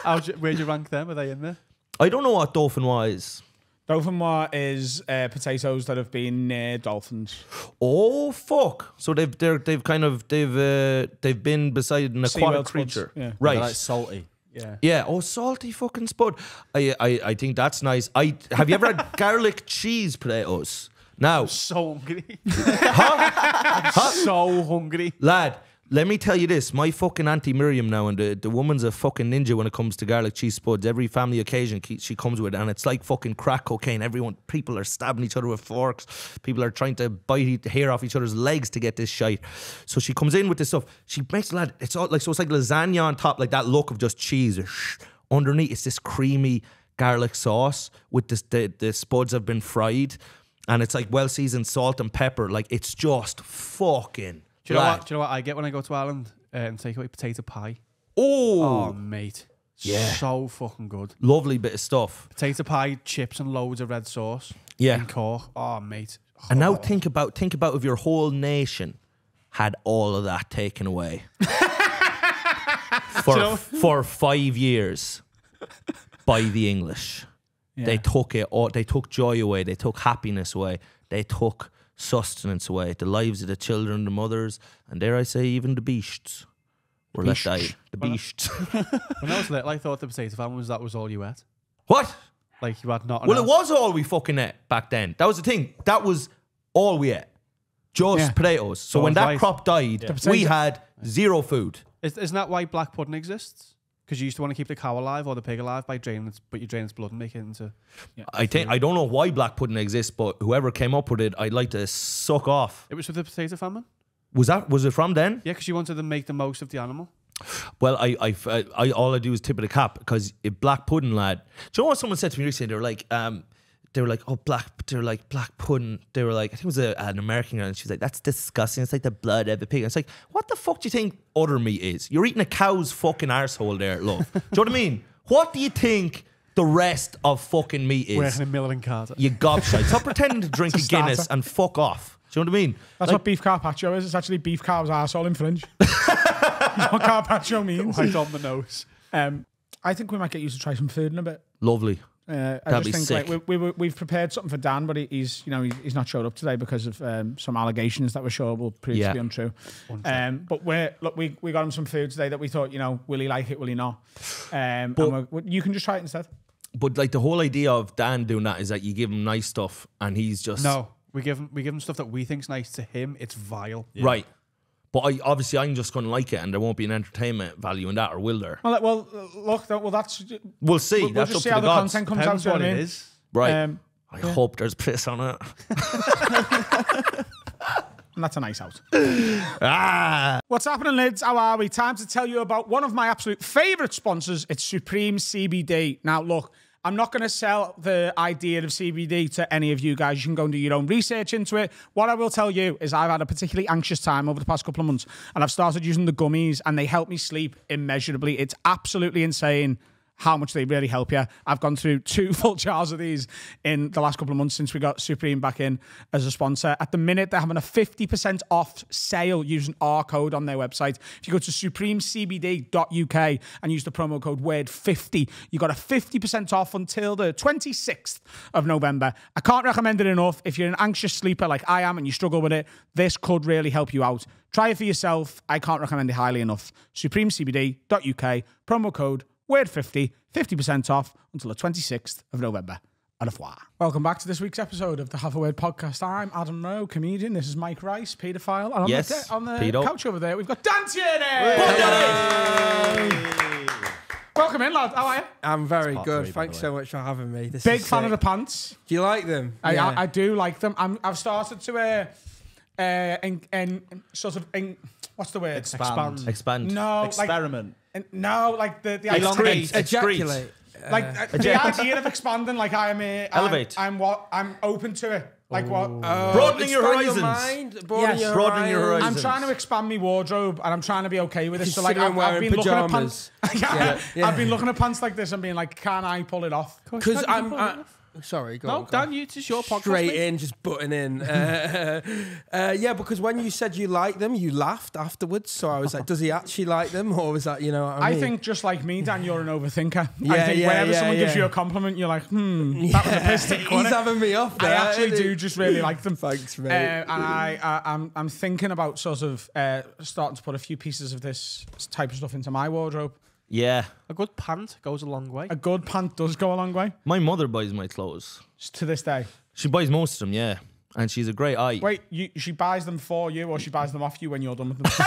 Speaker 5: How'd you, where'd you rank them? Are they in there?
Speaker 4: I don't know what dolphin was.
Speaker 2: Dauphinoise is uh, potatoes that have been near dolphins.
Speaker 4: Oh fuck! So they've they're, they've kind of they've uh, they've been beside an
Speaker 2: SeaWorld
Speaker 4: aquatic
Speaker 2: spuds,
Speaker 4: creature,
Speaker 2: yeah.
Speaker 4: right?
Speaker 6: They're like salty.
Speaker 5: Yeah.
Speaker 4: yeah. Oh, salty fucking spud. I, I I think that's nice. I have you ever had (laughs) garlic cheese potatoes? Now,
Speaker 5: So hungry.
Speaker 4: huh? (laughs)
Speaker 5: so hungry.
Speaker 4: Lad, let me tell you this. My fucking Auntie Miriam now, and the, the woman's a fucking ninja when it comes to garlic cheese spuds. Every family occasion she comes with, and it's like fucking crack cocaine. Everyone, people are stabbing each other with forks. People are trying to bite hair off each other's legs to get this shite. So she comes in with this stuff. She makes, lad, it's all like, so it's like lasagna on top, like that look of just cheese. Underneath, it's this creamy garlic sauce with this, the, the spuds have been fried. And it's like well seasoned salt and pepper. Like it's just fucking.
Speaker 5: Do you know what? Do you know what I get when I go to Ireland uh, and take away potato pie?
Speaker 4: Oh,
Speaker 5: Oh, mate.
Speaker 4: Yeah.
Speaker 5: So fucking good.
Speaker 4: lovely bit of stuff.
Speaker 5: Potato pie, chips, and loads of red sauce.
Speaker 4: Yeah.
Speaker 5: In Cork. Oh, mate.
Speaker 4: And now think about think about if your whole nation had all of that taken away (laughs) for for five years by the English. They took it all. They took joy away. They took happiness away. They took sustenance away. The lives of the children, the mothers, and dare I say, even the beasts were let die. The beasts. (laughs)
Speaker 5: When I was little, I thought the potato famine was that was all you ate.
Speaker 4: what?
Speaker 5: Like you had not.
Speaker 4: Well, it was all we fucking ate back then. That was the thing. That was all we ate. Just
Speaker 2: Yeah.
Speaker 4: potatoes. So
Speaker 5: Oh,
Speaker 4: when that
Speaker 5: right.
Speaker 4: crop died, we had zero food.
Speaker 5: Is, isn't that why black pudding exists? Because you used to want to keep the cow alive or the pig alive by draining its, but you drain its blood and make it into.
Speaker 4: Yeah, I think I don't know why black pudding exists, but whoever came up with it, I'd like to suck off.
Speaker 5: It was with the potato famine.
Speaker 4: Was that was it from then?
Speaker 5: Yeah, because you wanted to make the most of the animal.
Speaker 4: Well, I, I, I, I all I do is tip of the cap because if black pudding, lad. Do you know what someone said to me recently? They were like, um, they were like, oh, black. They were like black pudding. They were like, I think it was a, an American girl, and she was like, that's disgusting. It's like the blood of a pig. And it's like, what the fuck do you think other meat is? You're eating a cow's fucking arsehole there, love. do you know what I mean? What do you think the rest of fucking meat is?
Speaker 5: Working in Miller and Carter.
Speaker 4: You gobshite. Stop pretending to drink a
Speaker 2: a.
Speaker 4: Guinness and fuck off. Do you know what I mean?
Speaker 2: That's what beef carpaccio is. It's actually beef cow's arsehole in French. That's (laughs) what carpaccio means.
Speaker 5: Right on the nose.
Speaker 2: Um, I think we might get you to try some food in a bit.
Speaker 4: Lovely.
Speaker 2: Uh, I
Speaker 4: That'd
Speaker 2: just
Speaker 4: be
Speaker 2: think
Speaker 4: sick.
Speaker 2: like we, we, we've prepared something for Dan, but he, he's you know he's, he's not showed up today because of um, some allegations that were sure will prove
Speaker 4: Yeah.
Speaker 2: to be untrue. Um, but we're look, we we got him some food today that we thought you know will he like it, will he not? Um,
Speaker 4: But-
Speaker 2: and we're, you can just try it instead.
Speaker 4: But like the whole idea of Dan doing that is that you give him nice stuff and he's just
Speaker 5: No, we give him we give him stuff that we think's nice. To him, it's vile.
Speaker 4: right. But I obviously I'm just gonna like it and there won't be an entertainment value in that, or will there?
Speaker 2: Well, like, well, look, that, well that's
Speaker 4: We'll see.
Speaker 2: we'll, we'll
Speaker 4: That's
Speaker 2: just
Speaker 4: up
Speaker 2: see
Speaker 4: to
Speaker 2: how
Speaker 4: the
Speaker 2: the
Speaker 4: gods.
Speaker 2: content comes
Speaker 5: Depends
Speaker 2: out.
Speaker 5: what
Speaker 2: do you know
Speaker 5: it
Speaker 2: what I mean?
Speaker 5: is.
Speaker 4: Right.
Speaker 2: Um,
Speaker 4: I hope there's piss on it. (laughs)
Speaker 2: and that's a nice out.
Speaker 4: ah.
Speaker 2: What's happening, lads? How are we? Time to tell you about one of my absolute favourite sponsors. It's Supreme CBD. Now, look, I'm not going to sell the idea of CBD to any of you guys. You can go and do your own research into it. What I will tell you is I've had a particularly anxious time over the past couple of months, and I've started using the gummies, and they help me sleep immeasurably. It's absolutely insane how much they really help you. I've gone through two (laughs) full jars of these in the last couple of months since we got Supreme back in as a sponsor. At the minute, they're having a 50% off sale using our code on their website. If you go to supremecbd.uk and use the promo code WORD50, you got a 50% off until the 26th of November. I can't recommend it enough. If you're an anxious sleeper like I am and you struggle with it, this could really help you out. Try it for yourself. I can't recommend it highly enough. supremecbd.uk, promo code WORD50, 50% off until the 26th of November. Au revoir. Welcome back to this week's episode of the Have a Word podcast. I'm Adam Rowe, comedian. This is Mike Rice, paedophile. And on
Speaker 4: Yes,
Speaker 2: the, on the
Speaker 4: pedo.
Speaker 2: couch over there, we've got Dan Tiernan. Welcome in, lad. How are you?
Speaker 9: I'm very good.
Speaker 6: three,
Speaker 9: Thanks so much for having me. This
Speaker 2: Big
Speaker 9: is
Speaker 2: fan of the
Speaker 9: sick.
Speaker 2: pants.
Speaker 9: Do you like them?
Speaker 2: I,
Speaker 9: Yeah.
Speaker 2: I, I do like them. I'm, I've started to uh, uh, and and sort of en- what's the word?
Speaker 6: Expand.
Speaker 4: Expand.
Speaker 2: No, like
Speaker 6: Experiment.
Speaker 2: en- no, like the the
Speaker 4: Elongate.
Speaker 2: idea,
Speaker 9: Ejaculate.
Speaker 2: like uh, the idea of expanding. Like I'm a, I'm,
Speaker 4: Elevate.
Speaker 2: I'm what I'm open to it. Like what?
Speaker 9: Oh,
Speaker 4: Broadening your
Speaker 9: expand
Speaker 4: horizons.
Speaker 9: mind, broadening
Speaker 2: Yes.
Speaker 9: your
Speaker 4: Broadening your
Speaker 9: horizons.
Speaker 2: I'm trying to expand my wardrobe and I'm trying to be okay with it. So like I've, I've
Speaker 9: wearing
Speaker 2: been looking at pants.
Speaker 9: pyjamas. (laughs)
Speaker 2: yeah,
Speaker 9: Yeah.
Speaker 2: I've been looking at pants like this and being like, can I pull it off?
Speaker 9: Because I'm. I, sorry, go
Speaker 5: No,
Speaker 9: on. go
Speaker 5: Dan,
Speaker 9: on.
Speaker 5: you, it's your podcast.
Speaker 9: Straight
Speaker 5: mate.
Speaker 9: in, just butting in. Uh, (laughs) uh, yeah, because when you said you liked them, you laughed afterwards. So I was like, does he actually like them, or was that you know? What I,
Speaker 2: I
Speaker 9: mean?
Speaker 2: think just like me, Dan, you're an overthinker. I
Speaker 9: Yeah,
Speaker 2: think
Speaker 9: yeah,
Speaker 2: whenever
Speaker 9: yeah,
Speaker 2: someone gives you a compliment, you're like, hmm, (laughs) that was a piss take,
Speaker 9: he's having me off.
Speaker 2: I actually do just really like them. (laughs)
Speaker 9: Thanks,
Speaker 2: Uh,
Speaker 9: mate.
Speaker 2: and I, I, I'm, I'm thinking about sort of uh, starting to put a few pieces of this type of stuff into my wardrobe.
Speaker 4: Yeah.
Speaker 5: A good pant goes a long way.
Speaker 2: A good pant does go a long way
Speaker 4: My mother buys my clothes.
Speaker 2: s- to this day.
Speaker 4: She buys most of them, yeah. And she's a great eye.
Speaker 2: Wait, you, she buys them for you, or she buys them off you when you're done with them? (laughs)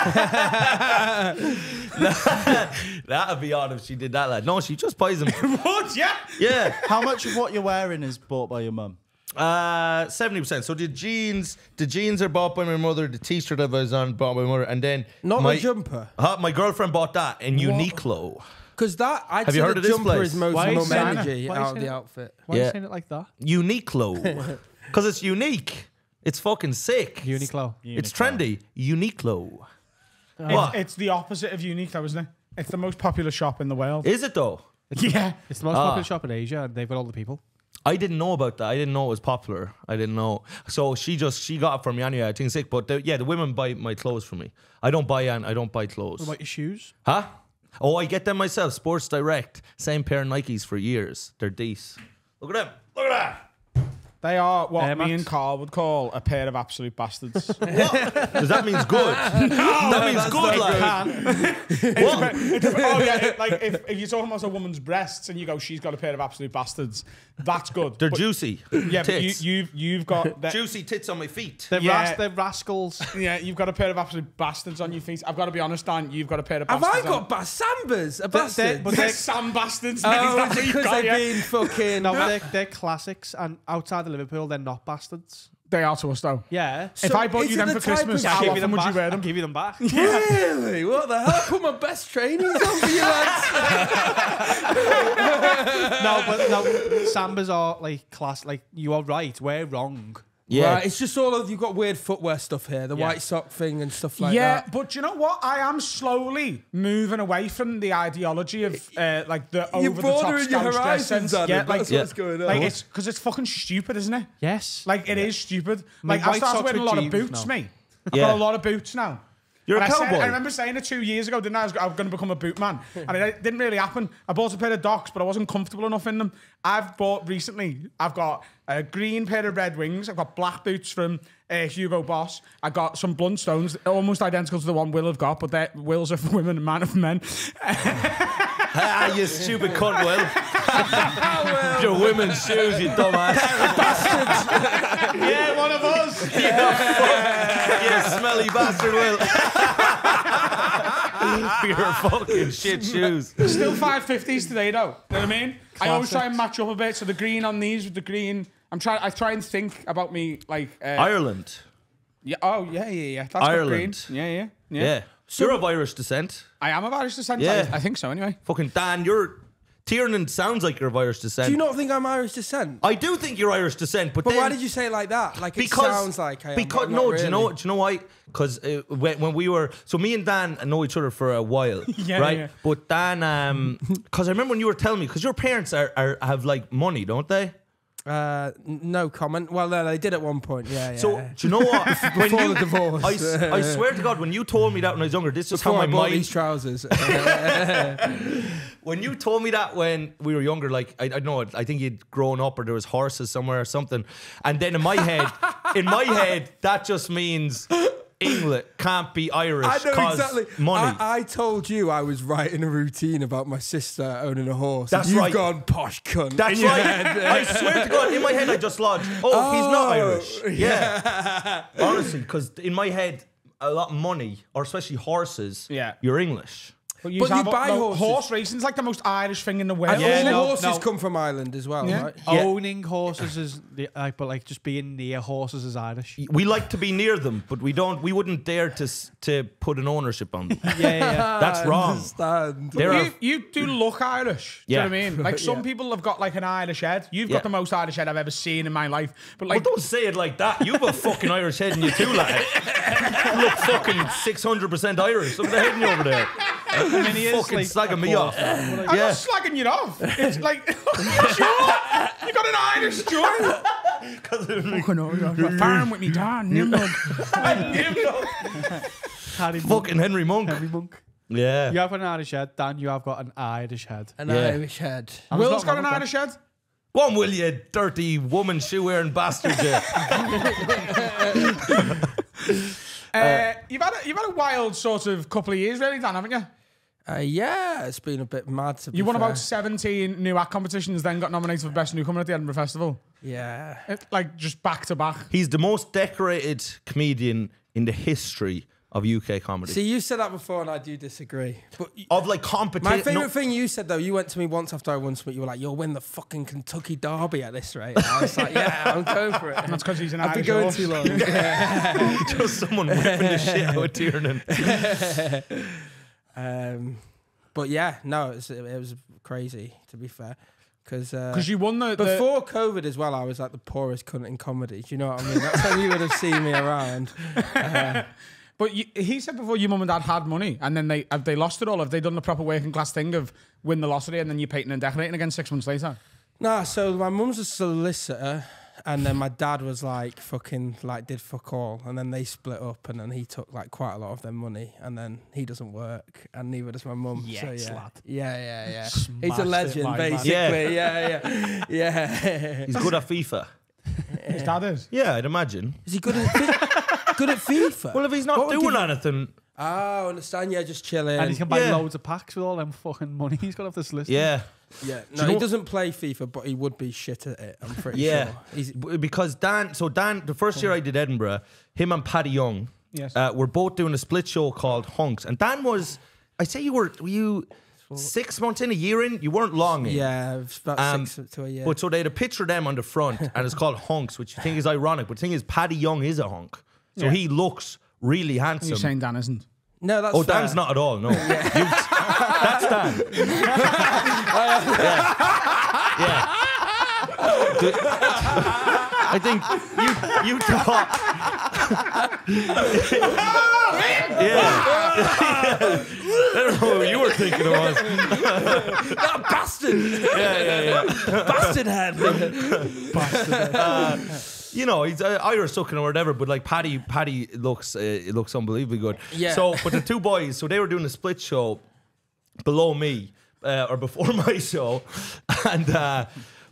Speaker 2: (laughs)
Speaker 4: That'd be odd if she did that, lad. No, she just buys them. (laughs)
Speaker 2: what? Yeah.
Speaker 4: yeah.
Speaker 6: How much of what you're wearing is bought by your mum?
Speaker 4: Uh, seventy percent. So the jeans, the jeans are bought by my mother. The t-shirt that I was on bought by my mother, and then
Speaker 9: Not
Speaker 4: my
Speaker 9: the jumper.
Speaker 4: Uh, my girlfriend bought that in Uniqlo.
Speaker 9: Because that, I'd
Speaker 4: Have
Speaker 9: say
Speaker 4: you heard
Speaker 9: the
Speaker 4: of this
Speaker 9: jumper
Speaker 4: place?
Speaker 9: is most
Speaker 5: Why is
Speaker 9: mum energy
Speaker 5: why
Speaker 9: out of
Speaker 5: it-
Speaker 9: the outfit.
Speaker 5: Why are you saying it like that?
Speaker 4: Uniqlo, (laughs) because it's unique. It's fucking sick.
Speaker 5: Uniqlo.
Speaker 4: It's trendy. Uniqlo.
Speaker 2: It's,
Speaker 4: What?
Speaker 2: it's the opposite of unique, though, isn't it? It's the most popular shop in the world.
Speaker 4: Is it though? (laughs)
Speaker 2: yeah.
Speaker 5: It's the most
Speaker 4: Ah.
Speaker 5: popular shop in Asia, and they've got all the people.
Speaker 4: I didn't know about that. I didn't know it was popular. I didn't know. So she just she got it from me anyway. I think it's sick. But the, yeah, the women buy my clothes for me. I don't buy an, I don't buy clothes.
Speaker 5: What about your shoes?
Speaker 4: Huh? Oh, I get them myself. Sports Direct. Same pair of Nikes for years. They're decent. Look at them. Look at that.
Speaker 2: They are what
Speaker 5: Air
Speaker 2: me
Speaker 5: Max.
Speaker 2: and Carl would call a pair of absolute bastards. (laughs)
Speaker 4: Does that (laughs) means good? no, that means good, like. (laughs) What?
Speaker 2: oh yeah, it- like if, if you're talking about a woman's breasts and you go, she's got a pair of absolute bastards, that's good.
Speaker 4: They're
Speaker 2: But-
Speaker 4: juicy.
Speaker 2: Yeah, but you,
Speaker 4: tits.
Speaker 2: you've you've got (laughs) that,
Speaker 4: juicy tits on my feet.
Speaker 5: They're,
Speaker 2: Yeah.
Speaker 5: ras- they're rascals.
Speaker 2: yeah, you've got a pair of absolute bastards on your feet. I've got to be honest, Dan, you've got a pair of
Speaker 9: Have
Speaker 2: bastards.
Speaker 9: I got bas- sambas? A
Speaker 5: They're-
Speaker 9: bastard?
Speaker 2: But they're (laughs) Sam bastards.
Speaker 9: Oh,
Speaker 2: That's what you've
Speaker 9: because they've been fucking. (laughs)
Speaker 5: No, they're, they're classics, and outside of Liverpool, they're not bastards.
Speaker 2: They are to us though.
Speaker 5: Yeah.
Speaker 2: if I bought you them
Speaker 9: the
Speaker 2: for Christmas, how
Speaker 5: I'll give you
Speaker 2: often
Speaker 5: them
Speaker 2: would
Speaker 5: back.
Speaker 2: you wear
Speaker 5: I'll
Speaker 2: them?
Speaker 5: give you them back. (laughs)
Speaker 9: Really? What the hell? I put my best trainings on for you lads. (laughs) (laughs)
Speaker 5: no, but no, Sambas are like class. Like you are right. We're wrong.
Speaker 4: Yeah.
Speaker 9: Right, it's just all of you've got weird footwear stuff here, the
Speaker 5: Yeah.
Speaker 9: white sock thing and stuff like
Speaker 2: yeah,
Speaker 9: that.
Speaker 2: Yeah, but you know what? I am slowly moving away from the ideology of uh, like the
Speaker 9: You're
Speaker 2: over the top
Speaker 9: broadening your
Speaker 2: scouse dress
Speaker 9: horizons,
Speaker 2: sense.
Speaker 9: Adam,
Speaker 2: Yeah, like,
Speaker 9: that's
Speaker 4: Yeah.
Speaker 9: what's going on.
Speaker 2: like it's because it's fucking stupid, isn't it?
Speaker 5: Yes.
Speaker 2: Like it is stupid. Like I started wearing a lot of boots,
Speaker 5: now.
Speaker 2: mate. I've
Speaker 4: Yeah.
Speaker 2: got a lot of boots now.
Speaker 4: You're
Speaker 2: And
Speaker 4: a
Speaker 2: I, said. I remember saying it two years ago, didn't I? I was, was going to become a boot man. And it didn't really happen. I bought a pair of Docs, but I wasn't comfortable enough in them. I've bought recently, I've got a green pair of Red Wings. I've got black boots from uh, Hugo Boss. I got some Blundstones, almost identical to the one Will have got, but they're- Will's are for (laughs) women and man are for men.
Speaker 4: ah, you stupid cunt, Will. (laughs) (laughs) Your women's shoes, you dumbass. Bastards.
Speaker 2: yeah, one of us.
Speaker 4: You bastard, Will. (laughs) Your fucking shit shoes.
Speaker 2: Still 550s today, though. You know what I mean? I always try and match up a bit. So the green on these with the green. I'm trying. I try and think about me like. Uh,
Speaker 4: Ireland.
Speaker 2: yeah. Oh yeah, yeah, yeah. That's
Speaker 4: Ireland.
Speaker 2: Green. Yeah, yeah, yeah.
Speaker 4: Yeah. You're of Irish descent.
Speaker 2: I am of Irish descent.
Speaker 4: Yeah.
Speaker 2: I, I think so. Anyway.
Speaker 4: Fucking Dan, you're Tiernan sounds like you're of Irish descent.
Speaker 9: Do you not think I'm Irish descent?
Speaker 4: I do think you're Irish descent, but,
Speaker 9: but
Speaker 4: then,
Speaker 9: why did you say it like that? Like it
Speaker 4: because
Speaker 9: sounds like I am,
Speaker 4: because no,
Speaker 9: not
Speaker 4: do you know do you know why? Because uh, when, when we were so me and Dan know each other for a while, (laughs)
Speaker 2: Yeah,
Speaker 4: right?
Speaker 2: yeah.
Speaker 4: But Dan, um, because I remember when you were telling me, because your parents are, are have like money, don't they?
Speaker 9: Uh, no comment. Well, no, they did at one point. Yeah, yeah.
Speaker 4: So do you know what? (laughs) when
Speaker 9: Before
Speaker 4: you,
Speaker 9: the divorce.
Speaker 4: I, s- I (laughs) swear to God, when you told me that when I was younger, this is
Speaker 9: Before
Speaker 4: how
Speaker 9: I
Speaker 4: my
Speaker 9: bought
Speaker 4: mind.
Speaker 9: these trousers. (laughs)
Speaker 4: When you told me that when we were younger, like I, I don't know, I think you'd grown up or there was horses somewhere or something, and then in my head, in my head, that just means England can't be Irish.
Speaker 9: I know exactly.
Speaker 4: Money.
Speaker 9: I, I told you I was writing a routine about my sister owning a horse.
Speaker 4: That's
Speaker 9: and you've
Speaker 4: right.
Speaker 9: gone posh cunt.
Speaker 4: That's
Speaker 9: in
Speaker 4: right. I swear to God, in my head, I just lodged. Oh, he's not
Speaker 9: Oh,
Speaker 4: Irish. Yeah. Honestly, because in my head, a lot of money, or especially horses,
Speaker 2: Yeah.
Speaker 4: you're English.
Speaker 2: But you,
Speaker 9: But you buy
Speaker 2: no,
Speaker 9: horses.
Speaker 2: Horse racing's like the most Irish thing in the world.
Speaker 9: And
Speaker 5: Yeah,
Speaker 9: all
Speaker 5: no,
Speaker 9: horses
Speaker 5: no.
Speaker 9: come from Ireland as well,
Speaker 2: Yeah.
Speaker 9: right?
Speaker 4: Yeah.
Speaker 5: Owning horses is the, like, but like just being near horses is Irish.
Speaker 4: We like to be near them, but we don't. We wouldn't dare to to put an ownership on them. (laughs)
Speaker 5: yeah.
Speaker 4: That's
Speaker 9: I
Speaker 4: wrong.
Speaker 9: understand.
Speaker 4: There are
Speaker 2: You, you do look Irish.
Speaker 4: Yeah.
Speaker 2: Do you know what I mean? Like (laughs) some
Speaker 9: Yeah.
Speaker 2: people have got like an Irish head. You've
Speaker 4: Yeah.
Speaker 2: got the most Irish head I've ever seen in my life. But
Speaker 4: Well,
Speaker 2: like,
Speaker 4: don't say it like that. You've a fucking Irish head in you too, lad. You (laughs) look fucking six hundred percent Irish. Look at the head in you over there.
Speaker 5: I mean, he is
Speaker 4: fucking
Speaker 5: like
Speaker 4: slagging
Speaker 5: a
Speaker 4: me off.
Speaker 5: quarter.
Speaker 2: I'm
Speaker 4: Yeah.
Speaker 2: not slagging you off. It's like, (laughs) sure, you got an Irish joint. (laughs) Because Fucking hell, farm with me, Dan. Nimrod.
Speaker 5: Harry Monk.
Speaker 4: Fucking Henry Monk.
Speaker 5: Henry Monk.
Speaker 4: Yeah.
Speaker 5: You have an Irish head, Dan. You have got an Irish head.
Speaker 9: An
Speaker 4: Yeah.
Speaker 9: Irish head.
Speaker 5: And it's
Speaker 2: Will's
Speaker 5: not
Speaker 2: got an
Speaker 5: wrong with
Speaker 2: Irish head.
Speaker 4: Go on, will you, dirty woman shoe wearing bastard? You. (laughs)
Speaker 2: Uh, you've had a, you've had a wild sort of couple of years, really, Dan, haven't you?
Speaker 9: Uh, yeah, it's been a bit mad. To be
Speaker 2: You won
Speaker 9: fair.
Speaker 2: about 17 new act competitions, then got nominated for Best Newcomer at the Edinburgh Festival.
Speaker 9: Yeah.
Speaker 2: It, like, just back to back.
Speaker 4: He's the most decorated comedian in the history of UK comedy.
Speaker 9: See, you said that before, and I do disagree. But
Speaker 4: of like competition.
Speaker 9: my favorite thing you said though, you went to me once after I won something. You were like, "You'll win the fucking Kentucky Derby at this rate." And I was like, "Yeah, I'm (laughs) going for it."
Speaker 2: That's because he's an
Speaker 9: I've been going too long. Yeah. (laughs) (laughs)
Speaker 4: just someone whipping the shit out of Tiernan.
Speaker 9: Um, but yeah, no, it was, it was crazy to be fair, because
Speaker 2: Because you won the, the
Speaker 9: before COVID as well, I was like the poorest cunt in comedy. Do you know what I mean? That's how you would have seen me around. (laughs)
Speaker 2: But you, he said before your mum and dad had money, and then they have they lost it all. Have they done the proper working class thing of win the lottery and then you're painting and decorating again six months later?
Speaker 9: Nah, so my mum's a solicitor, and then my dad was like fucking like did fuck all, and then they split up, and then he took like quite a lot of their money, and then he doesn't work, and neither does my mum. so yeah,
Speaker 5: lad.
Speaker 9: yeah, yeah, yeah.
Speaker 5: Smashed
Speaker 9: He's a legend,
Speaker 5: like that.
Speaker 9: basically. Yeah, yeah, yeah.
Speaker 4: He's good at FIFA.
Speaker 2: His dad is.
Speaker 4: Yeah, I'd imagine.
Speaker 9: Is he good at good at FIFA?
Speaker 4: Well, if he's not
Speaker 9: What would
Speaker 4: doing
Speaker 9: give you-
Speaker 4: anything,
Speaker 9: oh, understand? Yeah, just chilling.
Speaker 5: And he can buy
Speaker 4: Yeah.
Speaker 5: loads of packs with all them fucking money he's got off this list.
Speaker 4: yeah.
Speaker 9: yeah,
Speaker 4: you
Speaker 9: no,
Speaker 4: know
Speaker 9: he
Speaker 4: what-
Speaker 9: doesn't play FIFA, but he would be shit at it. I'm pretty
Speaker 4: Yeah,
Speaker 9: sure. He's,
Speaker 4: B- because Dan. So Dan, the first year I did Edinburgh, him and Paddy Young,
Speaker 2: Yes.
Speaker 4: uh, were both doing a split show called Hunks, and Dan was. I say you were. Were you six months in, a year in? You weren't long in.
Speaker 9: yeah, it's about
Speaker 4: Um,
Speaker 9: six to a year.
Speaker 4: But so they had a picture of them on the front, (laughs) and it's called hunks, which you think is ironic. But the thing is, Paddy Young is a hunk, so
Speaker 2: Yeah.
Speaker 4: he looks really handsome.
Speaker 2: You're saying Dan isn't.
Speaker 9: No, that's
Speaker 4: oh,
Speaker 9: fair.
Speaker 4: Dan's not at all. No, (laughs) You- that's Dan. yeah. yeah. I think you you thought. (laughs) yeah. (laughs) I don't know what you were thinking it was.
Speaker 9: that bastard,
Speaker 4: Yeah, yeah, yeah.
Speaker 9: bastard head.
Speaker 4: Uh, you know, he's uh, Irish sucking or whatever, but like Paddy, Paddy looks, uh, it looks unbelievably good.
Speaker 9: Yeah.
Speaker 4: So, but the two boys, so they were doing a split show below me uh, or before (laughs) my show, and uh,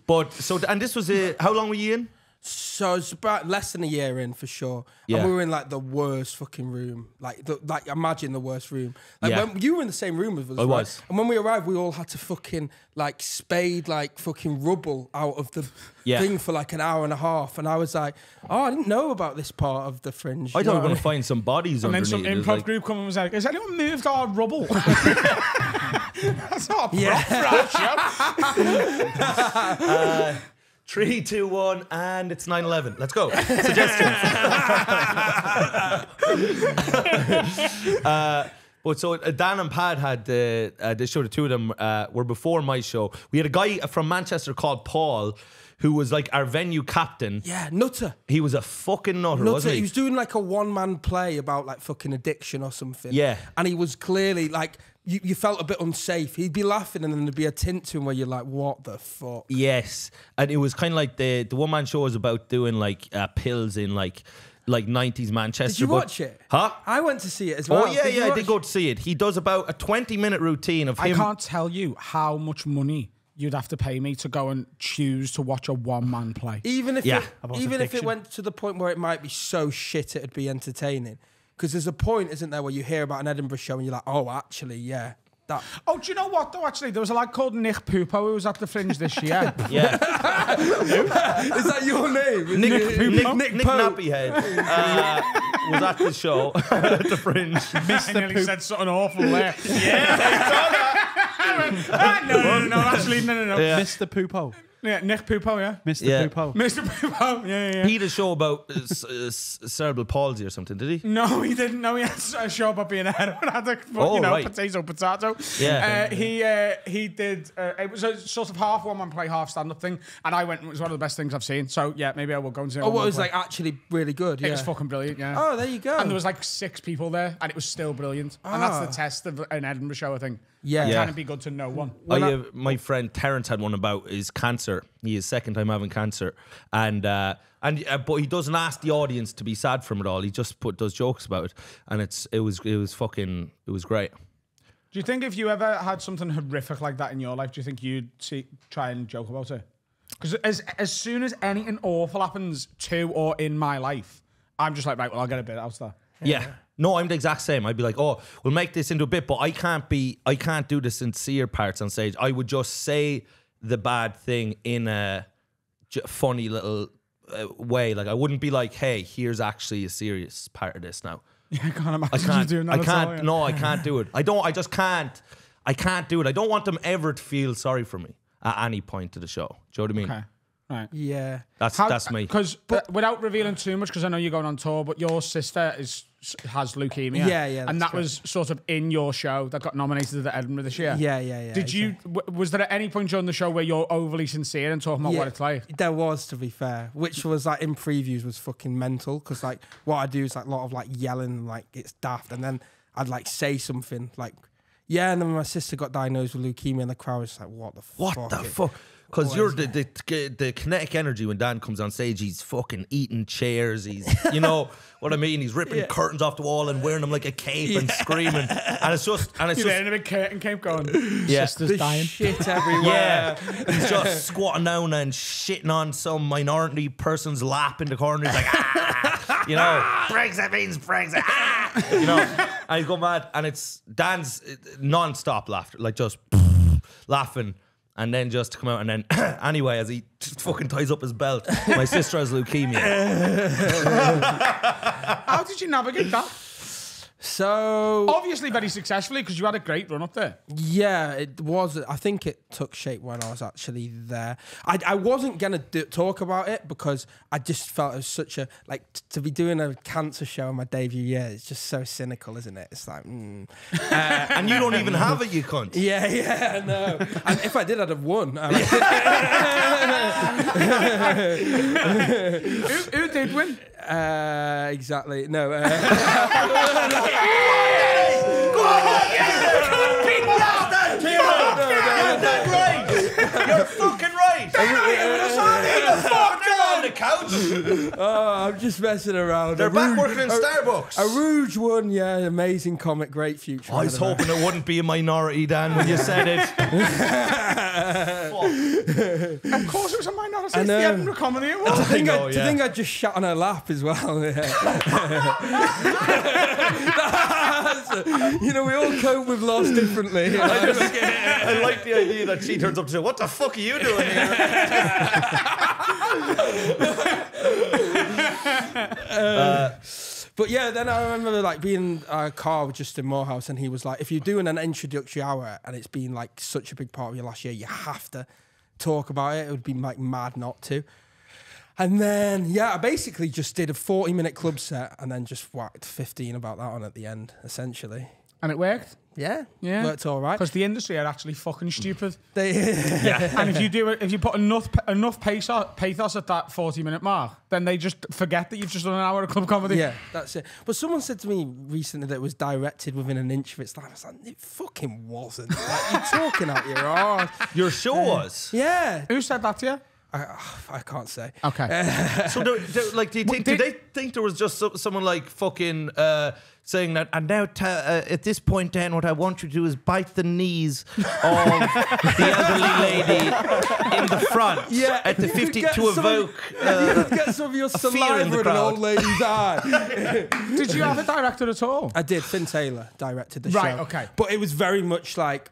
Speaker 4: but so and this was uh, how long were you in?
Speaker 9: So it's about less than a year in for sure.
Speaker 4: Yeah.
Speaker 9: And we were in like the worst fucking room. Like the, like imagine the worst room. Like
Speaker 4: Yeah.
Speaker 9: when you were in the same room with us.
Speaker 4: I
Speaker 9: right?
Speaker 4: was.
Speaker 9: And when we arrived, we all had to fucking like spade like fucking rubble out of the
Speaker 4: Yeah.
Speaker 9: thing for like an hour and a half. And I was like, oh, I didn't know about this part of the fringe.
Speaker 4: I don't want
Speaker 9: know
Speaker 4: were to find some bodies
Speaker 2: And then
Speaker 4: underneath.
Speaker 2: some
Speaker 4: It was
Speaker 2: improv
Speaker 4: like-
Speaker 2: group come and was like, "Has anyone moved our rubble?" (laughs) (laughs) That's not a
Speaker 4: Yeah.
Speaker 2: prop for our show.
Speaker 4: Three, two, one, and it's 9 11. Let's go. (laughs) Suggestions. (laughs) uh, But so uh, Dan and Pat had the uh, this show. The two of them uh, were before my show. We had a guy from Manchester called Paul, who was like our venue captain.
Speaker 9: Yeah, nutter.
Speaker 4: He was a fucking nutter,
Speaker 9: Nutter.
Speaker 4: wasn't
Speaker 9: He
Speaker 4: he?
Speaker 9: was doing like a one man play about like fucking addiction or something.
Speaker 4: Yeah.
Speaker 9: And he was clearly like, you, you felt a bit unsafe. He'd be laughing and then there'd be a tint to him where you're like, what the fuck?
Speaker 4: Yes, and it was kind of like the the one man show was about doing like uh, pills in like like nineties Manchester.
Speaker 9: Did you
Speaker 4: but-
Speaker 9: watch it?
Speaker 4: Huh?
Speaker 9: I went to see it as well.
Speaker 4: Oh yeah,
Speaker 9: Did
Speaker 4: yeah, I did go to see it. He does about a twenty minute routine of
Speaker 2: I
Speaker 4: him.
Speaker 2: can't tell you how much money you'd have to pay me to go and choose to watch a one man play.
Speaker 9: Even if
Speaker 4: Yeah.
Speaker 9: it,
Speaker 5: About
Speaker 9: even if it went to the point where it might be so shit it'd be entertaining. Because there's a point, isn't there, where you hear about an Edinburgh show and you're like, oh, actually, yeah, that.
Speaker 2: Oh, do you know what though? Actually, there was a lad called Nick Pupo who was at the Fringe this year. (laughs)
Speaker 4: Yeah, (laughs)
Speaker 9: Is that your name?
Speaker 4: Nick
Speaker 9: Nick,
Speaker 4: Nick,
Speaker 9: Nick,
Speaker 4: Nick, Nappyhead uh, was at the show (laughs) at the Fringe.
Speaker 2: I nearly said something awful there. Yeah. no, no, no, no, actually, no, no, no.
Speaker 4: Yeah.
Speaker 5: Mr. Poopo.
Speaker 2: Yeah, Nick Pupo, yeah.
Speaker 5: Mr.
Speaker 4: Yeah.
Speaker 5: Poopo.
Speaker 2: Mr. Pupo, yeah, yeah, yeah.
Speaker 4: He had a show about uh, c- uh, c- cerebral palsy or something, did he?
Speaker 2: No, he didn't. No, he had a show about being a head and had a fuck,
Speaker 4: Oh,
Speaker 2: you know
Speaker 4: right.
Speaker 2: potato potato.
Speaker 4: Yeah.
Speaker 2: uh, he uh, he did. Uh, it was a sort of half one man play, half stand up thing, and I went. It was one of the best things I've seen. So yeah, maybe I will go and see.
Speaker 9: Oh, what was like actually really good?
Speaker 2: It
Speaker 9: Yeah.
Speaker 2: was fucking brilliant. Yeah.
Speaker 9: Oh, there you go.
Speaker 2: And there was like six people there, and it was still brilliant. And that's
Speaker 9: Ah.
Speaker 2: the test of an Edinburgh show, I think.
Speaker 9: Yeah.
Speaker 2: It
Speaker 9: Yeah.
Speaker 2: Can it be good to know one?
Speaker 4: I, uh, my friend Terence had one about his cancer. He is second time having cancer, and uh, and uh, but he doesn't ask the audience to be sad from it all. He just put does jokes about it, and it's it was it was fucking it was great.
Speaker 2: Do you think if you ever had something horrific like that in your life, do you think you'd see, try and joke about it? Because as as soon as anything awful happens to or in my life, I'm just like, right, well, I'll get a bit out there.
Speaker 4: Yeah. No, I'm the exact same. I'd be like, oh, we'll make this into a bit, but I can't be, I can't do the sincere parts on stage. I would just say the bad thing in a j- funny little uh, way. Like I wouldn't be like, hey, here's actually a serious part of this now.
Speaker 2: Yeah, (laughs) I can't
Speaker 4: I
Speaker 2: imagine you
Speaker 4: can't.
Speaker 2: doing that.
Speaker 4: I can't.
Speaker 2: all, yeah.
Speaker 4: No, I can't do it. I don't. I just can't. I can't do it. I don't want them ever to feel sorry for me at any point of the show. Do you know what I mean?
Speaker 2: Okay. Right.
Speaker 9: yeah.
Speaker 4: That's that's me.
Speaker 2: Because without revealing too much, because I know you're going on tour, but your sister is has leukemia.
Speaker 9: Yeah, yeah,
Speaker 2: And
Speaker 9: that's
Speaker 2: that was sort of in your show that got nominated at Edinburgh this year.
Speaker 9: Yeah, yeah, yeah.
Speaker 2: Did you? Was there at any point during the show where you're overly sincere and talking about
Speaker 9: Yeah,
Speaker 2: what it's like?
Speaker 9: There was, to be fair, which was like in previews was fucking mental because like what I do is like a lot of like yelling, and, like it's daft, and then I'd like say something like, yeah, and then my sister got diagnosed with leukemia, and the crowd was like, what the
Speaker 4: What
Speaker 9: fuck?
Speaker 4: the fuck? Because you're the, the the kinetic energy when Dan comes on stage. He's fucking eating chairs. He's you know (laughs) what I mean. He's ripping curtains off the wall and wearing them like a cape and screaming. And it's just and it's
Speaker 2: You're there
Speaker 4: just
Speaker 2: in a big curtain cape going,
Speaker 4: Yeah.
Speaker 2: sister's
Speaker 9: There's
Speaker 2: dying.
Speaker 9: shit (laughs) everywhere.
Speaker 4: yeah. He's just squatting down and shitting on some minority person's lap in the corner. He's like, ah, you know, (laughs) Brexit means Brexit. Ah, you know, and he's going mad. And it's Dan's uh, non-stop laughter, like just laughing. And then just come out and then (coughs) anyway, as he just fucking ties up his belt, my sister has leukemia. (laughs)
Speaker 2: How did you navigate that?
Speaker 9: So
Speaker 2: Obviously, very successfully because you had a great run up there.
Speaker 9: Yeah, it was. I think it took shape when I was actually there. I, I wasn't gonna do, talk about it because I just felt it was such a like t- to be doing a cancer show in my debut year. It's just so cynical, isn't it? It's like, mm.
Speaker 4: and you don't even have it, you cunt. (laughs)
Speaker 9: yeah, yeah, no. and if I did, I'd have won. Um, (laughs)
Speaker 2: Who, who did win? (laughs)
Speaker 9: uh, exactly. No. Uh,
Speaker 4: You're fucking right. on the couch. (laughs)
Speaker 9: oh, I'm just messing around.
Speaker 4: They're
Speaker 9: A
Speaker 4: back
Speaker 9: Rouge-
Speaker 4: working in
Speaker 9: a-
Speaker 4: Starbucks.
Speaker 9: A Rouge one, yeah, amazing comic, great future.
Speaker 4: I was
Speaker 9: ahead of her.
Speaker 4: hoping it wouldn't be a minority, Dan, when you said it. (laughs)
Speaker 2: Of course, it was a minority.
Speaker 9: I
Speaker 2: It's the
Speaker 9: know.
Speaker 2: Edinburgh Comedy Award.
Speaker 9: To think, I,
Speaker 4: know,
Speaker 9: to
Speaker 4: yeah.
Speaker 9: think I just shot on her lap as well. (laughs) you know, we all cope with loss differently. you know.
Speaker 4: I like the idea that she turns up to say, "What the fuck are you doing here?" (laughs)
Speaker 9: Uh, but yeah, then I remember like being in a car with Justin Moorhouse, and he was like, "If you're doing an introductory hour and it's been like such a big part of your last year, you have to talk about it. It would be like mad not to." And then yeah, I basically just did a 40 minute club set and then just whacked 15 about that on at the end, essentially.
Speaker 2: And it worked.
Speaker 9: Yeah,
Speaker 2: Yeah.
Speaker 9: worked all right.
Speaker 2: Because the industry are actually fucking stupid. (laughs)
Speaker 9: They, yeah.
Speaker 2: and if you do it, if you put enough enough pathos, pathos at that forty minute mark, then they just forget that you've just done an hour of club comedy.
Speaker 9: yeah, that's it. But someone said to me recently that it was directed within an inch of its life. I was like, it fucking wasn't. Like, you're talking out your (laughs) arse.
Speaker 4: Your show was.
Speaker 9: Yeah,
Speaker 2: Who said that to you?
Speaker 9: I, I can't say.
Speaker 2: Okay. (laughs)
Speaker 4: So, there, there- like, do you think?
Speaker 2: did-
Speaker 4: do they think there was just so, someone like fucking uh, saying that? And now, ta uh, at this point, Dan, what I want you to do is bite the knees of the elderly lady in the front.
Speaker 9: Yeah.
Speaker 4: At the fifty
Speaker 9: Get
Speaker 4: to
Speaker 9: some-
Speaker 4: evoke. Uh,
Speaker 9: Get some of your
Speaker 4: fear in
Speaker 9: saliva in, an old lady's eye.
Speaker 2: Did you have a director at all?
Speaker 9: I did. Fin Taylor directed the
Speaker 2: Right,
Speaker 9: show. Right.
Speaker 2: Okay.
Speaker 9: But it was very much like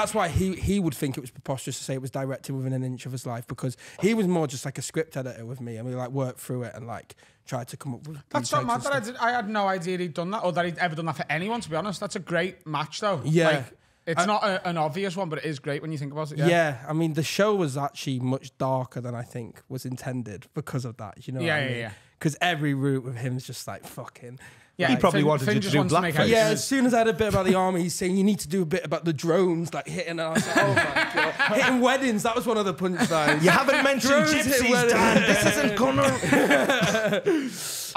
Speaker 9: that's why he he would think it was preposterous to say it was directed within an inch of his life because he was more just like a script editor with me and we like worked through it and like tried to come up with.
Speaker 2: That's not mad that I, did, I had no idea he'd done that or that he'd ever done that for anyone, to be honest. That's a great match, though.
Speaker 9: Yeah.
Speaker 2: Like, it's
Speaker 9: I-
Speaker 2: not a, an obvious one, but it is great when you think about it.
Speaker 9: Yeah.
Speaker 2: Yeah.
Speaker 9: I mean the show was actually much darker than I think was intended because of that. You know,
Speaker 2: Yeah,
Speaker 9: what I
Speaker 2: yeah,
Speaker 9: mean?
Speaker 2: yeah.
Speaker 9: Because every route with him is just like fucking.
Speaker 2: Yeah,
Speaker 4: He probably
Speaker 2: Fin-
Speaker 4: wanted
Speaker 2: Fin
Speaker 4: you to
Speaker 2: just
Speaker 4: do
Speaker 2: wants make
Speaker 4: blackface.
Speaker 9: Yeah, as soon as I had a bit about the army, he's saying you need to do a bit about the drones, like hitting. And I was like, oh my god, (laughs) hitting weddings. That was one of the punchlines.
Speaker 4: you haven't mentioned
Speaker 9: Drones hit
Speaker 4: gypsies,
Speaker 9: weddings.
Speaker 4: Dan. This isn't gonna.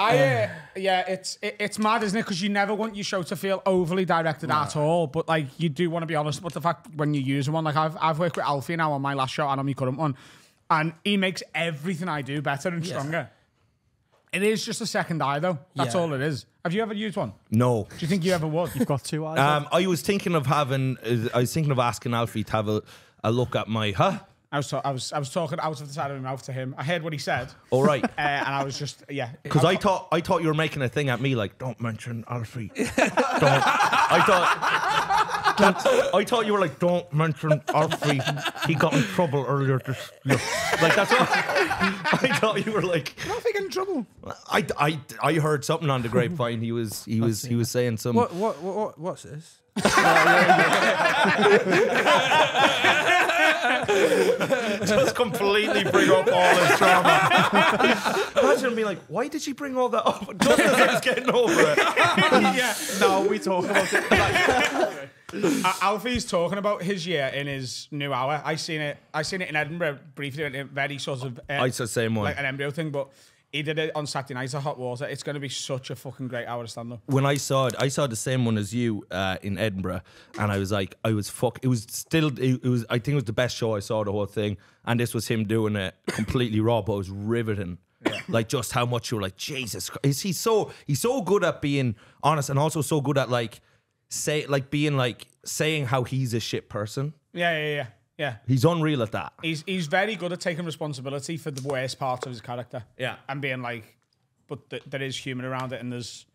Speaker 4: (laughs)
Speaker 2: I, uh, yeah, it's it, it's mad, isn't it? Because you never want your show to feel overly directed at all, but like you do want to be honest about the fact when you use one. Like I've I've worked with Alfie now on my last show and on my current one, and he makes everything I do better and stronger. It is just a second eye, though. That's
Speaker 9: Yeah.
Speaker 2: all it is. Have you ever used one?
Speaker 4: No.
Speaker 2: Do you think you ever would?
Speaker 5: You've got two eyes.
Speaker 4: Um, I was thinking of having. Uh, I was thinking of asking Alfie to have a, a look at my. Huh.
Speaker 2: I was, ta- I was, I was talking out of the side of my mouth to him. I heard what he said,
Speaker 4: All right. (laughs)
Speaker 2: uh, and I was just, yeah.
Speaker 4: Because I thought I thought you were making a thing at me like, don't mention Alfie. (laughs) don't. I thought. Don't, I thought you were like, don't mention Alfie. He got in trouble earlier this year. Like that's what I (laughs) thought you were like.
Speaker 2: I don't think I'm in trouble.
Speaker 4: I, I, I heard something on the grapevine. He was he was he was saying some.
Speaker 9: What, what, what, what, what's this?
Speaker 4: just completely bring up all his drama. Imagine him being like, why did she bring all that up? Just as I was getting over it. (laughs)
Speaker 2: yeah.
Speaker 5: no, we talk about it. (laughs)
Speaker 2: Alfie's talking about his year in his new hour. I seen it. I seen it in Edinburgh briefly. in a Very sort of. Uh,
Speaker 4: I said the same one.
Speaker 2: like an embryo thing, but he did it on Saturday night at Hot Water. It's going to be such a fucking great hour of stand up.
Speaker 4: when I saw it, I saw the same one as you uh, in Edinburgh, and I was like, I was fuck. It was still, it, it was. I think it was the best show I saw the whole thing, and this was him doing it completely raw, but it was riveting. Like just how much you were like, Jesus, Christ. is he so? He's so good at being honest, and also so good at like say, like being like saying how he's a shit person.
Speaker 2: Yeah, yeah, yeah, yeah.
Speaker 4: He's unreal at that.
Speaker 2: He's he's very good at taking responsibility for the worst parts of his character.
Speaker 4: Yeah.
Speaker 2: and being like, but th- there is humour around it, and there's.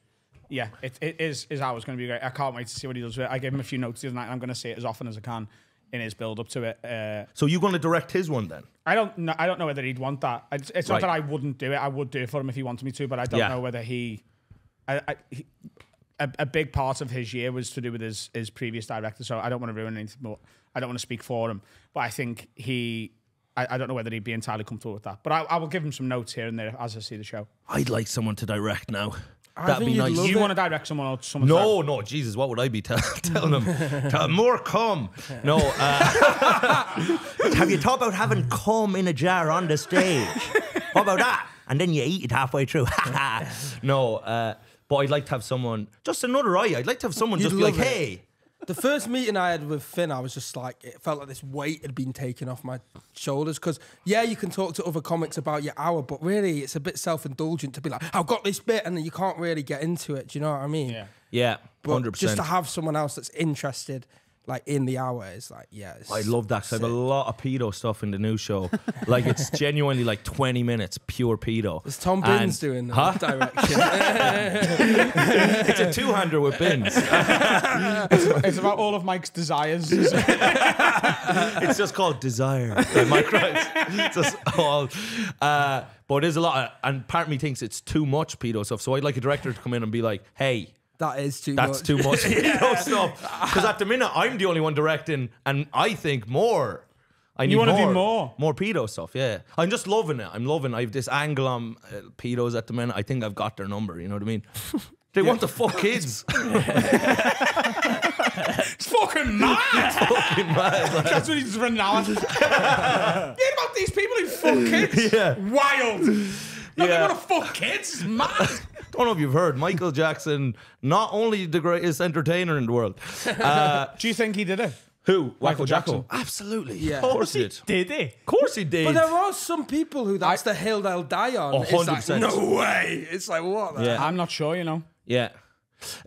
Speaker 2: Yeah, it, it is his hour's going to be great. I can't wait to see what he does with it. I gave him a few notes the other night, and I'm going to see it as often as I can in his build up to it. Uh,
Speaker 4: So you're going to direct his one then?
Speaker 2: I don't know. I don't know whether he'd want that. It's, it's not
Speaker 4: Right.
Speaker 2: that I wouldn't do it. I would do it for him if he wanted me to, but I don't
Speaker 4: Yeah.
Speaker 2: know whether he. I, I, he a, a big part of his year was to do with his his previous director, so I don't want to ruin anything. But I don't want to speak for him. But I think he. I, I don't know whether he'd be entirely comfortable with that. But I, I will give him some notes here and there as I see the show.
Speaker 4: I'd like someone to direct now.
Speaker 9: I
Speaker 4: That'd be nice.
Speaker 2: you
Speaker 9: it.
Speaker 2: want to direct someone or someone?
Speaker 4: No, no, Jesus, what would I be tell (laughs) telling them? Tell them, More cum. No. Uh, (laughs)
Speaker 8: Have you thought about having cum in a jar on the stage? what about that? And then you eat it halfway through. (laughs)
Speaker 4: no. Uh, but I'd like to have someone, just another eye. I'd like to have someone
Speaker 9: You'd
Speaker 4: just be like,
Speaker 9: it.
Speaker 4: hey.
Speaker 9: The first meeting I had with Fin, I was just like, it felt like this weight had been taken off my shoulders. Because, yeah, you can talk to other comics about your hour, but really, it's a bit self indulgent to be like, I've got this bit, and then you can't really get into it. Do you know what I mean?
Speaker 2: Yeah.
Speaker 4: Yeah,
Speaker 9: But
Speaker 4: 100%.
Speaker 9: just to have someone else that's interested, like in the hour, is like, yeah. it's
Speaker 4: I love that 'cause I have a lot of pedo stuff in the new show. like it's (laughs) genuinely like 20 minutes pure pedo.
Speaker 9: it's Tom
Speaker 4: And-
Speaker 9: Binns doing the
Speaker 4: Huh?
Speaker 9: direction? (laughs)
Speaker 4: It's a two-hander with Binns.
Speaker 2: it's about all of Mike's desires. (laughs)
Speaker 4: it's just called desire. by Mike Rice. It's just all. Uh, but there's a lot, of, and part of me thinks it's too much pedo stuff. So I'd like a director to come in and be like, "Hey,
Speaker 9: that is too much.
Speaker 4: that's
Speaker 9: much.
Speaker 4: too much pedo stuff." Because at the minute, I'm the only one directing, and I think more. I need
Speaker 2: wanna
Speaker 4: more,
Speaker 2: do more?
Speaker 4: more pedo stuff. Yeah, I'm just loving it. I'm loving. I have this angle on uh, pedos at the minute. I think I've got their number. You know what I mean? (laughs) They want to fuck kids. (laughs)
Speaker 2: It's fucking mad. (laughs)
Speaker 4: Fucking mad. like-
Speaker 2: That's what he's running out. Hear about these people who fuck kids?
Speaker 4: Yeah.
Speaker 2: Wild. No, they
Speaker 4: Yeah.
Speaker 2: want to fuck kids. (laughs) It's mad. (laughs)
Speaker 4: Don't know if you've heard Michael Jackson, not only the greatest entertainer in the world. (laughs) Uh,
Speaker 2: Do you think he did it?
Speaker 4: who?
Speaker 2: Michael Jackson.
Speaker 4: Absolutely.
Speaker 9: Yeah.
Speaker 4: Of course he did.
Speaker 5: Did he?
Speaker 4: Of course he did.
Speaker 9: But there are some people who that's the hill they'll die on.
Speaker 4: A
Speaker 9: It's
Speaker 4: hundred
Speaker 9: like,
Speaker 4: percent.
Speaker 9: no way. It's like what? the-
Speaker 4: Yeah.
Speaker 2: I'm not sure, you know.
Speaker 4: Yeah.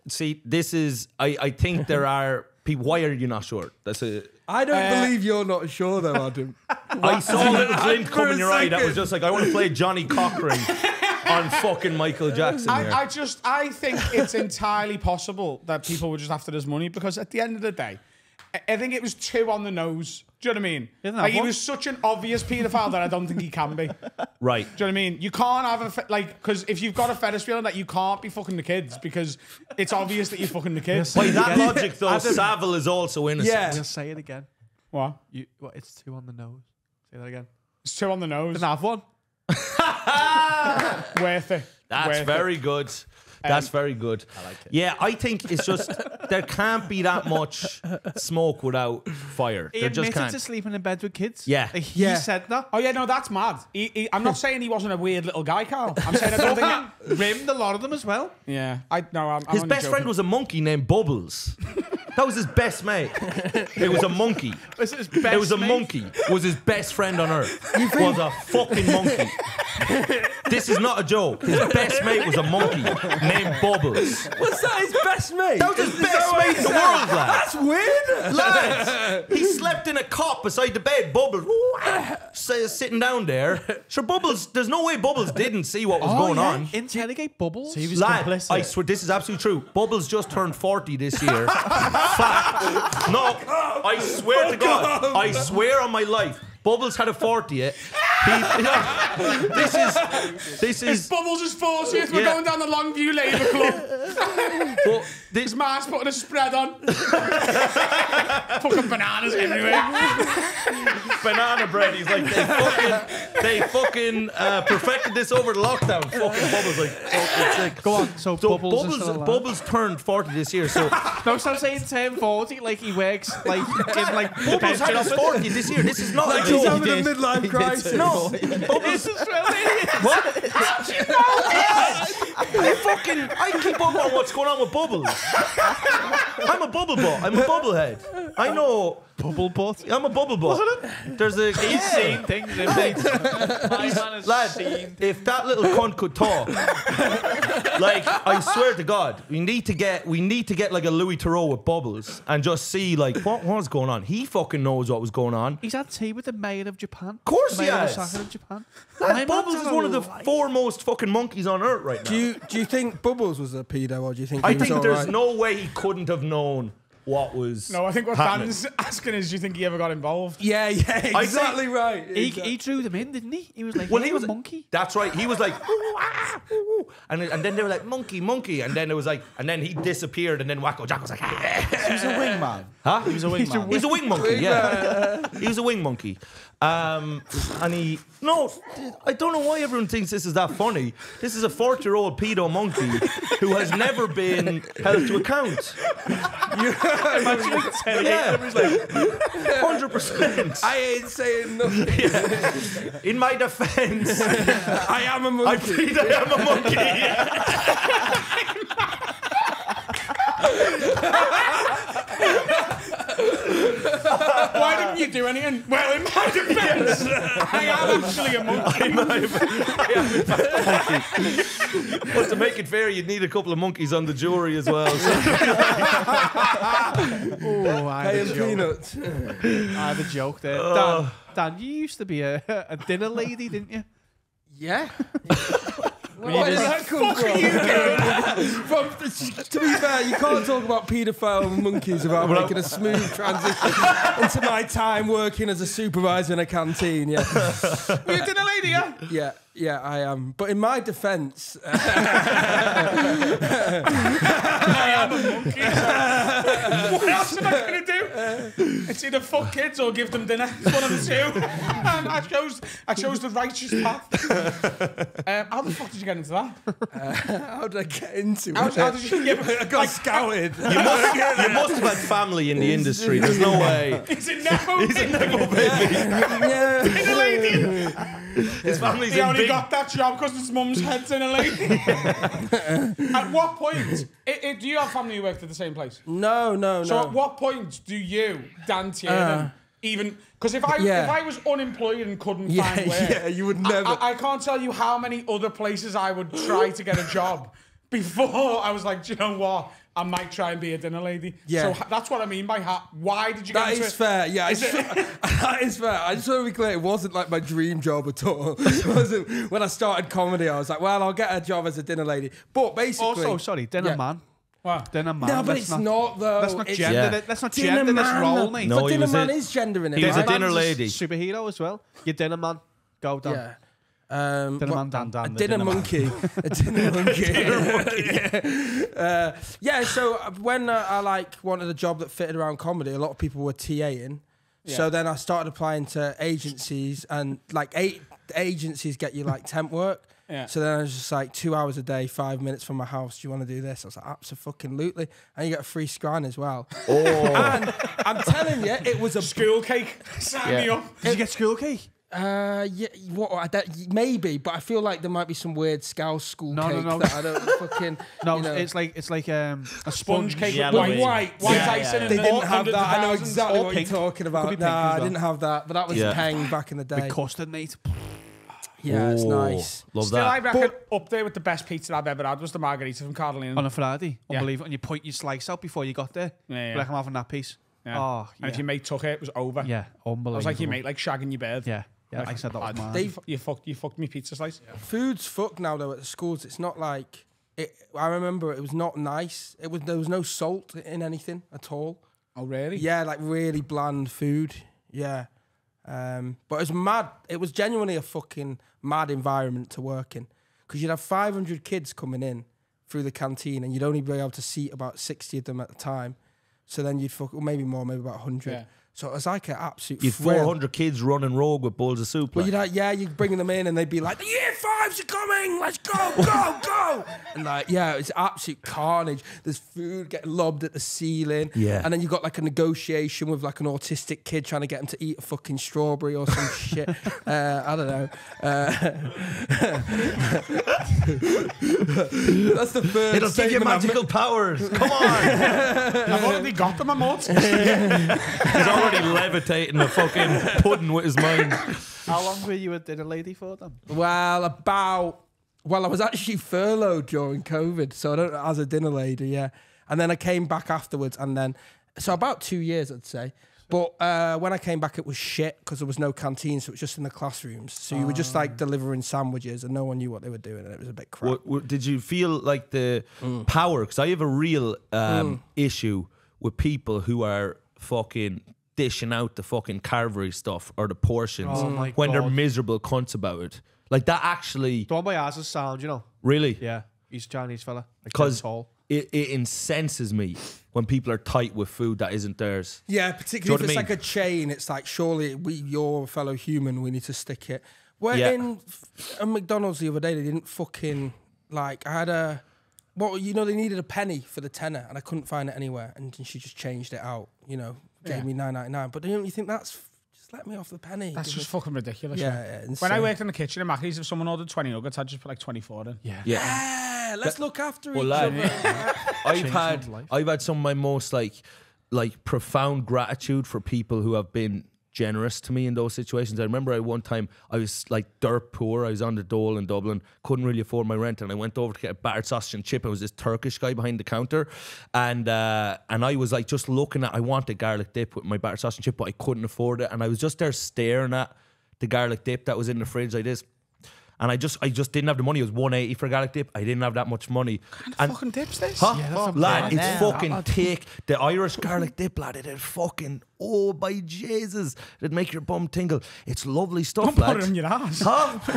Speaker 4: See, this is. I, I think there are people. Why are you not sure? That's a.
Speaker 9: I don't
Speaker 2: Uh,
Speaker 9: believe you're not sure though, Adam. (laughs)
Speaker 4: I saw a little (laughs) glint come in your eye. That was just like I want to play Johnnie Cochran on fucking Michael Jackson. here.
Speaker 2: I, I just I think it's entirely possible that people were just after his money because at the end of the day, I- I think it was too on the nose. Do you know what I mean?
Speaker 5: Isn't that
Speaker 2: Like he
Speaker 5: one?
Speaker 2: was such an obvious paedophile that I don't think he can be. (laughs)
Speaker 4: Right.
Speaker 2: Do you know what I mean? You can't have a fe- like because if you've got a fetish feeling that you can't be fucking the kids because it's obvious that you're fucking the kids.
Speaker 4: By that logic, though, Savile is also innocent.
Speaker 9: Yeah.
Speaker 5: Just say it again.
Speaker 2: What?
Speaker 5: You, what? It's two on the nose. Say that again.
Speaker 2: It's too on the nose.
Speaker 5: Didn't have one. (laughs)
Speaker 2: Worth it.
Speaker 4: That's
Speaker 2: Worth it.
Speaker 4: very good. That's um, very good. I like it. Yeah, I think it's just there can't be that much smoke without fire.
Speaker 5: He
Speaker 4: there just
Speaker 5: admitted
Speaker 4: can't.
Speaker 5: to sleeping in bed with kids.
Speaker 4: Yeah.
Speaker 5: Like, he
Speaker 9: Yeah.
Speaker 5: said that.
Speaker 2: Oh yeah, no, that's mad. He, he, I'm not saying he wasn't a weird little guy, Carl. I'm saying I don't think. (laughs)
Speaker 5: Rimmed a lot of them as well.
Speaker 2: Yeah, I no. I'm, I'm
Speaker 4: His
Speaker 2: only
Speaker 4: best
Speaker 2: joking.
Speaker 4: friend was a monkey named Bubbles. That was his best mate. (laughs) It was a monkey.
Speaker 5: This is best
Speaker 4: It was a
Speaker 5: mate.
Speaker 4: monkey. Was his best friend on earth. Was a fucking monkey. (laughs) this is not a joke. His best mate was a monkey named Bubbles.
Speaker 9: What's that? His best mate.
Speaker 4: That was his best
Speaker 9: that
Speaker 4: mate in the
Speaker 9: said?
Speaker 4: world, lad.
Speaker 9: That's weird.
Speaker 4: Lads, (laughs) he slept in a cot beside the bed. Bubbles, sitting down there. Sure, Bubbles. There's no way Bubbles didn't see what was oh, going on.
Speaker 5: Interrogate Bubbles.
Speaker 6: He was
Speaker 4: Lad,
Speaker 6: complicit.
Speaker 4: I swear this is absolutely true. Bubbles just turned 40 this year. Fact. No, I swear to God. I swear on my life. Bubbles had a 40th. He, this is this is
Speaker 2: Bubbles is 40th. We're
Speaker 4: Yeah.
Speaker 2: going down the Longview Labour Club.
Speaker 4: but this
Speaker 2: His man's putting a spread on. Fucking bananas everywhere.
Speaker 4: banana bread. He's like they fucking they fucking uh, perfected this over the lockdown. Fucking Bubbles like fuck, it's
Speaker 5: Go on. So,
Speaker 4: So
Speaker 5: Bubbles,
Speaker 4: Bubbles. Bubbles turned 40 this year. So
Speaker 5: No, stop saying 10, 40, like he works, like, in, like, the
Speaker 4: Bubbles
Speaker 5: pension
Speaker 4: had his 40 this year. This is not
Speaker 9: Like
Speaker 4: a
Speaker 9: he's
Speaker 4: joke.
Speaker 9: having a midlife crisis.
Speaker 4: No, (laughs)
Speaker 5: This is (laughs) really...
Speaker 4: What? I fucking I keep up on what's going on with Bubbles. (laughs) I'm a bubble butt. I'm a bubble head. I know.
Speaker 5: Bubble butt.
Speaker 4: I'm a bubble butt. There's a
Speaker 5: He's
Speaker 4: yeah.
Speaker 5: seen things, isn't? My man has
Speaker 4: Lad,
Speaker 5: seen
Speaker 4: if that little cunt could talk, like I swear to God, we need to get we need to get like a Louis Theroux with bubbles and just see like what was going on. He fucking knows what was going on.
Speaker 5: He's had tea with the mayor of Japan. Of
Speaker 4: course he
Speaker 5: mayor
Speaker 4: has.
Speaker 5: Of Osaka of Japan.
Speaker 4: Lad,
Speaker 5: My
Speaker 4: Bubbles
Speaker 5: man's
Speaker 4: is
Speaker 5: had
Speaker 4: one
Speaker 5: a
Speaker 4: of the
Speaker 5: life.
Speaker 4: foremost fucking monkeys on earth right now.
Speaker 9: Do you do you think Bubbles was a pedo or do you think
Speaker 4: I
Speaker 9: was
Speaker 4: think there's
Speaker 9: alright?
Speaker 4: no way he couldn't have known what was.
Speaker 2: No, I think what
Speaker 4: happening.
Speaker 2: Dan's (laughs) asking is, do you think he ever got involved?
Speaker 9: Yeah, yeah, exactly
Speaker 4: think-
Speaker 9: right.
Speaker 5: He,
Speaker 9: exactly.
Speaker 5: he drew them in, didn't he? He was like,
Speaker 4: Well,
Speaker 5: "You're
Speaker 4: he was
Speaker 5: a monkey.
Speaker 4: That's right. He was like, (laughs) "Ooh, ah, ooh, ooh." and and then they were like, monkey, monkey, and then it was like, and then he disappeared, and then Wacko Jack was like, ah.
Speaker 6: He was a wingman.
Speaker 4: huh?
Speaker 6: He was a wingman.
Speaker 4: He's a wing monkey, yeah. (laughs) he was a wing monkey. Um, and he, no, I don't know why everyone thinks this is that funny. This is a 40 year old pedo monkey who has never been held to account. (laughs) yeah, 100%.
Speaker 9: I ain't saying nothing. (laughs)
Speaker 4: In my defense, (laughs)
Speaker 9: I am a monkey.
Speaker 4: I plead I am a monkey. (laughs)
Speaker 2: Why didn't you do anything? Well, in my defense, (laughs) I am actually a monkey. (laughs)
Speaker 4: But to make it fair, you'd need a couple of monkeys on the jury as well. So.
Speaker 5: Oh, I
Speaker 9: Hey,
Speaker 5: had a joke.
Speaker 9: peanuts.
Speaker 5: I had a joke there. Uh. Dan, Dan, you used to be a, a dinner lady, didn't you?
Speaker 9: Yeah. Where did that come from? from? To be fair, you can't talk about paedophile monkeys without making a smooth transition (laughs) into my time working as a supervisor in a canteen. Yeah,
Speaker 2: Were (laughs) you a dinner lady, yeah?
Speaker 9: yeah, yeah, I am. But in my defence, (laughs)
Speaker 2: I am a monkey. what else am I going to do? It's either fuck kids or give them dinner. It's one of the two. (laughs) and I chose, I chose the righteous path. (laughs) um, how the fuck did you get into that? (laughs)
Speaker 9: How did I get into
Speaker 2: How,
Speaker 9: it?
Speaker 2: how did you get?
Speaker 9: I got scouted.
Speaker 4: You must, you must have had family in the industry. There's no way.
Speaker 2: Is it now?
Speaker 4: He's a nepo baby.
Speaker 9: yeah.
Speaker 4: His family's
Speaker 2: He
Speaker 4: in
Speaker 2: only
Speaker 4: big.
Speaker 2: got that job because his mum's head's in a lady. at what point? I i do you have family who worked at the same place?
Speaker 9: No, no,
Speaker 2: So
Speaker 9: no.
Speaker 2: at what point do you, Dan Tiernan,
Speaker 9: Uh,
Speaker 2: even because if I
Speaker 9: yeah.
Speaker 2: if I was unemployed and couldn't
Speaker 9: Yeah,
Speaker 2: find work, (laughs)
Speaker 9: yeah, you would never-
Speaker 2: I, I can't tell you how many other places I would try to get a job (laughs) before I was like, do you know what? I might try and be a dinner lady.
Speaker 9: Yeah.
Speaker 2: So that's what I mean by ha- why did you get
Speaker 9: That
Speaker 2: into
Speaker 9: is
Speaker 2: it?
Speaker 9: fair. Yeah, I
Speaker 2: Is it- (laughs)
Speaker 9: that is fair. I just want to be clear. It wasn't like my dream job at all. (laughs) It wasn't when I started comedy. I was like, well, I'll get a job as a dinner lady. But basically,
Speaker 5: Also, sorry, dinner
Speaker 9: Yeah.
Speaker 5: man.
Speaker 2: What?
Speaker 5: Dinner man.
Speaker 9: No, but
Speaker 5: let's
Speaker 9: it's
Speaker 5: not,
Speaker 9: not though.
Speaker 5: Let's not gender.
Speaker 4: Yeah.
Speaker 5: it- Let's not
Speaker 9: Dinner
Speaker 5: gender this
Speaker 9: man.
Speaker 5: role, mate.
Speaker 4: No,
Speaker 9: but
Speaker 4: he
Speaker 9: dinner
Speaker 4: was
Speaker 9: man
Speaker 4: a-
Speaker 9: is gendering it.
Speaker 4: he was a dinner lady.
Speaker 5: superhero as well. Your dinner man. Go down.
Speaker 9: Yeah. Um,
Speaker 5: Dinner
Speaker 9: what-
Speaker 5: man Dan.
Speaker 6: Dan,
Speaker 9: a (laughs) dinner,
Speaker 6: dinner
Speaker 9: monkey. a dinner monkey. (laughs) uh, yeah. So uh, when uh, I like wanted a job that fitted around comedy, a lot of people were TAing. So then I started applying to agencies, and like eight agencies get you like temp work. (laughs)
Speaker 2: Yeah.
Speaker 9: So then I was just like two hours a day, five minutes from my house. Do you want to do this? I was like, absolutely. And you get a free scran as well. Oh. and I'm telling you, it was a
Speaker 2: School cake. Sign me up.
Speaker 5: Did you get school cake?
Speaker 9: Uh, yeah, what? I don't, maybe, but I feel like there might be some weird scouse school
Speaker 5: No, no,
Speaker 9: cake
Speaker 5: no.
Speaker 9: that I don't (laughs) fucking.
Speaker 5: No,
Speaker 9: you know.
Speaker 5: it's like it's like um, a
Speaker 2: Sponge
Speaker 5: sponge
Speaker 2: cake
Speaker 6: Yeah,
Speaker 2: with
Speaker 6: but
Speaker 2: white,
Speaker 6: white.
Speaker 2: white
Speaker 6: Yeah,
Speaker 2: icing
Speaker 6: yeah,
Speaker 2: and
Speaker 9: they didn't have that. I know exactly what
Speaker 5: pink.
Speaker 9: you're talking about. Nah,
Speaker 5: as
Speaker 9: I didn't have that, but that was
Speaker 4: Yeah.
Speaker 9: peng back in the day.
Speaker 5: with custard, mate.
Speaker 9: Yeah, it's nice.
Speaker 4: Love
Speaker 2: Still, I
Speaker 4: that.
Speaker 2: reckon up there with the best pizza I've ever had was the margarita from Carolina.
Speaker 5: On a Friday,
Speaker 2: Yeah.
Speaker 5: unbelievable. And you point your slice out before you got there.
Speaker 2: Yeah, yeah.
Speaker 5: Like I'm having that piece.
Speaker 2: Yeah.
Speaker 5: Oh,
Speaker 2: And if
Speaker 5: yeah.
Speaker 2: your mate took it, it was over.
Speaker 5: yeah, unbelievable.
Speaker 2: I was like, your mate, like shagging your bed.
Speaker 5: Yeah, yeah. I said that was mine.
Speaker 9: They-
Speaker 2: You fucked, you fucked me pizza slice.
Speaker 9: Food's fucked now though at the schools. It's not like it. I remember it was not nice. It was there was no salt in anything at all.
Speaker 2: Oh, really?
Speaker 9: Yeah, like really bland food. Yeah. Um, but it was mad. It was genuinely a fucking mad environment to work in because you'd have 500 kids coming in through the canteen and you'd only be able to seat about 60 of them at a time. So then you'd fuck, or maybe more, maybe about 100.
Speaker 2: Yeah.
Speaker 9: So it was like an absolute
Speaker 4: You'd 400 kids running rogue with bowls of soup.
Speaker 9: Well, you'd have, yeah, you're bringing them in and they'd be like, the year fives are coming, let's go, (laughs) go, go. And like, yeah, it's absolute carnage. There's food getting lobbed at the ceiling.
Speaker 4: Yeah.
Speaker 9: And then you've got like a negotiation with like an autistic kid trying to get him to eat a fucking strawberry or some (laughs) shit. Uh, I don't know. Uh, (laughs) that's the first.
Speaker 4: It'll give you magical powers. Come on.
Speaker 2: I've already got them, I'm out.
Speaker 4: He's already levitating a fucking pudding with his mind.
Speaker 5: How long were you a dinner lady for then?
Speaker 9: Well, about well, I was actually furloughed during COVID, so I don't as a dinner lady, yeah. And then I came back afterwards, and then so about two years, I'd say. But uh, when I came back, it was shit because there was no canteen, so it was just in the classrooms. So you were just like delivering sandwiches, and no one knew what they were doing, and it was a bit crap.
Speaker 4: What, what, did you feel like the
Speaker 9: Mm.
Speaker 4: power? Because I have a real um, issue with people who are fucking dishing out the fucking carvery stuff or the portions
Speaker 5: Oh my
Speaker 4: when they're miserable cunts about it. Like that actually,
Speaker 5: The one by ours is sound, you know.
Speaker 4: really,
Speaker 5: Yeah, he's a Chinese fella.
Speaker 4: Because
Speaker 5: dead tall.
Speaker 4: it, it incenses me when people are tight with food that isn't theirs.
Speaker 9: Yeah, particularly
Speaker 4: you
Speaker 9: if it's
Speaker 4: what I
Speaker 9: like a chain, it's like surely we, you're a fellow human, we need to stick it. We're
Speaker 4: Yeah.
Speaker 9: in a McDonald's the other day. They didn't fucking like. I had a, well, you know, they needed a penny for the tenner, and I couldn't find it anywhere, and she just changed it out. You know, gave
Speaker 2: Yeah.
Speaker 9: me nine ninety nine. But don't you think that's just let me off the penny?
Speaker 2: That's just
Speaker 9: me-
Speaker 2: fucking ridiculous.
Speaker 9: yeah,
Speaker 2: man.
Speaker 9: yeah,
Speaker 2: When I worked in the kitchen at Mackey's, if someone ordered 20 nuggets, I'd just put like 24 in.
Speaker 5: Yeah.
Speaker 4: Yeah.
Speaker 9: Yeah, let's look after
Speaker 4: Well,
Speaker 9: each
Speaker 4: lad,
Speaker 9: other. (laughs)
Speaker 4: I've had. I've had some of my most like like profound gratitude for people who have been generous to me in those situations. I remember I one time I was like dirt poor. I was on the dole in Dublin, couldn't really afford my rent, and I went over to get a battered sausage and chip. And it was this Turkish guy behind the counter, and uh, and I was like just looking at. I wanted garlic dip with my battered sausage and chip, but I couldn't afford it, and I was just there staring at the garlic dip that was in the fridge like this. And I just, I just didn't have the money. It was 180 for garlic dip. I didn't have that much money. Kind And
Speaker 2: fucking dips this.
Speaker 4: Huh?
Speaker 5: that's a
Speaker 4: lad, it's
Speaker 6: there.
Speaker 4: fucking thick. The Irish garlic dip, lad, it is fucking, oh, by Jesus. It'd make your bum tingle. It's lovely stuff,
Speaker 2: Don't
Speaker 4: lad.
Speaker 2: put it on your ass.
Speaker 4: Huh? (laughs)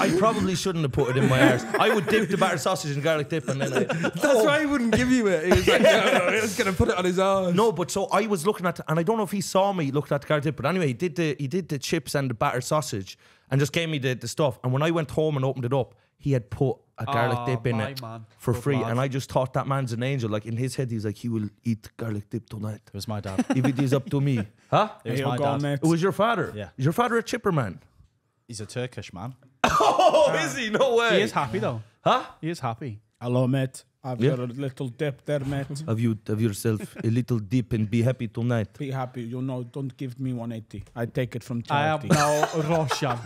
Speaker 4: I probably shouldn't have put it in my arse. I would dip the batter sausage in garlic dip and then I.
Speaker 9: That's oh. why he wouldn't give you it. He was like, no, no, he was gonna put it on his arm.
Speaker 4: No, but so I was looking at, and I don't know if he saw me looked at the garlic dip, but anyway, he did the he did the chips and the batter sausage, and just gave me the, the stuff. And when I went home and opened it up, he had put a garlic
Speaker 5: Oh,
Speaker 4: dip in
Speaker 5: my
Speaker 4: it
Speaker 5: man.
Speaker 4: for
Speaker 5: Good
Speaker 4: free,
Speaker 5: lad.
Speaker 4: and I just thought that man's an angel. Like in his head, he's like, he will eat garlic dip tonight
Speaker 6: It was my dad.
Speaker 4: if it is up to me. (laughs) Huh?
Speaker 6: It was
Speaker 2: Here
Speaker 6: my dad.
Speaker 2: mate.
Speaker 4: It was your father.
Speaker 6: Yeah.
Speaker 4: Is your father a chipper man?
Speaker 6: He's a Turkish man. (laughs)
Speaker 4: Oh, is he? No way.
Speaker 5: He is happy though.
Speaker 4: Huh?
Speaker 5: He is happy.
Speaker 2: Hello, mate. I've
Speaker 4: Yeah.
Speaker 2: got a little dip there, mate. (laughs)
Speaker 4: Have you have yourself a little dip and be happy tonight?
Speaker 2: Be happy. You know, don't give me 180. I take it from charity.
Speaker 5: I am
Speaker 2: charity.
Speaker 5: now Russian.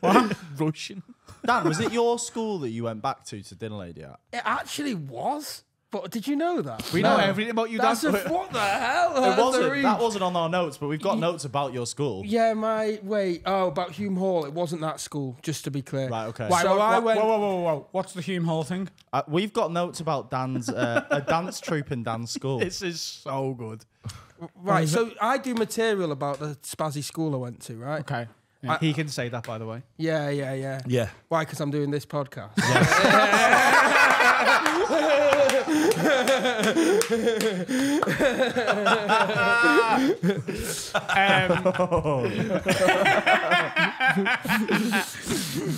Speaker 5: what? Russian.
Speaker 6: Dan, was it your school that you went back to to dinner lady at?
Speaker 9: It actually was. But did you know that?
Speaker 5: We know everything about you,
Speaker 9: That's a,
Speaker 5: Dan. (laughs)
Speaker 9: what the hell?
Speaker 6: It
Speaker 9: That's a
Speaker 6: wasn't.
Speaker 9: reach.
Speaker 6: That wasn't on our notes, but we've got notes about your school.
Speaker 9: Yeah, my wait. Oh, about Hume Hall. It wasn't that school. Just to be clear.
Speaker 6: Right, okay.
Speaker 2: Why,
Speaker 9: So
Speaker 2: wha-
Speaker 9: I went.
Speaker 2: Whoa, whoa, whoa, whoa. What's the Hume Hall thing?
Speaker 6: Uh, we've got notes about Dan's uh, a dance troupe in Dan's school. (laughs)
Speaker 5: This is so good.
Speaker 9: Right. So I do material about the spazzy school I went to. Right.
Speaker 2: Okay.
Speaker 5: he can say that, by the way.
Speaker 9: Yeah, yeah, yeah.
Speaker 4: Yeah.
Speaker 9: Why? Because I'm doing this podcast. (laughs) (laughs)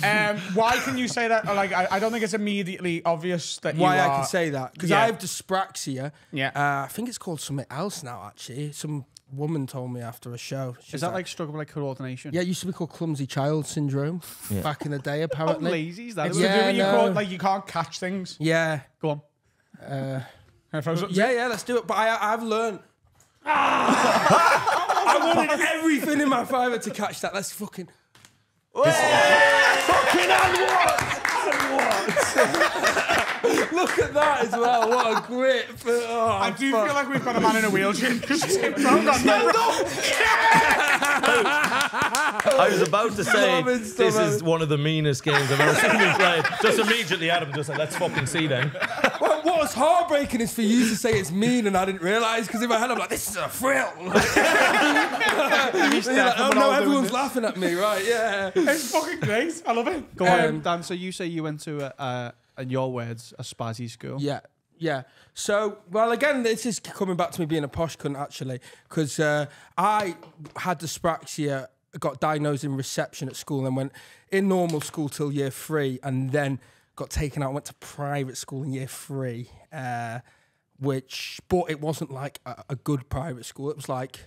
Speaker 2: Um, why can you say that? Like, I, I don't think it's immediately obvious that
Speaker 9: Why
Speaker 2: you
Speaker 9: I
Speaker 2: are.
Speaker 9: can say that? Because
Speaker 2: Yeah.
Speaker 9: I have dyspraxia.
Speaker 2: Yeah.
Speaker 9: Uh, I think it's called something else now. Actually, some woman told me after a show. She's
Speaker 5: Is that like struggle with like coordination?
Speaker 9: Yeah, it used to be called clumsy child syndrome back in the day.
Speaker 5: How (laughs)
Speaker 9: Apparently.
Speaker 5: lazy is that?
Speaker 2: It's
Speaker 5: isn't
Speaker 2: to do
Speaker 9: Yeah,
Speaker 2: with you,
Speaker 9: no.
Speaker 2: can't, like, you can't catch things.
Speaker 9: Yeah.
Speaker 5: Go on.
Speaker 2: Uh, if I
Speaker 9: Yeah, yeah, let's do it. But I, I've learned. Ah! I wanted everything in my fibre to catch that. Let's fucking. fucking and what? And what? (laughs) Look at that as well. What a grip. Oh,
Speaker 2: I do
Speaker 9: fuck.
Speaker 2: feel like we've got a man in a wheelchair because Tim Brown got (laughs)
Speaker 4: I was about to say this is one of the meanest games I've ever seen you play. Just immediately, Adam just like, let's fucking see then.
Speaker 9: Well, what was heartbreaking is for you to say it's mean and I didn't realise because in my head I'm like, this is a thrill. (laughs) You're like, oh no, everyone's laughing at me, right? Yeah.
Speaker 2: It's fucking great. I love it.
Speaker 5: Go on,
Speaker 9: Um,
Speaker 5: Dan. So you say you went to a, uh, in your words, a spazzy school.
Speaker 9: Yeah, yeah. So, well, again, this is coming back to me being a posh cunt, actually, because uh, I had dyspraxia, got diagnosed in reception at school, and went in normal school till year three, and then got taken out, went to private school in year three, uh, which, but it wasn't like a, a good private school. It was like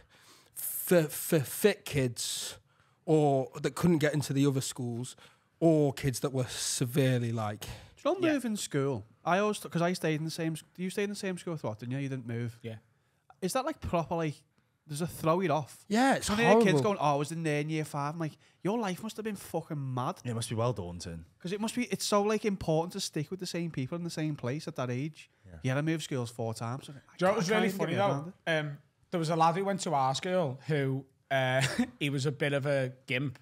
Speaker 9: for, for fit kids or that couldn't get into the other schools or kids that were severely like
Speaker 5: Do you not move in school? I always because I stayed in the same. sc- You stayed in the same school throughout, didn't you? You didn't move.
Speaker 2: Yeah.
Speaker 5: Is that like properly? like? There's a throw it off.
Speaker 9: yeah it's
Speaker 5: When the
Speaker 9: horrible.
Speaker 5: kids going, oh, I was in there in year five. I'm like, your life must have been fucking mad.
Speaker 6: It must be well daunting.
Speaker 5: Because it must be. It's so like important to stick with the same people in the same place at that age. Yeah, I moved schools four times. I
Speaker 2: Do you know what was really funny though? Um, there was a lad who went to our school who uh, (laughs) he was a bit of a gimp,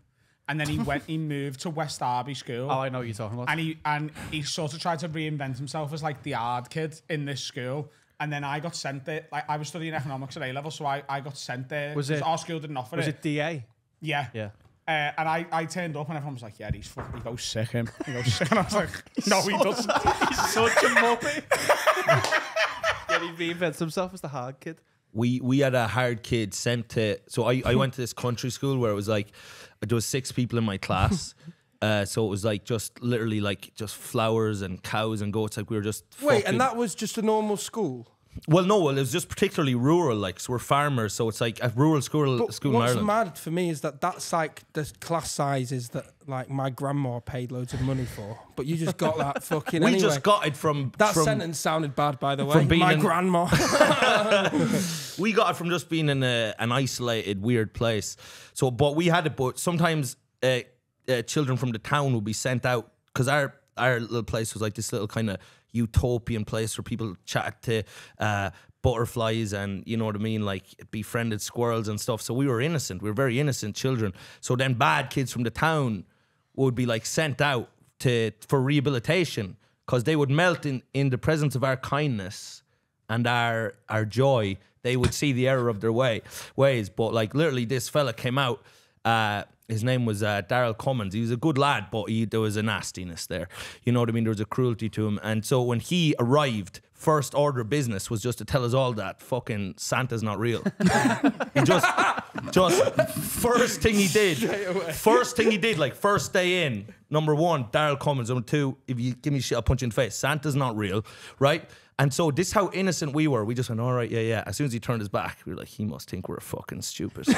Speaker 2: and then he went he (laughs) moved to West Derby School.
Speaker 5: Oh, I know what you're talking about.
Speaker 2: and he and he sort of tried to reinvent himself as like the hard kid in this school. And then I got sent there. Like I was studying economics at A level, so I, I got sent there.
Speaker 5: Was it-
Speaker 2: our school didn't offer
Speaker 5: was
Speaker 2: it?
Speaker 5: it DA?
Speaker 2: Yeah.
Speaker 5: Yeah.
Speaker 2: Uh, and I, I turned up and everyone was like, yeah, he's fucking, he goes sick him. He goes sick. And I was like, (laughs) no, he doesn't. (laughs)
Speaker 5: He's such a muppet. yeah, he reinvents himself as the hard kid.
Speaker 4: we we had a hard kid sent to so I, I went to this country school where it was like there was six people in my class (laughs) uh, so it was like just literally like just flowers and cows and goats like we were just
Speaker 9: Wait,
Speaker 4: fucking-
Speaker 9: and that was just a normal school.
Speaker 4: Well no well it was just particularly rural like so we're farmers so it's like a rural school
Speaker 9: But
Speaker 4: school in
Speaker 9: what's mad for me is that that's like the class sizes that like my grandma paid loads of money for, but you just got that fucking.
Speaker 4: we
Speaker 9: anyway.
Speaker 4: just got it from
Speaker 9: that
Speaker 4: from,
Speaker 9: sentence sounded bad, by the way.
Speaker 4: from being
Speaker 9: my
Speaker 4: in-
Speaker 9: grandma. (laughs) (laughs)
Speaker 4: we got it from just being in a, an isolated, weird place. So, but we had it. But sometimes uh, uh, children from the town would be sent out because our our little place was like this little kind of utopian place where people chat to uh, butterflies and you know what I mean, like befriended squirrels and stuff. So we were innocent. We were very innocent children. So then bad kids from the town would be like sent out to for rehabilitation because they would melt in in the presence of our kindness and our our joy. They would see the error of their way ways. But like literally, this fella came out. Uh, his name was uh, Daryl Cummins. He was a good lad, but he, there was a nastiness there. You know what I mean? There was a cruelty to him. And so when he arrived, first order of business was just to tell us all that fucking Santa's not real. he just, just first thing he did, first thing he did, like first day in, number one, Daryl Cummins. Number two, if you give me shit, I'll punch you in the face. Santa's not real, right? And so this is how innocent we were. We just went, all right, yeah, yeah. As soon as he turned his back, we were like, he must think we're fucking stupid. (laughs)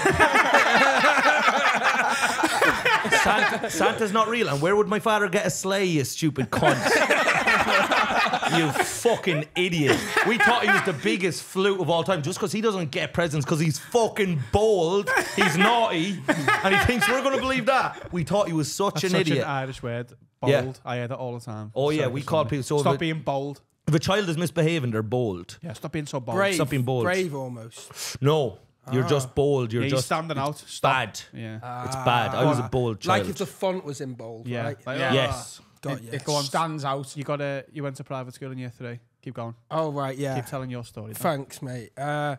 Speaker 4: Santa, Santa's not real. And where would my father get a sleigh, you stupid cunt? You fucking idiot. We thought he was the biggest flute of all time just because he doesn't get presents because he's fucking bold, he's naughty, and he thinks we're going to believe that. We thought he was such
Speaker 5: That's
Speaker 4: an
Speaker 5: such
Speaker 4: idiot.
Speaker 5: an Irish word. Bold.
Speaker 4: Yeah.
Speaker 5: I hear that all the time.
Speaker 4: Oh, yeah,
Speaker 5: Sorry,
Speaker 4: we
Speaker 5: just
Speaker 4: call
Speaker 5: something.
Speaker 4: people- so if
Speaker 5: Stop
Speaker 4: it-
Speaker 5: being bold.
Speaker 4: if a child is misbehaving, they're bold.
Speaker 5: Yeah, stop being so bold.
Speaker 9: Brave,
Speaker 4: Stop being bold.
Speaker 9: brave almost.
Speaker 4: No, you're just ah. bold. You're
Speaker 5: Yeah, you're
Speaker 4: just
Speaker 5: standing out. Stop.
Speaker 4: Bad.
Speaker 5: Yeah.
Speaker 4: It's bad. I was a ah. bold child.
Speaker 9: Like if the font was in bold,
Speaker 5: Yeah.
Speaker 9: right?
Speaker 5: Like,
Speaker 2: Yeah.
Speaker 4: yes.
Speaker 2: It,
Speaker 9: you.
Speaker 2: it stands out.
Speaker 5: You got a. You went to private school in year three. Keep going.
Speaker 9: Oh right, yeah.
Speaker 5: Keep telling your story.
Speaker 9: Thanks, mate. Uh,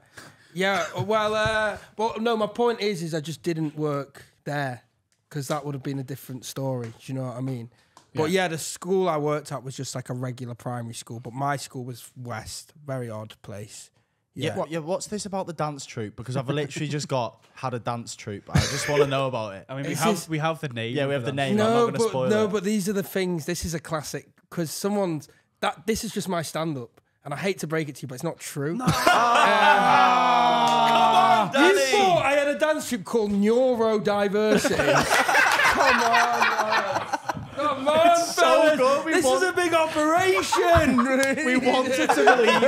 Speaker 9: yeah, well, uh, well, no, my point is, is I just didn't work there because that would have been a different story. Do you know what I mean? But yeah, the school I worked at was just like a regular primary school, but my school was West, very odd place.
Speaker 6: Yeah.
Speaker 9: Yeah.
Speaker 6: What, yeah. What's this about the dance troupe? Because I've literally just got had a dance troupe. I just want to know about it.
Speaker 5: I mean, we
Speaker 9: This
Speaker 5: have
Speaker 9: is-
Speaker 5: we have the name.
Speaker 6: Yeah, we have the
Speaker 5: that.
Speaker 6: name. I'm not
Speaker 9: No,
Speaker 6: going to
Speaker 9: but
Speaker 6: spoil
Speaker 9: no,
Speaker 6: it.
Speaker 9: but these are the things. This is a classic because someone's that. This is just my stand-up, and I hate to break it to you, but it's not true.
Speaker 4: Um, (laughs) Come on,
Speaker 9: You thought I had a dance troupe called Neurodiversity. (laughs) Come on, man. Come on, fellas.
Speaker 6: good. We
Speaker 9: This
Speaker 6: want-
Speaker 9: is a big operation. (laughs)
Speaker 6: we wanted to believe.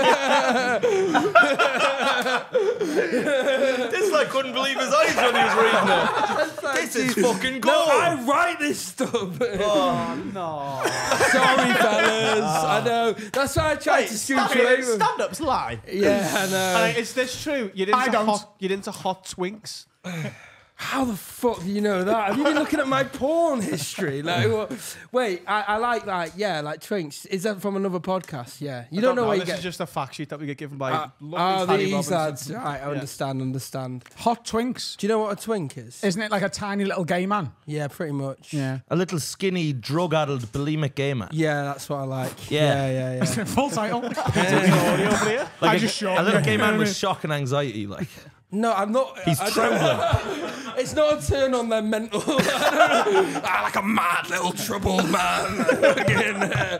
Speaker 6: (laughs)
Speaker 4: This like couldn't believe his eyes when he was reading it. This is fucking gold.
Speaker 9: No,
Speaker 4: gold.
Speaker 9: I write this stuff.
Speaker 6: Oh no! (laughs)
Speaker 9: Sorry, fellas. I know. That's why I tried to scooch you with-
Speaker 6: Stand-ups lie.
Speaker 9: Yeah, I know.
Speaker 5: And is this true? You're into
Speaker 2: I don't.
Speaker 5: hot. You're into hot twinks.
Speaker 9: How the fuck do you know that? Have you been looking at my porn history? Like, what? wait, I, I like like yeah, like Twinks. Is that from another podcast? Yeah, you don't, know where you
Speaker 5: This
Speaker 9: get.
Speaker 5: is just a fact sheet that we get given by.
Speaker 9: Uh,
Speaker 5: lovely
Speaker 9: oh,
Speaker 5: Fanny
Speaker 9: these
Speaker 5: Robinson.
Speaker 9: lads. Right, I understand. Understand.
Speaker 2: Hot Twinks.
Speaker 9: Do you know what a twink is?
Speaker 2: Isn't it like a tiny little gay man?
Speaker 9: yeah, pretty much.
Speaker 2: Yeah.
Speaker 4: A little skinny, drug-addled, bulimic gay man.
Speaker 9: Yeah, that's what I like.
Speaker 4: Yeah.
Speaker 9: Yeah, yeah, yeah.
Speaker 2: Full title. (laughs)
Speaker 4: Like
Speaker 2: I
Speaker 4: a,
Speaker 2: just shot
Speaker 4: a little
Speaker 2: you.
Speaker 4: gay man with shock and anxiety. Like
Speaker 9: no, I'm not.
Speaker 4: he's
Speaker 9: I don't-
Speaker 4: trembling. (laughs)
Speaker 9: It's not a turn on their mental. (laughs) ah, like a mad little troubled man.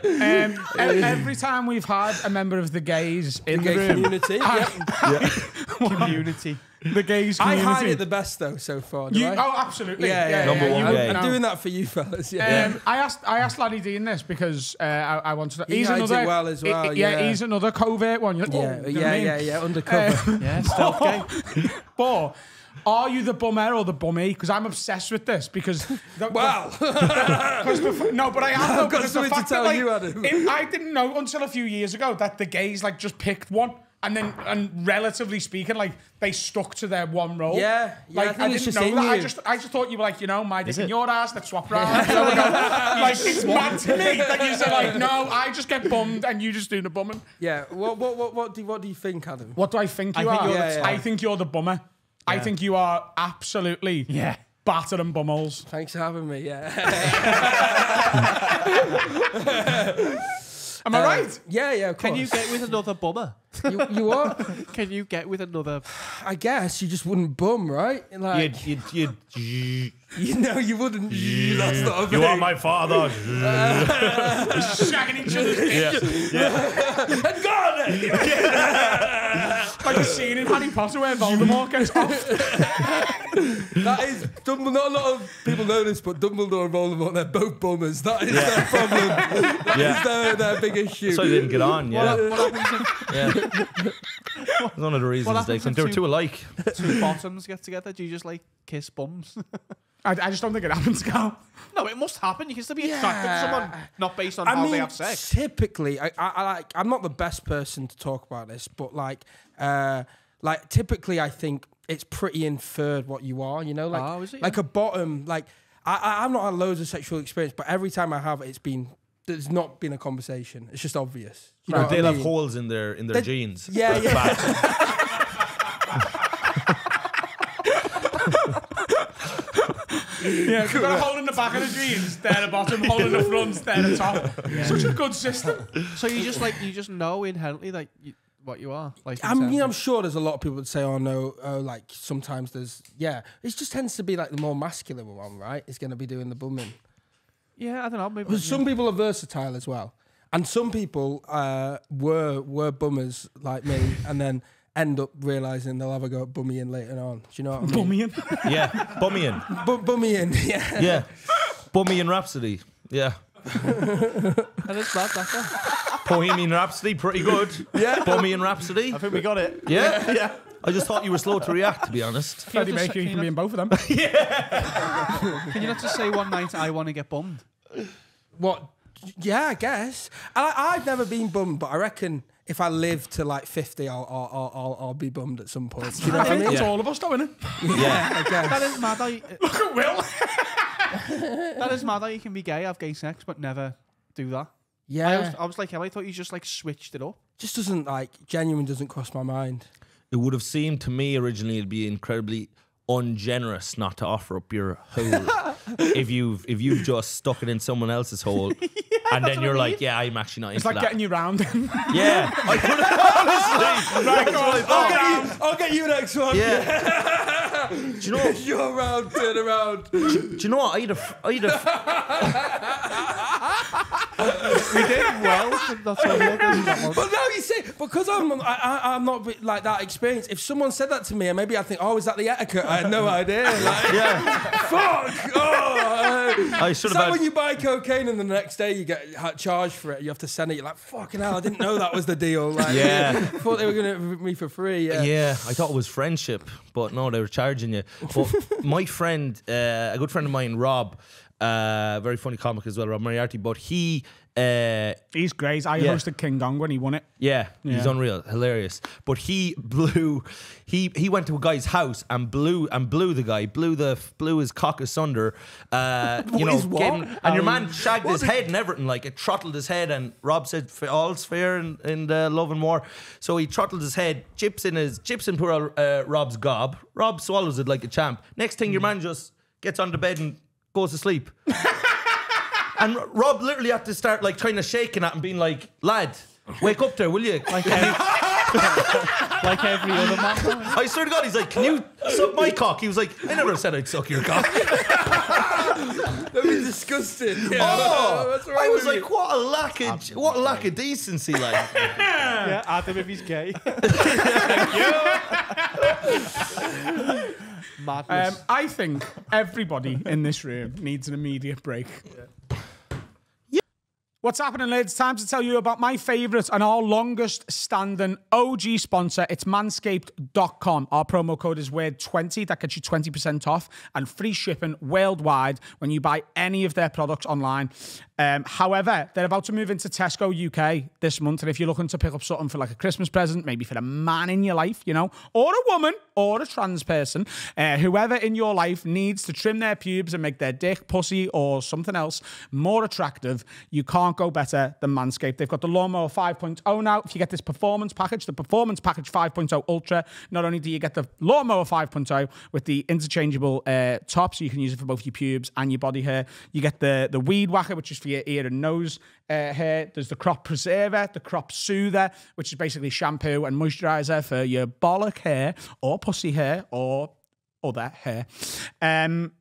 Speaker 9: (laughs)
Speaker 2: Um, e- every time we've had a member of the gays in the,
Speaker 9: Gay
Speaker 2: room,
Speaker 9: community. yeah.
Speaker 5: community.
Speaker 2: The gays
Speaker 9: I
Speaker 2: community.
Speaker 9: hide it the best though so far. Do
Speaker 2: You,
Speaker 9: I?
Speaker 2: oh, absolutely.
Speaker 9: yeah, yeah,
Speaker 4: Number
Speaker 9: yeah.
Speaker 4: one
Speaker 9: I'm. I'm
Speaker 2: No.
Speaker 9: doing that for you fellas. Yeah.
Speaker 2: Um, I asked I asked Laddie Dean this because uh, I, I wanted to.
Speaker 9: He
Speaker 2: he's
Speaker 9: hides
Speaker 2: another
Speaker 9: it well as
Speaker 2: he-
Speaker 9: well,
Speaker 2: yeah,
Speaker 9: yeah.
Speaker 2: he's another covert one. You're like,
Speaker 9: yeah,
Speaker 2: oh, you know what
Speaker 9: yeah, yeah, yeah, undercover. (laughs)
Speaker 5: Yeah, stealth gay. (laughs)
Speaker 2: But are you the bummer or the bummy? Because I'm obsessed with this. Because the,
Speaker 9: Wow.
Speaker 2: because the, (laughs) no, but I have though,
Speaker 9: I've got
Speaker 2: because the
Speaker 9: something to tell
Speaker 2: that, like,
Speaker 9: you, Adam.
Speaker 2: in- I didn't know until a few years ago that the gays like just picked one. And then, and relatively speaking, like they stuck to their one role.
Speaker 9: Yeah, yeah, I
Speaker 2: like
Speaker 9: think it's
Speaker 2: didn't
Speaker 9: just
Speaker 2: know
Speaker 9: in
Speaker 2: that. I just, I just thought you were like, you know, my dick in
Speaker 6: it?
Speaker 2: your ass. Let's swap round. So we go- like it's mad to me that you said like, no, I just get bummed and you just do the bumming.
Speaker 9: yeah. What, what, what, what do, what do you think, Adam?
Speaker 2: What do I think you
Speaker 5: I think
Speaker 2: are?
Speaker 5: you're
Speaker 9: the Yeah, yeah.
Speaker 2: I think you're the bummer. I think you are absolutely
Speaker 5: Yeah.
Speaker 2: battered and bumholes.
Speaker 9: Thanks for having me. Yeah. (laughs) (laughs)
Speaker 2: Am I uh, right?
Speaker 9: yeah, yeah. Of course.
Speaker 5: Can you get with another bummer?
Speaker 9: You, you what? (laughs)
Speaker 5: Can you get with another?
Speaker 9: I guess you just wouldn't bum, right? Like,
Speaker 4: You'd, you'd, you'd, (laughs)
Speaker 9: you know, you wouldn't. That's not a
Speaker 7: You are my father. (laughs)
Speaker 2: Shagging each other's dicks.
Speaker 9: And God,
Speaker 2: Like a scene in Harry Potter where Voldemort gets (laughs) off.
Speaker 9: that is Dumbledore. Not a lot of people know this, but Dumbledore and Voldemort, they're both bummers. That is their problem. That is
Speaker 4: Yeah.
Speaker 9: their, their big issue.
Speaker 4: so they didn't get on. Yeah,
Speaker 5: What, what happens
Speaker 4: yeah. One of the reasons they
Speaker 5: happens
Speaker 4: think they were
Speaker 5: if
Speaker 4: too alike.
Speaker 5: if two bottoms get together? Do you just like kiss bums?
Speaker 2: I, I just don't think it (laughs) happens, Carl.
Speaker 5: no, it must happen. You can still be attracted to someone, not based on
Speaker 9: I
Speaker 5: how
Speaker 9: mean,
Speaker 5: they have sex.
Speaker 9: typically, I, I, I like. I'm not the best person to talk about this, but like, uh, like typically, I think it's pretty inferred what you are. You know, like,
Speaker 5: Oh, is it?
Speaker 9: like a bottom. Like, I, I I've not had loads of sexual experience, but every time I have, it's been there's not been a conversation. It's just obvious. You know what I
Speaker 4: they'll have
Speaker 9: mean?
Speaker 4: holes in their in their
Speaker 9: They-
Speaker 4: jeans.
Speaker 9: Yeah, yeah. (laughs)
Speaker 2: Yeah, you've got a hole in the back of the jeans, there at the bottom, hole in the front, there at the top. Such a good system.
Speaker 5: So you just like you just know inherently like you, what you are. Like
Speaker 9: I mean, I'm sure there's a lot of people that say, "Oh no, oh, like sometimes there's yeah." It just tends to be like the more masculine one, right? Is going to be doing the bumming.
Speaker 5: yeah, I don't know. Maybe
Speaker 9: But some people are versatile as well, and some people uh, were were bummers like me, and then end up realizing they'll have a go at bummying later on. Do you know what I mean?
Speaker 2: Bumming. (laughs)
Speaker 4: yeah, Bummying.
Speaker 9: Bu- bummying, (laughs) yeah.
Speaker 4: Yeah, Bummying Rhapsody. Yeah,
Speaker 5: that is bad. That guy.
Speaker 4: Bohemian Rhapsody, pretty good. Yeah, Bummying Rhapsody.
Speaker 6: I think we got it.
Speaker 4: Yeah, (laughs) yeah. I just thought you were slow to react, to be honest.
Speaker 2: Freddie
Speaker 5: just-
Speaker 2: Mercury
Speaker 5: can you
Speaker 2: can be in both of them. yeah.
Speaker 5: Can you not just say one night I want to get bummed?
Speaker 9: What? Yeah, I guess. I, I've never been bummed, but I reckon if I live to like 50, I'll I'll, I'll, I'll, I'll be bummed at some point. Do you know what I mean?
Speaker 2: That's
Speaker 4: Yeah.
Speaker 2: all of us, though, isn't it?
Speaker 4: Yeah,
Speaker 9: I guess.
Speaker 5: That is mad. That you, (laughs)
Speaker 2: Look at Will. (laughs)
Speaker 5: that is mad. That you can be gay, have gay sex, but never do that. I
Speaker 9: Yeah,
Speaker 5: was, I was like, hell, I thought you just like switched it up.
Speaker 9: just doesn't like genuine doesn't cross my mind.
Speaker 4: it would have seemed to me originally it'd be incredibly ungenerous not to offer up your hole (laughs) if you've if you've just stuck it in someone else's hole and then you're like yeah I'm actually not
Speaker 2: It's like
Speaker 4: that.
Speaker 2: getting you round. (laughs)
Speaker 4: yeah. I (laughs) could honestly. That's what I thought.
Speaker 9: I'll get you, I'll get you next one.
Speaker 4: yeah (laughs) do you know What?
Speaker 9: You're around, turn around.
Speaker 4: do you know what I'd have I'd have
Speaker 5: We did well. That's all. That.
Speaker 9: But now you say because I'm I, I, I'm not like that experienced. If someone said that to me, maybe I think, oh, is that the etiquette? I had no idea. (laughs) Like,
Speaker 4: yeah
Speaker 9: fuck. Oh, uh,
Speaker 4: I
Speaker 9: is
Speaker 4: should
Speaker 9: that
Speaker 4: have
Speaker 9: when you buy cocaine and the next day you get charged for it? You have to send it. You're like, fucking hell, I didn't know that was the deal. Like,
Speaker 4: Yeah. (laughs)
Speaker 9: thought they were gonna give me for free. Yeah.
Speaker 4: Yeah, I thought it was friendship, but no, they were charging you. But (laughs) my friend, uh, a good friend of mine, Rob, uh, very funny comic as well, Rob Moriarty, but he, uh,
Speaker 2: He's great. I
Speaker 4: Yeah.
Speaker 2: hosted King Gong when he won it.
Speaker 4: yeah, he's unreal, hilarious. But he blew, he he went to a guy's house and blew and blew the guy, blew the blew his cock asunder. Uh, (laughs) you know,
Speaker 9: His what?
Speaker 4: gave him- and your man shagged his head and everything, like it throttled his head. And Rob said, "All's fair in, in the love and war." So he throttled his head, chips in his chips in poor uh, Rob's gob. Rob swallows it like a champ. Next thing, your man just gets on the bed and goes to sleep. (laughs) And Rob literally had to start like trying to shaking at him, being like, "Lad, wake up there, will you?"
Speaker 5: Like every, like every other man.
Speaker 4: I swear to God, he's like, "Can you suck my cock?" He was like, "I never said I'd suck your cock." (laughs)
Speaker 9: That'd be disgusting. Yeah.
Speaker 4: Oh,
Speaker 9: What's wrong
Speaker 4: I was
Speaker 9: with you?
Speaker 4: like, "What a lack of what a lack of decency!" Like, (laughs)
Speaker 5: Yeah, Adam if he's gay. (laughs) Madness.
Speaker 2: Um, I think everybody in this room needs an immediate break. What's happening, lads? Time to tell you about my favourite and our longest standing OG sponsor. It's manscaped.com. Our promo code is WORD20. That gets you 20% off and free shipping worldwide when you buy any of their products online. Um, however, they're about to move into Tesco UK this month. And if you're looking to pick up something for like a Christmas present, maybe for a man in your life, you know, or a woman or a trans person, uh, whoever in your life needs to trim their pubes and make their dick, pussy, or something else more attractive, you can't go better than Manscaped. They've got the Lawnmower 5.0 now. If you get this performance package, the Performance Package 5.0 Ultra, not only do you get the Lawnmower 5.0 with the interchangeable uh, top, so you can use it for both your pubes and your body hair, you get the, the Weed Whacker, which is for your ear and nose uh, hair. There's the Crop Preserver, the Crop Soother, which is basically shampoo and moisturizer for your bollock hair or pussy hair or other hair. Um,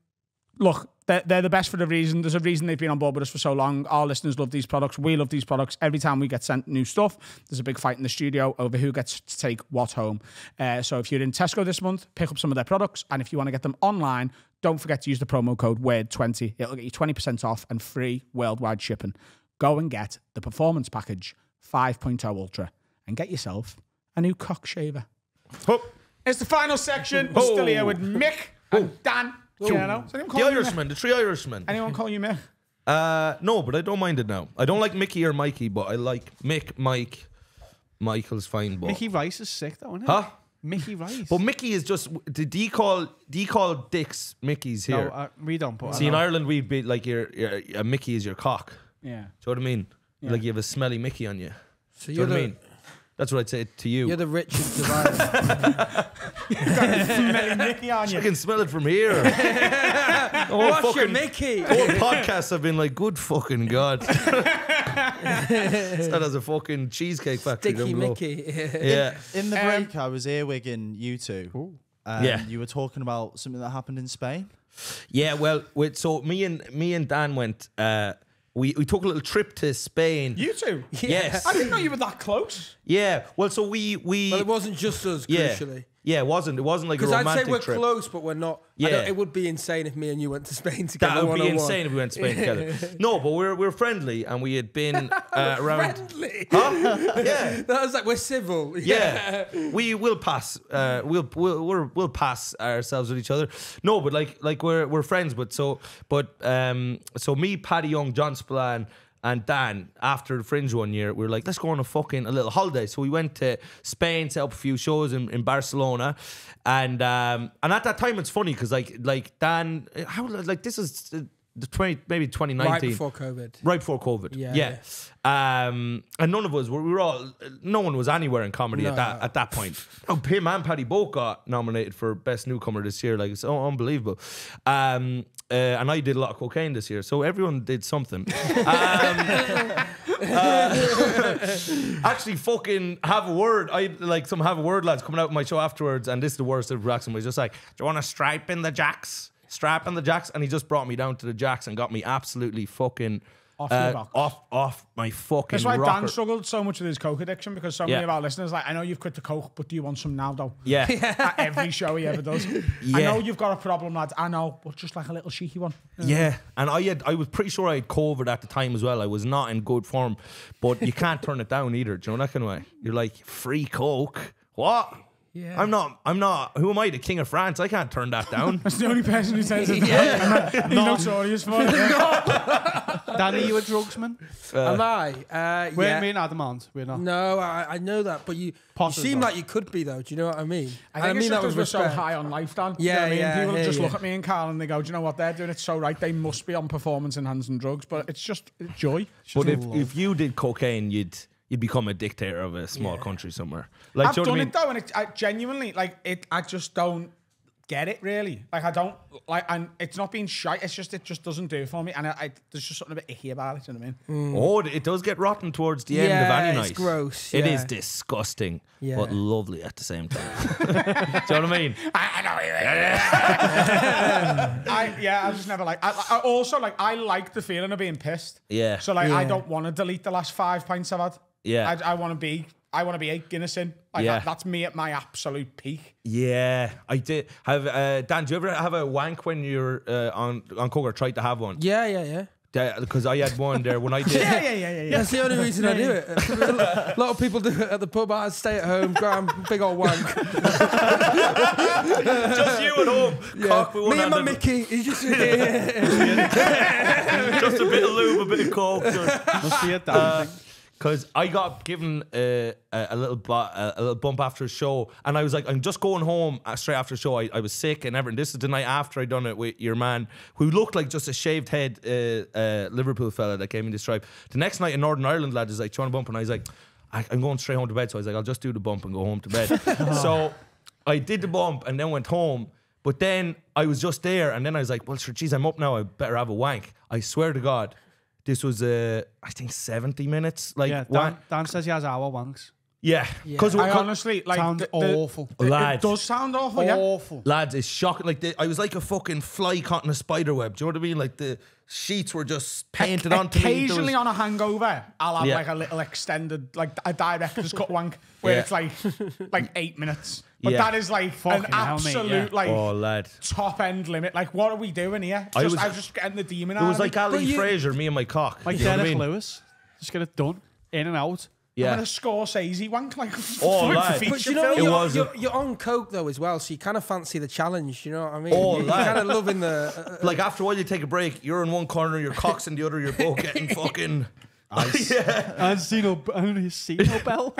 Speaker 2: look, they're, they're the best for a reason. There's a reason they've been on board with us for so long. Our listeners love these products. We love these products. Every time we get sent new stuff, there's a big fight in the studio over who gets to take what home. Uh, so if you're in Tesco this month, pick up some of their products. And if you want to get them online, don't forget to use the promo code WORD20. It'll get you 20% off and free worldwide shipping. Go and get the Performance Package 5.0 Ultra and get yourself a new cock shaver. It's the final section. We're still here with Mick and Dan. You know? Does anyone
Speaker 4: the
Speaker 2: call you
Speaker 4: Irishman, the three Irishmen.
Speaker 2: Anyone call you Mick? (laughs)
Speaker 4: Uh, no, but I don't mind it now. I don't like Mickey or Mikey, but I like Mick, Mike. Michael's fine, but
Speaker 5: Mickey Rice is sick though, isn't he?
Speaker 4: huh?
Speaker 5: Mickey Rice.
Speaker 4: But Mickey is just. Do do you call do you call dicks Mickeys here?
Speaker 5: no, uh, we don't. But I
Speaker 4: See, in
Speaker 5: know.
Speaker 4: Ireland, we'd be like your, your a Mickey is your cock. Yeah. Do
Speaker 2: Yeah.
Speaker 4: you know what I mean? Like you have a smelly Mickey on you.
Speaker 9: So
Speaker 4: Do you
Speaker 9: you're
Speaker 4: know what I
Speaker 9: the
Speaker 4: mean? That's what I'd say to you.
Speaker 9: you're the Richard Devine. (laughs)
Speaker 2: Smelly Mickey on
Speaker 4: I
Speaker 2: you.
Speaker 4: can smell it from here. (laughs) oh,
Speaker 9: What's your
Speaker 4: fucking
Speaker 9: Mickey?
Speaker 4: All podcasts have been like, good fucking god. that as a fucking cheesecake factory.
Speaker 9: Sticky
Speaker 4: down below.
Speaker 9: Mickey.
Speaker 4: Yeah.
Speaker 6: In the
Speaker 2: Um,
Speaker 6: break, I was earwigging you two. Um,
Speaker 4: Yeah.
Speaker 6: You were talking about something that happened in Spain.
Speaker 4: Yeah, well, with, so me and me and Dan went. Uh, we we took a little trip to Spain.
Speaker 2: You two.
Speaker 4: yes.
Speaker 2: I didn't know you were that close.
Speaker 4: Yeah. Well, so we we
Speaker 9: Well, it wasn't just us,
Speaker 4: yeah
Speaker 9: crucially.
Speaker 4: Yeah it wasn't it wasn't like a
Speaker 9: Because I'd
Speaker 4: romantic
Speaker 9: say we're
Speaker 4: trip.
Speaker 9: close, but we're not.
Speaker 4: Yeah.
Speaker 9: it would be insane if me and you went to Spain together.
Speaker 4: That would be
Speaker 9: 101.
Speaker 4: insane if we went to Spain together. (laughs) No, but we're we're friendly and we had been (laughs) uh, around.
Speaker 9: Friendly. (laughs)
Speaker 4: Huh? Yeah.
Speaker 9: That was like we're civil.
Speaker 4: Yeah, we will pass. Uh, we'll we'll we're, we'll pass ourselves with each other. No, but like like we're we're friends. But so but um so me, Paddy Young, John Spillane, and Dan after the Fringe one year, we were like, let's go on a fucking a little holiday. So we went to Spain, set up a few shows in, in Barcelona, and um and at that time it's funny because like like Dan, how like this is. The 20, maybe 2019
Speaker 9: Right before COVID.
Speaker 4: right before COVID.
Speaker 9: Yeah,
Speaker 4: Yeah. Um, and none of us were, we were all, no one was anywhere in comedy at
Speaker 9: No.
Speaker 4: that at that point. Oh, him and Paddy both got nominated for best newcomer this year. Like it's unbelievable. Um, uh, and I did a lot of cocaine this year, so everyone did something. (laughs) um, uh, (laughs) actually, fucking have a word. I like some have a word lads coming out of my show afterwards, and this is the worst of Braxton was just like, "Do you want to stripe in the jacks?" Strap in the jacks, and he just brought me down to the jacks and got me absolutely fucking
Speaker 2: Off
Speaker 4: uh,
Speaker 2: your rock.
Speaker 4: off off my fucking.
Speaker 2: That's why
Speaker 4: rocker.
Speaker 2: Dan struggled so much with his coke addiction because so many
Speaker 4: Yeah.
Speaker 2: of our listeners like, I know you've quit the coke, but do you want some now though?
Speaker 4: Yeah, (laughs)
Speaker 2: At every show he ever does. I know you've got a problem, lads. I know, but just like a little cheeky one.
Speaker 4: yeah, and I had I was pretty sure I had COVID at the time as well. I was not in good form, but you can't turn it down either. Do you know that kind of way? You're like free coke. What?
Speaker 9: Yeah.
Speaker 4: I'm not. I'm not. Who am I? The king of France? I can't turn that down. (laughs)
Speaker 2: That's the only person who says it. (laughs) yeah. He's notorious for it. yeah.
Speaker 5: Danny, you a drugsman?
Speaker 9: Am I? Uh,
Speaker 5: We're
Speaker 9: yeah.
Speaker 5: me and Adam aren't. We're not.
Speaker 9: No, I, I know that, but you, you
Speaker 5: Potters,
Speaker 9: seem
Speaker 5: though.
Speaker 9: like you could be though. Do you know what I mean?
Speaker 2: I
Speaker 9: And
Speaker 2: think it's
Speaker 9: mean
Speaker 2: just because we're so
Speaker 9: respect.
Speaker 2: high on life, Dan.
Speaker 9: Yeah,
Speaker 2: you know what I mean?
Speaker 9: yeah,
Speaker 2: People
Speaker 9: I
Speaker 2: just
Speaker 9: hear
Speaker 2: look at me and Carl and they go, do you know what they're doing? It's so right. They must be on performance enhancing drugs, but it's just joy. It's
Speaker 4: but
Speaker 2: just
Speaker 4: if, if you did cocaine, you'd you'd become a dictator of a small country somewhere. Like,
Speaker 2: I've
Speaker 4: do you know
Speaker 2: done
Speaker 4: what I
Speaker 2: it though, and it, I genuinely like it. I just don't get it really. Like I don't like, and it's not being shy. It's just it just doesn't do it for me, and I, I there's just something a bit icky about it. You know what I mean? Mm.
Speaker 4: Oh, it does get rotten towards the end of any night.
Speaker 9: it's
Speaker 4: night.
Speaker 9: gross,
Speaker 4: It is
Speaker 9: yeah.
Speaker 4: disgusting,
Speaker 9: Yeah.
Speaker 4: but lovely at the same time. (laughs) do you know what I mean? (laughs)
Speaker 2: I, I know. (laughs) I yeah, I just never like. I, I also like. I like the feeling of being pissed.
Speaker 4: Yeah.
Speaker 2: So like, I don't want to delete the last five pints I've had.
Speaker 4: Yeah.
Speaker 2: I, I want to be. I want to be eight Guinness in. Like
Speaker 4: Yeah.
Speaker 2: that, that's me at my absolute peak.
Speaker 4: Yeah, I did. Have uh, Dan? Do you ever have a wank when you're uh, on on coke or tried to have one?
Speaker 9: Yeah, yeah, yeah.
Speaker 4: Because I had one there when I did.
Speaker 2: Yeah, (laughs) yeah, yeah, yeah. yeah.
Speaker 9: That's the only reason I do it. (laughs) A lot of people do it at the pub. I stay at home, grab big old wank. (laughs)
Speaker 4: Just you at home. Cock with one
Speaker 9: Me and my
Speaker 4: hand
Speaker 9: Mickey. He's just
Speaker 4: just a bit of lube, a bit of coke.
Speaker 5: Must be a Dan thing.
Speaker 4: Because I got given a, a little bu- a, a little bump after a show, and I was like, I'm just going home straight after the show. I, I was sick and everything. This is the night after I done it with your man, who looked like just a shaved head uh, uh, Liverpool fella that came in the stripe. The next night in Northern Ireland, lad is like, trying to bump, and I was like, I, I'm going straight home to bed. So I was like, I'll just do the bump and go home to bed. (laughs) so I did the bump and then went home. But then I was just there, and then I was like, "Well, sure, geez, I'm up now. I better have a wank." I swear to God, this was uh, I think seventy minutes. Like,
Speaker 5: Yeah,
Speaker 4: wank-
Speaker 5: Dan, Dan says he has hour wanks.
Speaker 4: yeah, because
Speaker 2: I honestly like
Speaker 5: Sounds
Speaker 2: the- the-
Speaker 5: awful.
Speaker 2: It, it does sound awful. Yeah.
Speaker 5: Awful.
Speaker 4: lads, it's shocking. Like the, I was like a fucking fly caught in a spider web. Do you know what I mean? Like the sheets were just painted onto me.
Speaker 2: Occasionally
Speaker 4: was-
Speaker 2: on a hangover, I'll have
Speaker 4: Yeah.
Speaker 2: like a little extended, like a director's cut wank where
Speaker 4: Yeah.
Speaker 2: it's like like eight minutes. But
Speaker 4: Yeah.
Speaker 2: that is like
Speaker 5: Fucking
Speaker 2: an
Speaker 5: hell, mate,
Speaker 2: absolute
Speaker 5: yeah.
Speaker 2: like
Speaker 4: oh, lad.
Speaker 2: top end limit. Like, what are we doing here?
Speaker 4: I
Speaker 2: Just,
Speaker 4: was-
Speaker 2: I was just getting the demon
Speaker 4: It
Speaker 2: out.
Speaker 4: was
Speaker 2: of
Speaker 4: like
Speaker 2: me.
Speaker 4: Ali
Speaker 9: you-
Speaker 4: Frazier, me and my cock.
Speaker 5: Like
Speaker 4: you know what I
Speaker 5: Derek
Speaker 4: mean?
Speaker 5: Lewis. Just get it done. In and out.
Speaker 2: I'm
Speaker 4: Yeah.
Speaker 2: gonna Scorsese wank like (laughs)
Speaker 4: Oh,
Speaker 2: fucking
Speaker 4: lad.
Speaker 2: feature
Speaker 9: But you know,
Speaker 2: film.
Speaker 4: It
Speaker 9: you're,
Speaker 4: was a-
Speaker 9: you're, you're on coke though as well, so you kind of fancy the challenge. You know what I mean?
Speaker 4: Oh,
Speaker 9: you're
Speaker 4: lad.
Speaker 9: kind of loving the. Uh,
Speaker 4: Like after a while, you take a break. You're in one corner, your cock's in the other. You're both getting (laughs) fucking. (laughs) yeah.
Speaker 5: And see no, and see no bell.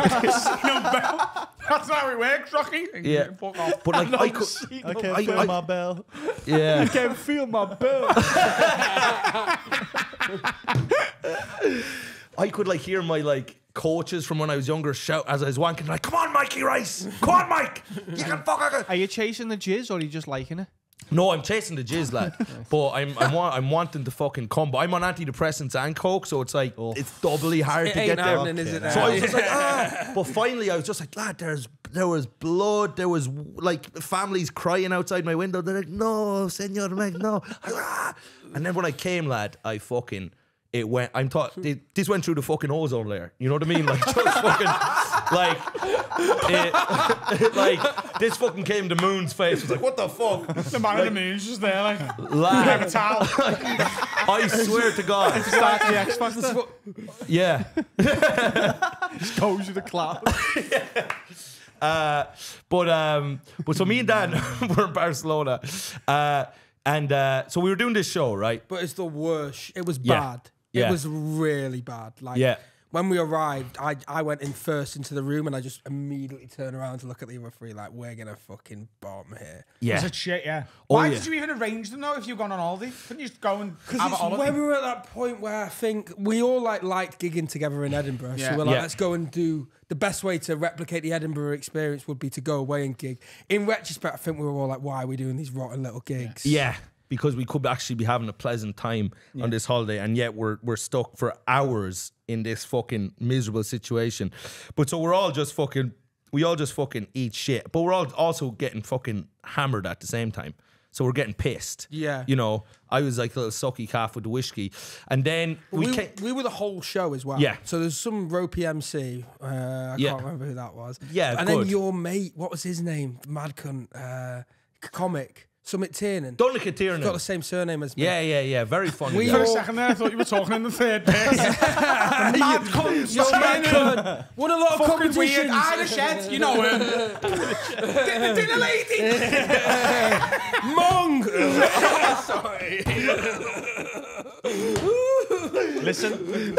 Speaker 2: That's how it works, Rocky.
Speaker 4: Yeah.
Speaker 2: Fuck off.
Speaker 4: But like (laughs) I could,
Speaker 6: I can
Speaker 4: I-
Speaker 6: feel
Speaker 4: I-
Speaker 6: my bell.
Speaker 4: yeah. (laughs)
Speaker 5: I can feel my bell. (laughs)
Speaker 4: I could like hear my like coaches from when I was younger shout as I was wanking like, "Come on, Mikey Rice! Come on, Mike! You can fuck."
Speaker 5: Are you chasing the jizz or are you just liking it?
Speaker 4: No, I'm chasing the jizz, lad. (laughs) but I'm I'm, wa- I'm wanting to fucking come. But I'm on antidepressants and coke, so it's like it's doubly hard to
Speaker 9: ain't
Speaker 4: get there.
Speaker 9: happening, is it?
Speaker 4: So I was just like, ah. (laughs) But finally, I was just like, lad, there's there was blood. There was like families crying outside my window. They're like, no, Senor Meg, no. (laughs) Ah. And then when I came, lad, I fucking. It went. I'm taught. This went through the fucking ozone layer. You know what I mean? Like just fucking, like, it, like this fucking came to Moon's face. It was like, what the fuck,
Speaker 2: The man in the moon's just there, like,
Speaker 4: lad?
Speaker 2: a towel. (laughs)
Speaker 4: I swear to God.
Speaker 5: Start the X Factor.
Speaker 4: Yeah. (laughs)
Speaker 5: Goes to the cloud. (laughs)
Speaker 4: Uh, but um, but so me and Dan were in Barcelona, uh, and uh, so we were doing this show, right?
Speaker 9: But it's the worst. It was
Speaker 4: Yeah.
Speaker 9: bad.
Speaker 4: Yeah.
Speaker 9: It was really bad. Like
Speaker 4: Yeah.
Speaker 9: When we arrived, I I went in first into the room and I just immediately turned around to look at the other three like we're gonna fucking bomb here.
Speaker 4: Yeah.
Speaker 2: It's a shit, yeah.
Speaker 4: Oh,
Speaker 2: Why
Speaker 4: yeah.
Speaker 2: did you even arrange them though if you've gone on holiday? Couldn't you just go and
Speaker 9: Because
Speaker 2: have a
Speaker 9: it's
Speaker 2: holiday?
Speaker 9: when we were at that point where I think we all like liked gigging together in Edinburgh.
Speaker 2: Yeah.
Speaker 9: So we're like,
Speaker 4: Yeah.
Speaker 9: let's go and do the best way to replicate the Edinburgh experience would be to go away and gig. In retrospect, I think we were all like, why are we doing these rotten little gigs?
Speaker 4: Yeah. Because we could actually be having a pleasant time on this holiday, and yet we're we're stuck for hours in this fucking miserable situation. But so we're all just fucking, we all just fucking eat shit. But we're all also getting fucking hammered at the same time. So we're getting pissed.
Speaker 9: Yeah.
Speaker 4: You know, I was like a little sucky calf with the whiskey, and then we,
Speaker 9: We,
Speaker 4: came.
Speaker 9: we were the whole show as well.
Speaker 4: Yeah.
Speaker 9: So there's some ropey MC. Uh, I
Speaker 4: Yeah.
Speaker 9: can't remember who that was.
Speaker 4: Yeah,
Speaker 9: And
Speaker 4: good.
Speaker 9: then your mate, what was his name? Mad cunt. Uh, comic. Summit Tiernan.
Speaker 4: Donica Tiernan.
Speaker 9: He's got the same surname as me.
Speaker 4: Yeah, yeah, yeah. Very funny.
Speaker 9: We
Speaker 4: guy.
Speaker 2: For a second there, I thought you were talking in the third person. (laughs) Mad cunts,
Speaker 9: Yo,
Speaker 2: man.
Speaker 9: Mad cunt. Won a lot of
Speaker 2: Fucking
Speaker 9: competitions.
Speaker 2: weird Irish heads, you know him. Dinner, dinner lady. (laughs)
Speaker 9: Mong. (laughs)
Speaker 5: Listen. you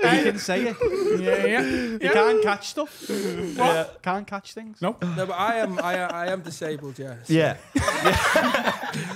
Speaker 5: can say it.
Speaker 2: Yeah, yeah.
Speaker 5: You can't catch stuff. Yeah. Can't catch things.
Speaker 2: No.
Speaker 9: no, but I am. I, I am disabled. Yes.
Speaker 4: Yeah. (laughs)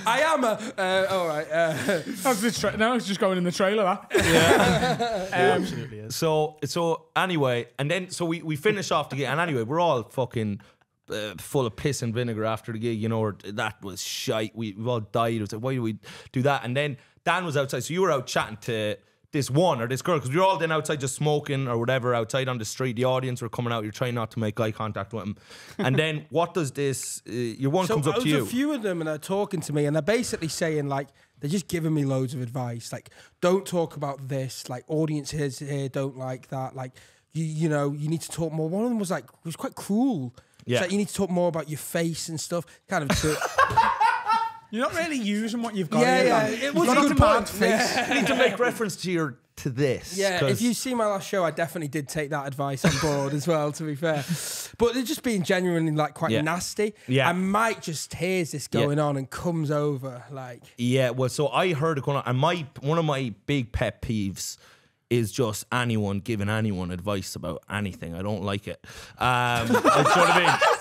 Speaker 9: I am a. Uh, all right. Uh,
Speaker 2: That's the tra- no, it's just going in the trailer, that.
Speaker 5: Absolutely is.
Speaker 4: So so anyway, and then so we we finish off the gig, and anyway, we're all fucking. Uh, full of piss and vinegar after the gig, you know, or that was shite. We, we all died. It was like, why do we do that? And then Dan was outside, so you were out chatting to this one or this girl because we were all then outside just smoking or whatever outside on the street. The audience were coming out. You're trying not to make eye contact with them. And then (laughs) what does this? Uh, your one
Speaker 9: so
Speaker 4: comes up to you.
Speaker 9: a few of them, and they're talking to me, and they're basically saying like they're just giving me loads of advice, like don't talk about this, like audience here don't like that, like you you know you need to talk more. One of them was like was quite cruel. It's
Speaker 4: Yeah.
Speaker 9: like you need to talk more about your face and stuff. Kind of. (laughs) took-
Speaker 2: You're not really using what you've got
Speaker 9: yeah,
Speaker 2: here,
Speaker 9: yeah.
Speaker 2: Dan.
Speaker 9: It was
Speaker 2: You've
Speaker 9: a good
Speaker 2: mad
Speaker 9: point.
Speaker 2: face.
Speaker 9: Yeah.
Speaker 4: you need to make reference to your to this.
Speaker 9: Yeah,
Speaker 4: 'cause-
Speaker 9: if you see my last show, I definitely did take that advice on board as well. To be fair, but they're just being genuinely like quite
Speaker 4: Yeah.
Speaker 9: nasty.
Speaker 4: Yeah.
Speaker 9: and Mike just hears this
Speaker 4: Yeah.
Speaker 9: going on and comes over like.
Speaker 4: Yeah, well, so I heard it going on, and my one of my big pet peeves is just anyone giving anyone advice about anything. I don't like it. Um, you know what I mean? (laughs)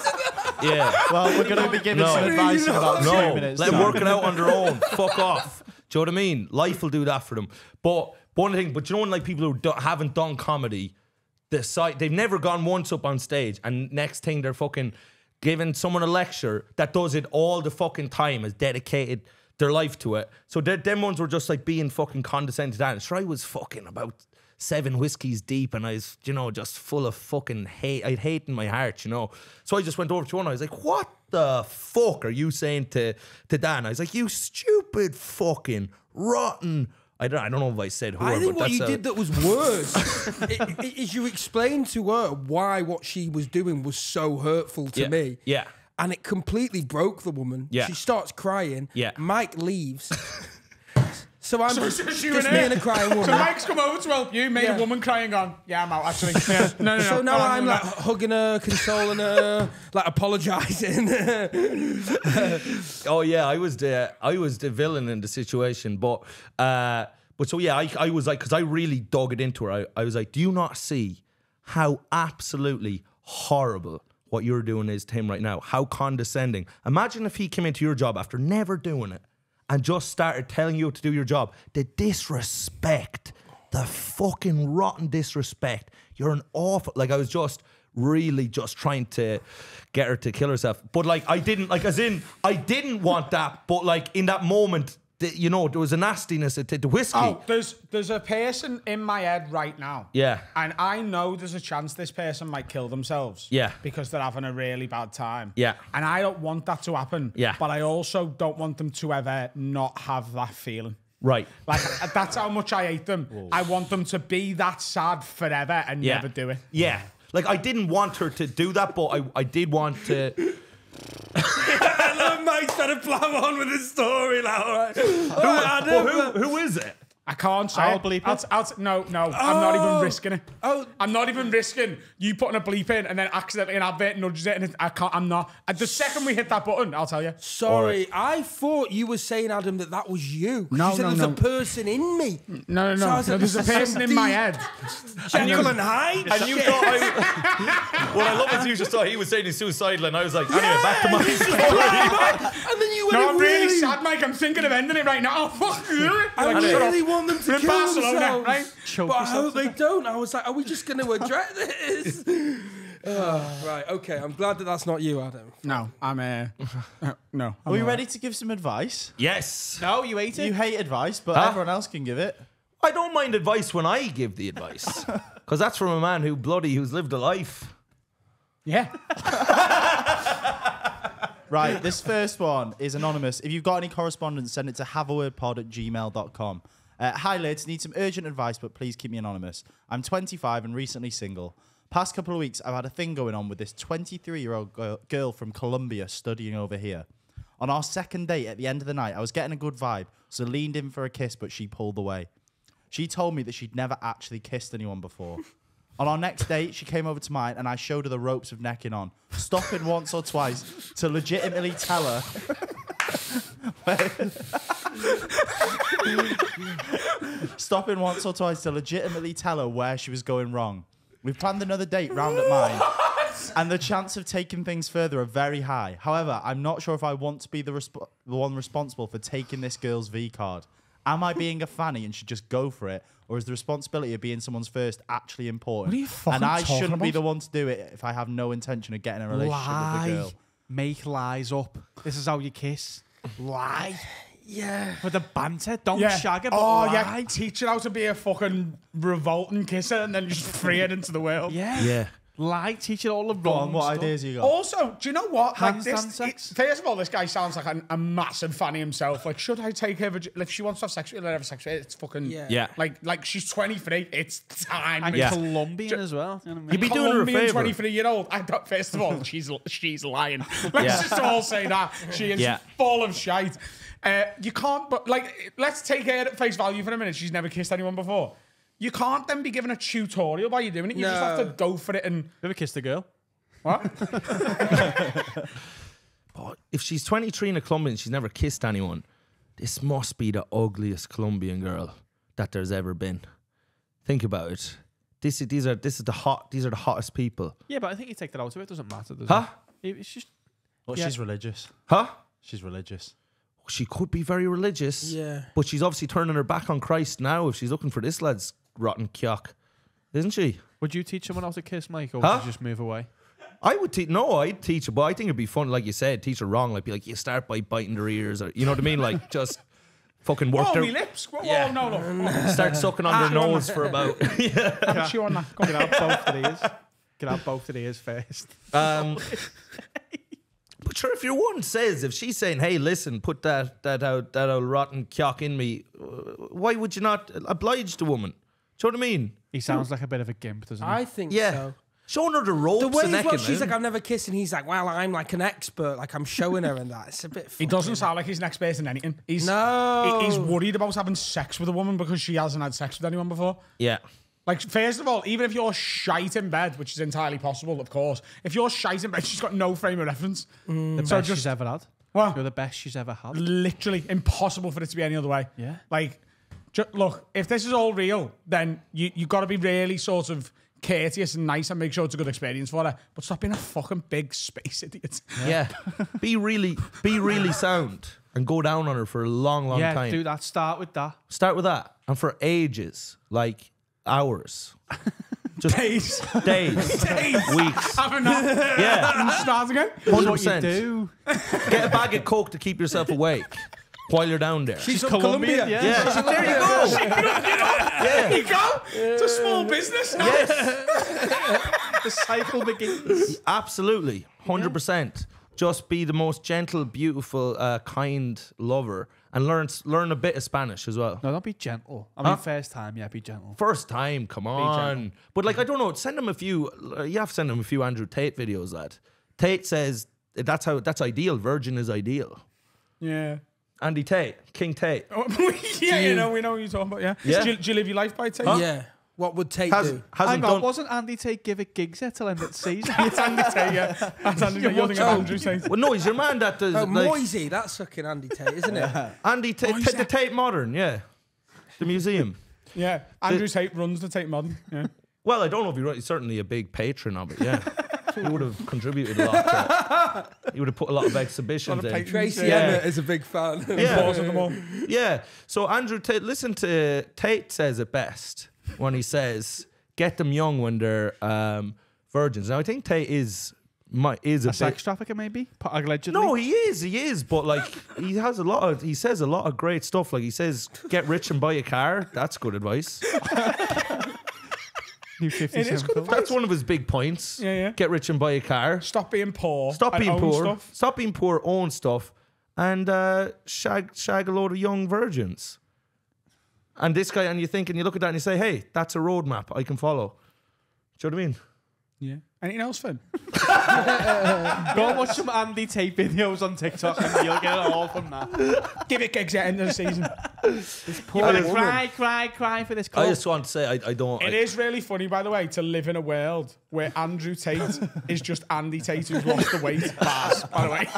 Speaker 4: Yeah.
Speaker 6: Well, we're going to be giving
Speaker 4: No.
Speaker 6: some advice in about two minutes.
Speaker 4: let them work it out on their own. (laughs) Fuck off. Do you know what I mean? Life will do that for them. But one thing, but you know when like people who do, haven't done comedy, the side they've never gone once up on stage, and next thing they're fucking giving someone a lecture that does it all the fucking time, has dedicated their life to it. So them ones were just like being fucking condescending to that. And sure, I was fucking about seven whiskeys deep, and I was, you know, just full of fucking hate. I'd hate in my heart, you know. So I just went over to one. I was like, "What the fuck are you saying to to Dan?" I was like, "You stupid fucking rotten." I don't, I don't know if I said who,
Speaker 9: I think what you
Speaker 4: a-
Speaker 9: did that was worse (laughs) is you explained to her why what she was doing was so hurtful to
Speaker 4: Yeah,
Speaker 9: me.
Speaker 4: yeah.
Speaker 9: And it completely broke the woman.
Speaker 4: Yeah.
Speaker 9: She starts crying.
Speaker 4: Yeah.
Speaker 9: Mike leaves. (laughs) so I'm
Speaker 2: So
Speaker 9: just,
Speaker 2: it's just and
Speaker 9: me and a crying woman.
Speaker 2: So Mike's come over to help you, made
Speaker 9: Yeah.
Speaker 2: a woman crying on. Yeah, I'm out actually. (laughs) Yeah. No, no, no.
Speaker 9: so now
Speaker 2: no,
Speaker 9: I'm
Speaker 2: no,
Speaker 9: like
Speaker 2: no.
Speaker 9: hugging her, consoling her, (laughs) like apologizing.
Speaker 4: Oh yeah, I was the I was the villain in the situation, but uh, but so yeah, I I was like because I really dug it into her. I, I was like, do you not see how absolutely horrible what you're doing is to him right now. How condescending. Imagine if he came into your job after never doing it and just started telling you to do your job. The disrespect, the fucking rotten disrespect. You're an awful. Like I was just really just trying to get her to kill herself, but like I didn't. Like as in, I didn't want that. But like in that moment, the, you know, there was a nastiness to the whiskey.
Speaker 2: Oh, there's there's a person in my head right now.
Speaker 4: Yeah.
Speaker 2: And I know there's a chance this person might kill themselves.
Speaker 4: Yeah.
Speaker 2: Because they're having a really bad time.
Speaker 4: Yeah.
Speaker 2: And I don't want that to happen.
Speaker 4: Yeah.
Speaker 2: But I also don't want them to ever not have that feeling.
Speaker 4: Right.
Speaker 2: Like that's how much I hate them. I want them to be that sad forever and
Speaker 4: Yeah.
Speaker 2: never do it.
Speaker 4: Yeah. Like I didn't want her to do that, but I, I did want to. (laughs)
Speaker 1: Mike's trying to plow on with his story now. Right?
Speaker 4: Well, who, who is it?
Speaker 2: I can't say
Speaker 5: I'll
Speaker 2: it.
Speaker 5: bleep
Speaker 2: I'll,
Speaker 5: it.
Speaker 2: I'll, no, no, I'm not even oh. risking it.
Speaker 9: Oh.
Speaker 2: I'm not even risking you putting a bleep in and then accidentally an advert nudges it, and it, I can't. I'm not. And the second we hit that button, I'll tell you.
Speaker 9: Sorry, I thought you were saying, Adam, that that was you. 'Cause
Speaker 2: No,
Speaker 9: you said
Speaker 2: no,
Speaker 9: there's
Speaker 2: no.
Speaker 9: a person in me.
Speaker 2: No, no,
Speaker 9: So I
Speaker 2: no.
Speaker 9: was
Speaker 2: no there's a (laughs) person in my head.
Speaker 9: Jekyll and Hyde.
Speaker 4: And you thought I. (laughs) what I love is you just thought he was saying he's suicidal, and I was like, anyway, back to my story.
Speaker 9: and then you went
Speaker 2: No, I'm really,
Speaker 9: really
Speaker 2: sad, Mike. I'm thinking of ending it right now. Oh, (laughs) fuck you.
Speaker 9: I really
Speaker 2: up.
Speaker 9: Want them to
Speaker 2: in
Speaker 9: kill
Speaker 2: Barcelona,
Speaker 9: themselves.
Speaker 2: right?
Speaker 9: But I hope they don't. I was like, are we just going to address this? Oh, (laughs) (sighs) right, okay. I'm glad that that's not you, Adam.
Speaker 2: No, I'm uh, uh, (laughs) no.
Speaker 6: Are we ready to give some advice?
Speaker 4: yes.
Speaker 5: No, you ate it.
Speaker 6: You hate advice, but
Speaker 4: Huh?
Speaker 6: everyone else can give it.
Speaker 4: I don't mind advice when I give the advice, (laughs) because that's from a man who bloody who's lived a life.
Speaker 2: Yeah.
Speaker 6: Right, this first one is anonymous. If you've got any correspondence, send it to haveawordpod at gmail.com. Uh, Hi, lads. Need some urgent advice, but please keep me anonymous. I'm 25 and recently single. Past couple of weeks, I've had a thing going on with this 23 year old girl, girl from Colombia studying over here. On our second date at the end of the night, I was getting a good vibe, so leaned in for a kiss, but she pulled away. She told me that she'd never actually kissed anyone before. (laughs) On our next date, she came over to mine and I showed her the ropes of necking on, stopping once or twice to legitimately tell her. (laughs) stopping once or twice to legitimately tell her where she was going wrong. We've planned another date round at mine. And the chance of taking things further are very high. However, I'm not sure if I want to be the, resp- the one responsible for taking this girl's V card. Am I being a fanny and should just go for it? Or is the responsibility of being someone's first actually important?
Speaker 2: What are you fucking
Speaker 6: and I
Speaker 2: talking
Speaker 6: shouldn't be
Speaker 2: about?
Speaker 6: the one to do it if I have no intention of getting a relationship with the girl.
Speaker 5: Make lies up. This is how you kiss. Lie.
Speaker 9: Yeah.
Speaker 5: For the banter. Don't
Speaker 2: Yeah.
Speaker 5: shag it,
Speaker 2: oh,
Speaker 5: lie.
Speaker 2: yeah. Teach her how to be a fucking revolting kisser and then just free it into the world.
Speaker 5: Yeah.
Speaker 4: Yeah.
Speaker 5: Lie. Teach it all the wrong
Speaker 6: on, what
Speaker 5: stuff.
Speaker 6: ideas you got?
Speaker 2: Also, do you know what? Like this,
Speaker 5: sex?
Speaker 2: it- first of all, this guy sounds like a, a massive fanny himself. Like, should I take her? Like, if she wants to have sex with me, let her have sex with her. It's fucking
Speaker 9: Yeah.
Speaker 4: Yeah.
Speaker 2: Like, like she's 23. It's time.
Speaker 5: And
Speaker 4: Yeah.
Speaker 5: Colombian as well. You know I mean?
Speaker 4: You'd be doing her a favour.
Speaker 2: 23 year old. I don't, first of all, (laughs) she's she's lying. (laughs) Let's
Speaker 4: Yeah.
Speaker 2: just all say that she is
Speaker 4: Yeah.
Speaker 2: full of shite. Uh, you can't, but like, let's take her at face value for a minute. She's never kissed anyone before. You can't then be given a tutorial while you're doing it. You just have to go for it and
Speaker 5: You ever kissed a girl?
Speaker 2: what?
Speaker 4: But (laughs) oh, if she's 23 and a Colombian, she's never kissed anyone. This must be the ugliest Colombian girl that there's ever been. Think about it. This is these are this is the hot these are the hottest people.
Speaker 5: Yeah, but I think you take that out of it. Doesn't matter. Does
Speaker 4: Huh?
Speaker 5: It? It's just
Speaker 6: Well,
Speaker 5: Yeah.
Speaker 6: she's religious.
Speaker 4: Huh?
Speaker 6: She's religious.
Speaker 4: She could be very religious.
Speaker 9: Yeah.
Speaker 4: But she's obviously turning her back on Christ now if she's looking for this lad's rotten kyock. Isn't she?
Speaker 5: Would you teach someone how to kiss, Mike, or
Speaker 4: Huh?
Speaker 5: would you just move away?
Speaker 4: I would teach. No, I'd teach her, but I think it'd be fun, like you said, teach her wrong. Like, be like, you start by biting their ears, or you know what I mean? Like, just (laughs) fucking work
Speaker 2: Oh,
Speaker 4: their,
Speaker 2: lips. Whoa,
Speaker 4: Yeah.
Speaker 2: no, no.
Speaker 4: start sucking on their nose for about. (laughs) (laughs)
Speaker 2: I'm chew on that. Go on.
Speaker 5: Get out both of these. Get out both of these first.
Speaker 4: Um, but sure, if your one says, if she's saying, "Hey, listen, put that that out that old rotten kyock in me," uh, why would you not oblige the woman? Do you know what I mean?
Speaker 5: He sounds like a bit of a gimp, doesn't he?
Speaker 9: I think
Speaker 4: Yeah.
Speaker 9: so.
Speaker 4: Showing her the ropes
Speaker 9: The way
Speaker 4: and
Speaker 9: as well,
Speaker 4: necking
Speaker 9: she's
Speaker 4: her.
Speaker 9: like, I've never kissed, and he's like, well, I'm like an expert, like I'm showing her and that. It's a bit.
Speaker 2: He doesn't sound like he's an expert in anything. He's
Speaker 9: No.
Speaker 2: he- he's worried about having sex with a woman because she hasn't had sex with anyone before.
Speaker 4: yeah.
Speaker 2: Like, first of all, even if you're shite in bed, which is entirely possible, of course, if you're shite in bed, she's got no frame of reference. Mm.
Speaker 5: the
Speaker 2: So
Speaker 5: best
Speaker 2: just
Speaker 5: she's ever had.
Speaker 2: What?
Speaker 5: You're the best she's ever had.
Speaker 2: literally impossible for it to be any other way.
Speaker 5: Yeah.
Speaker 2: Like, ju- look, if this is all real, then you you got to be really sort of courteous and nice and make sure it's a good experience for her. But stop being a fucking big space idiot.
Speaker 4: Yeah. be really, be really sound and go down on her for a long, long
Speaker 5: yeah,
Speaker 4: time.
Speaker 5: do that. Start with that.
Speaker 4: Start with that, and for ages, like hours, (laughs) just
Speaker 2: Days.
Speaker 4: days, (laughs)
Speaker 2: Days.
Speaker 4: weeks.
Speaker 2: Having that.
Speaker 4: Yeah,
Speaker 2: Start again.
Speaker 4: hundred
Speaker 5: What you
Speaker 4: percent.
Speaker 5: do?
Speaker 4: Get a bag of coke to keep yourself awake while you're down there.
Speaker 9: She's from
Speaker 5: Colombian,
Speaker 9: Colombia.
Speaker 5: yeah.
Speaker 4: yeah, there you go.
Speaker 2: There you go. It's a small business. (laughs)
Speaker 5: The cycle begins.
Speaker 4: Absolutely, hundred percent. Just be the most gentle, beautiful, uh, kind lover, and learn learn a bit of Spanish as well.
Speaker 5: No, don't be gentle. I
Speaker 4: Huh?
Speaker 5: mean, first time, yeah, be gentle.
Speaker 4: First time, come on. But like, I don't know. Send him a few. Uh, you have to send him a few Andrew Tate videos. Lad. Tate says that's how that's ideal. Virgin is ideal.
Speaker 2: Yeah.
Speaker 4: Andy Tate, King Tate.
Speaker 2: Oh, (laughs) yeah, you know, we know what you're talking about. Yeah.
Speaker 4: Yeah.
Speaker 2: Do, you, do you live your life by taste?
Speaker 9: Yeah. What would Tate
Speaker 4: Has,
Speaker 9: do?
Speaker 4: hasn't
Speaker 5: Hang on,
Speaker 4: done.
Speaker 5: wasn't Andy Tate give it gigs yet till end of the season? (laughs)
Speaker 2: It's Andy Tate, yeah. That's Andy Tate. You're thinking of Andrew Tate.
Speaker 4: Well, no, he's your man that does.
Speaker 9: Oh,
Speaker 4: like,
Speaker 9: Moisey, that's fucking Andy Tate, isn't it? (laughs)
Speaker 4: Andy Tate,
Speaker 2: he's
Speaker 4: the Tate Modern, yeah, the museum.
Speaker 2: Yeah. Andrew Tate runs the Tate Modern. Yeah.
Speaker 4: Well, I don't know if he wrote. He's certainly a big patron of it. Yeah, he would have contributed a lot. To. He would have put a lot of exhibitions in.
Speaker 9: Tracey
Speaker 4: Yeah.
Speaker 9: Emin is a big fan.
Speaker 4: Yeah.
Speaker 2: Pause on them all.
Speaker 4: Yeah. So Andrew Tate, listen to Tate says it best when he says, "Get them young when they're um, virgins." Now I think Tate is my is a,
Speaker 5: a sex trafficker, maybe? Allegedly.
Speaker 4: No, he is. He is. But like, he has a lot of. He says a lot of great stuff. Like he says, "Get rich and buy a car." That's good advice. (laughs)
Speaker 5: New 50
Speaker 2: It is good
Speaker 5: film.
Speaker 4: That's one of his big points.
Speaker 2: Yeah, yeah.
Speaker 4: Get rich and buy a car.
Speaker 2: Stop being poor.
Speaker 4: Stop being poor.
Speaker 2: Stuff.
Speaker 4: Stop being poor. Own stuff, and uh, shag shag a load of young virgins. And this guy, and you think, and you look at that, and you say, "Hey, that's a roadmap I can follow." Do you know what I mean?
Speaker 2: Yeah. Anything else, Finn? (laughs)
Speaker 5: Go and watch some Andy Tate videos on TikTok and you'll get it all from that.
Speaker 2: Give it gigs at the end of the season.
Speaker 5: You're gonna cry, cry, cry for this
Speaker 4: I just want to say, I, I don't.
Speaker 2: It
Speaker 4: I,
Speaker 2: is really funny, by the way, to live in a world where Andrew Tate (laughs) is just Andy Tate who's lost the weight. (laughs) Bars, by the way.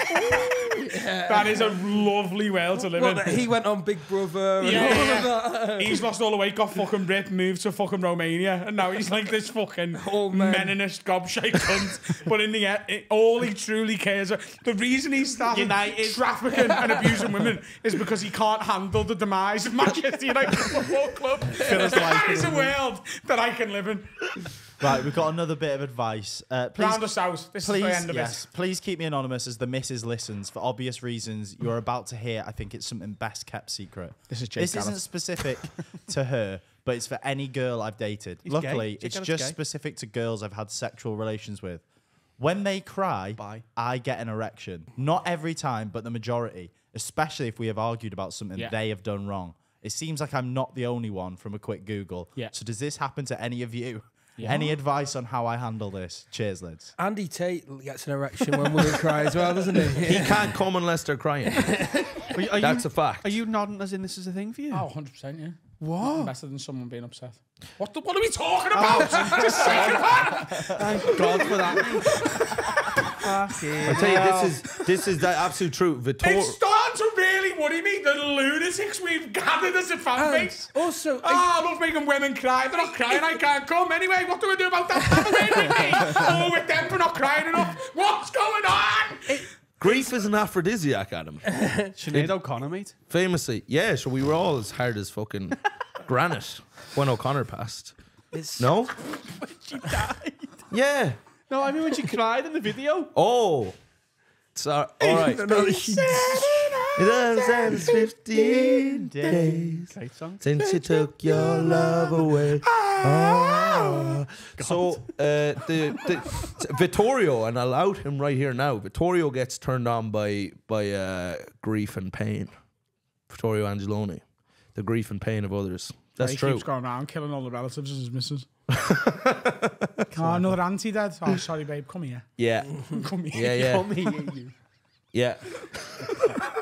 Speaker 2: That is a lovely world to live
Speaker 9: Well,
Speaker 2: in.
Speaker 9: he went on Big Brother and
Speaker 2: Yeah,
Speaker 9: all
Speaker 2: yeah.
Speaker 9: of that.
Speaker 2: He's lost all the weight, got fucking ripped, moved to fucking Romania, and now he's like this fucking
Speaker 9: Old man.
Speaker 2: meninist gobshite cunt. (laughs) but in the end, it, all he truly cares, about, the reason he's starting
Speaker 5: United.
Speaker 2: trafficking and abusing women is because he can't handle the demise of Manchester United Football Club. that is a world that I can live in.
Speaker 6: Right, we've got another bit of advice. Uh, please,
Speaker 2: Round us out. This
Speaker 6: please,
Speaker 2: is the end of
Speaker 6: yes, please keep me anonymous as the missus listens for obvious reasons. You're about to hear. I think it's something best kept secret.
Speaker 2: This is Jake
Speaker 6: This isn't specific to her, but it's for any girl I've dated.
Speaker 5: He's
Speaker 6: Luckily, it's just
Speaker 5: gay.
Speaker 6: specific to girls I've had sexual relations with. When they cry,
Speaker 5: Bye.
Speaker 6: I get an erection. Not every time, but the majority, especially if we have argued about something
Speaker 2: Yeah.
Speaker 6: they have done wrong. It seems like I'm not the only one from a quick Google.
Speaker 2: Yeah.
Speaker 6: So does this happen to any of you? Any advice on how I handle this? Cheers, lads.
Speaker 9: Andy Tate gets an erection when women cry as well, doesn't he?
Speaker 4: he can't come unless they're crying. (laughs)
Speaker 5: Are you, are
Speaker 4: That's
Speaker 5: you,
Speaker 4: a fact.
Speaker 5: Are you nodding as in this is a thing for you?
Speaker 2: Oh, 100%, yeah.
Speaker 5: What?
Speaker 2: Nothing better than someone being upset. What, the, what are we talking oh. about? Just say it.
Speaker 5: Thank God for that.
Speaker 4: I tell you, this is this is the absolute truth. Vittor-
Speaker 2: It's starting to really worry me, the lunatics we've gathered as a fan base.
Speaker 9: also,
Speaker 2: Oh, I love making women cry. They're not crying. I can't come. Anyway, what do we do about that? Have a with me. Oh, with them for not crying enough. What's going on?
Speaker 4: Grief is an aphrodisiac, Adam. (laughs)
Speaker 5: Sinead O'Connor, mate.
Speaker 4: Famously, yeah. So we were all as hard as fucking (laughs) granite when O'Connor passed.
Speaker 9: it's,
Speaker 4: No. (laughs) When she died. Yeah.
Speaker 5: No, I mean when she cried in the video.
Speaker 4: Oh. So, uh, all right. It has 15 days
Speaker 5: Great song.
Speaker 4: since you took your love away. Ah. So uh, the, the Vittorio, and I'll out him right here now. Vittorio gets turned on by by uh, grief and pain. Vittorio Angeloni, the grief and pain of others. That's
Speaker 2: he
Speaker 4: true.
Speaker 2: keeps going around killing all the relatives as his missus. (laughs) oh, another auntie dad. Oh, sorry, babe. Come here.
Speaker 4: Yeah, (laughs)
Speaker 2: Come here.
Speaker 4: yeah, yeah,
Speaker 5: Call me you.
Speaker 4: yeah. (laughs)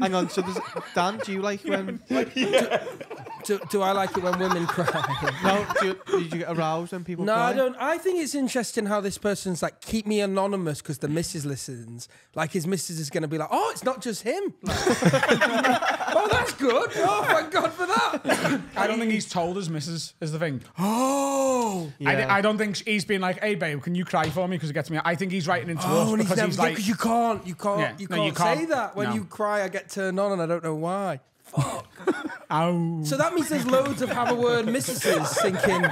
Speaker 5: Hang on, so does, Dan, do you like when? (laughs)
Speaker 9: do, do I like it when women cry? (laughs)
Speaker 5: No, do you, did you get aroused when people cry?
Speaker 9: No,
Speaker 5: cry?
Speaker 9: I don't. I think it's interesting how this person's like, keep me anonymous because the missus listens. Like his missus is going to be like, oh, it's not just him. Like, (laughs) oh, that's good. Oh, thank God for that.
Speaker 2: I don't think he's told his missus is the thing.
Speaker 9: Oh.
Speaker 2: I, di- I don't think he's been like, "Hey babe, can you cry for me?" Because it gets me. I think he's writing into
Speaker 9: Oh,
Speaker 2: us
Speaker 9: and he's
Speaker 2: because
Speaker 9: never,
Speaker 2: he's
Speaker 9: yeah, you can't, you can't,
Speaker 2: Yeah,
Speaker 9: you, can't
Speaker 2: you can't.
Speaker 9: say that. When
Speaker 2: No.
Speaker 9: you cry, I get turned on, and I don't know why. Fuck. (laughs)
Speaker 2: "Ow."
Speaker 9: So that means there's loads of have a word missuses thinking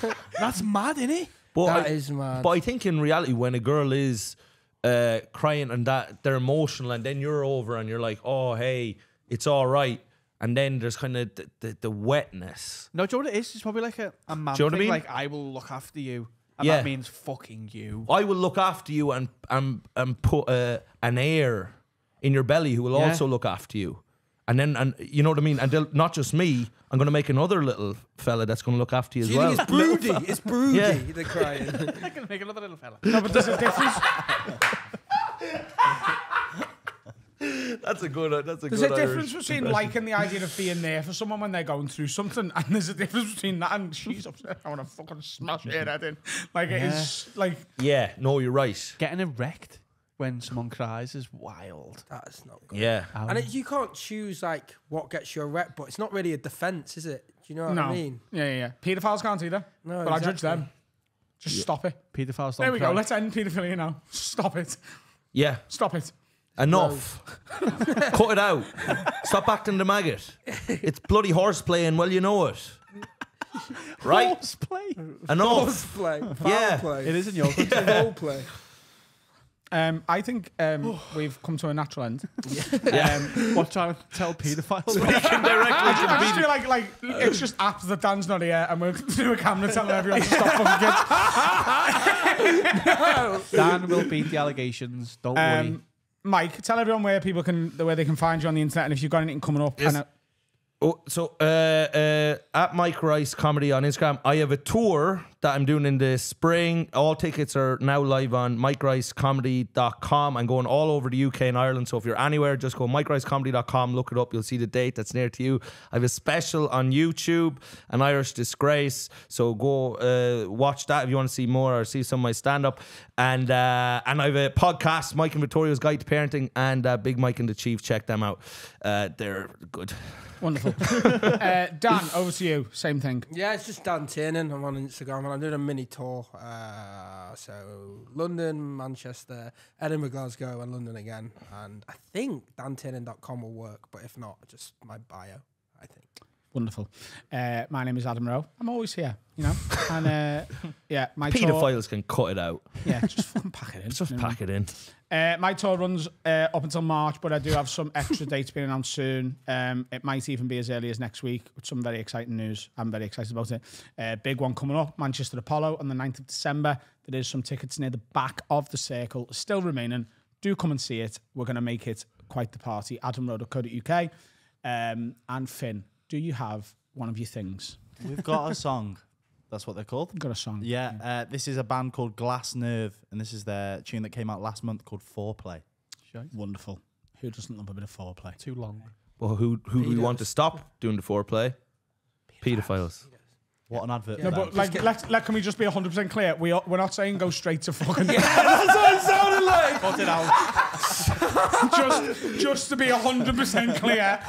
Speaker 9: (laughs)
Speaker 5: That's mad, isn't it?
Speaker 4: But
Speaker 9: that
Speaker 4: I,
Speaker 9: is mad.
Speaker 4: But I think in reality, when a girl is uh, crying and that they're emotional, and then you're over and you're like, "Oh, hey, it's all right," and then there's kind of the, the, the wetness.
Speaker 5: No, do you know what it is? It's probably like a, a man
Speaker 4: Do you know what I
Speaker 5: thing,
Speaker 4: mean?
Speaker 5: Like, I will look after you. And
Speaker 4: Yeah.
Speaker 5: that means fucking you.
Speaker 4: I will look after you and and and put uh, an heir in your belly who will
Speaker 5: Yeah.
Speaker 4: also look after you. And then, and you know what I mean. And they'll, not just me. I'm going to make another little fella that's going to look after you as
Speaker 9: you
Speaker 4: well.
Speaker 9: it's (laughs) broody? It's broody.
Speaker 4: Yeah.
Speaker 9: The crying. (laughs) (laughs)
Speaker 5: I can make another little fella.
Speaker 2: no, but there's a difference.
Speaker 4: that's a good. That's a
Speaker 2: There's
Speaker 4: good.
Speaker 2: a
Speaker 4: Irish
Speaker 2: difference between
Speaker 4: impression.
Speaker 2: liking the idea of being there for someone when they're going through something, and there's a difference between that and she's upset. I want to fucking smash her head in. Like it is like
Speaker 4: Yeah. No, you're right.
Speaker 5: Getting erect when someone cries is wild.
Speaker 9: That's not good.
Speaker 4: Yeah.
Speaker 9: And it, you can't choose like what gets you rep, but it's not really a defense, is it? Do you know what
Speaker 2: no.
Speaker 9: I mean?
Speaker 2: Yeah, yeah, yeah. Paedophiles can't either.
Speaker 9: No,
Speaker 2: but I judge them. Just stop it.
Speaker 5: Paedophiles
Speaker 2: There we go. Let's end paedophilia now. Stop it.
Speaker 4: Yeah.
Speaker 2: Stop it.
Speaker 4: Enough. Cut it out. Stop acting the maggot. It's bloody horseplay, and well, you know it. Right?
Speaker 5: Horseplay.
Speaker 4: Enough.
Speaker 9: Play, foul
Speaker 4: Yeah.
Speaker 9: play,
Speaker 5: It is in your country.
Speaker 9: role play.
Speaker 2: Um, I think um, we've come to a natural end. (laughs) (laughs)
Speaker 5: what trying to tell paedophiles? (laughs)
Speaker 2: I just, I just feel like like it's just after that Dan's not here and we're going to do a camera telling everyone to stop fucking kids.
Speaker 5: Dan will beat the allegations. Don't worry.
Speaker 2: Um, Mike, tell everyone where people can where they can find you on the internet and if you've got anything coming up.
Speaker 4: Yes.
Speaker 2: And, uh,
Speaker 4: Oh, so uh, uh, at Mike Rice Comedy on Instagram, I have a tour that I'm doing in the spring. All tickets are now live on MikeRiceComedy.com. I'm going all over the UK and Ireland. So if you're anywhere, just go MikeRiceComedy.com, look it up. You'll see the date that's near to you. I have a special on YouTube, An Irish Disgrace. So go uh, watch that if you want to see more or see some of my stand up. And uh, and I have a podcast, Mike and Victoria's Guide to Parenting, and uh, Big Mike and the Chief. Check them out. Uh, they're good.
Speaker 2: wonderful. (laughs) uh, Dan, over to you. Same thing.
Speaker 9: Yeah, it's just Dan Tiernan. I'm on Instagram I'm doing a mini tour. Uh, so London, Manchester, Edinburgh, Glasgow, and London again. And I think dantiernan.com will work, but if not, just my bio. I think.
Speaker 2: Wonderful. Uh, my name is Adam Rowe. I'm always here, you know. (laughs) And uh, yeah, my tour.
Speaker 4: Pedophiles can cut it out.
Speaker 2: Yeah, just fucking pack it in.
Speaker 4: Just
Speaker 2: you know
Speaker 4: pack it in.
Speaker 2: Uh, my tour runs uh, up until March, but I do have some extra (laughs) dates being announced soon. Um, it might even be as early as next week with some very exciting news. I'm very excited about it. Uh, big one coming up, Manchester Apollo on the 9th of December. There is some tickets near the back of the circle still remaining. Do come and see it. We're going to make it quite the party. AdamRowe.co.uk. Um, and Finn, do you have one of your things?
Speaker 6: We've got a song. That's what they're called.
Speaker 2: Got a song?
Speaker 6: Yeah, uh, this is a band called Glass Nerve, and this is their tune that came out last month called Foreplay.
Speaker 2: Wonderful. Who doesn't love a bit of foreplay?
Speaker 5: Too long.
Speaker 4: Well, who who do we want to stop doing the foreplay? Pedophiles.
Speaker 6: What an advert!
Speaker 2: No, but like, let, let, can we just be 100% clear? We are, we're not saying go straight to fucking. (laughs)
Speaker 9: That's what it sounded like.
Speaker 5: Cut it out.
Speaker 2: just, just to be 100% clear,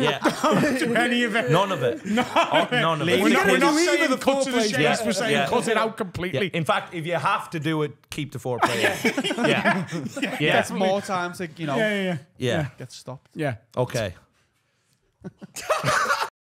Speaker 4: Yeah, (laughs)
Speaker 2: do any of it.
Speaker 4: none of it. (laughs) Oh, none of it.
Speaker 2: We're not, we're not saying
Speaker 9: the
Speaker 2: cut to the
Speaker 9: foreplay.
Speaker 2: chase,
Speaker 4: Yeah.
Speaker 2: we're saying
Speaker 4: Yeah.
Speaker 2: cut it out
Speaker 4: Yeah.
Speaker 2: completely.
Speaker 4: In fact, if you have to do it, keep the foreplay. yeah. yeah, yeah,
Speaker 5: It's more time to, you know,
Speaker 2: Yeah, yeah, yeah.
Speaker 4: yeah.
Speaker 5: get stopped.
Speaker 2: Yeah.
Speaker 4: Okay.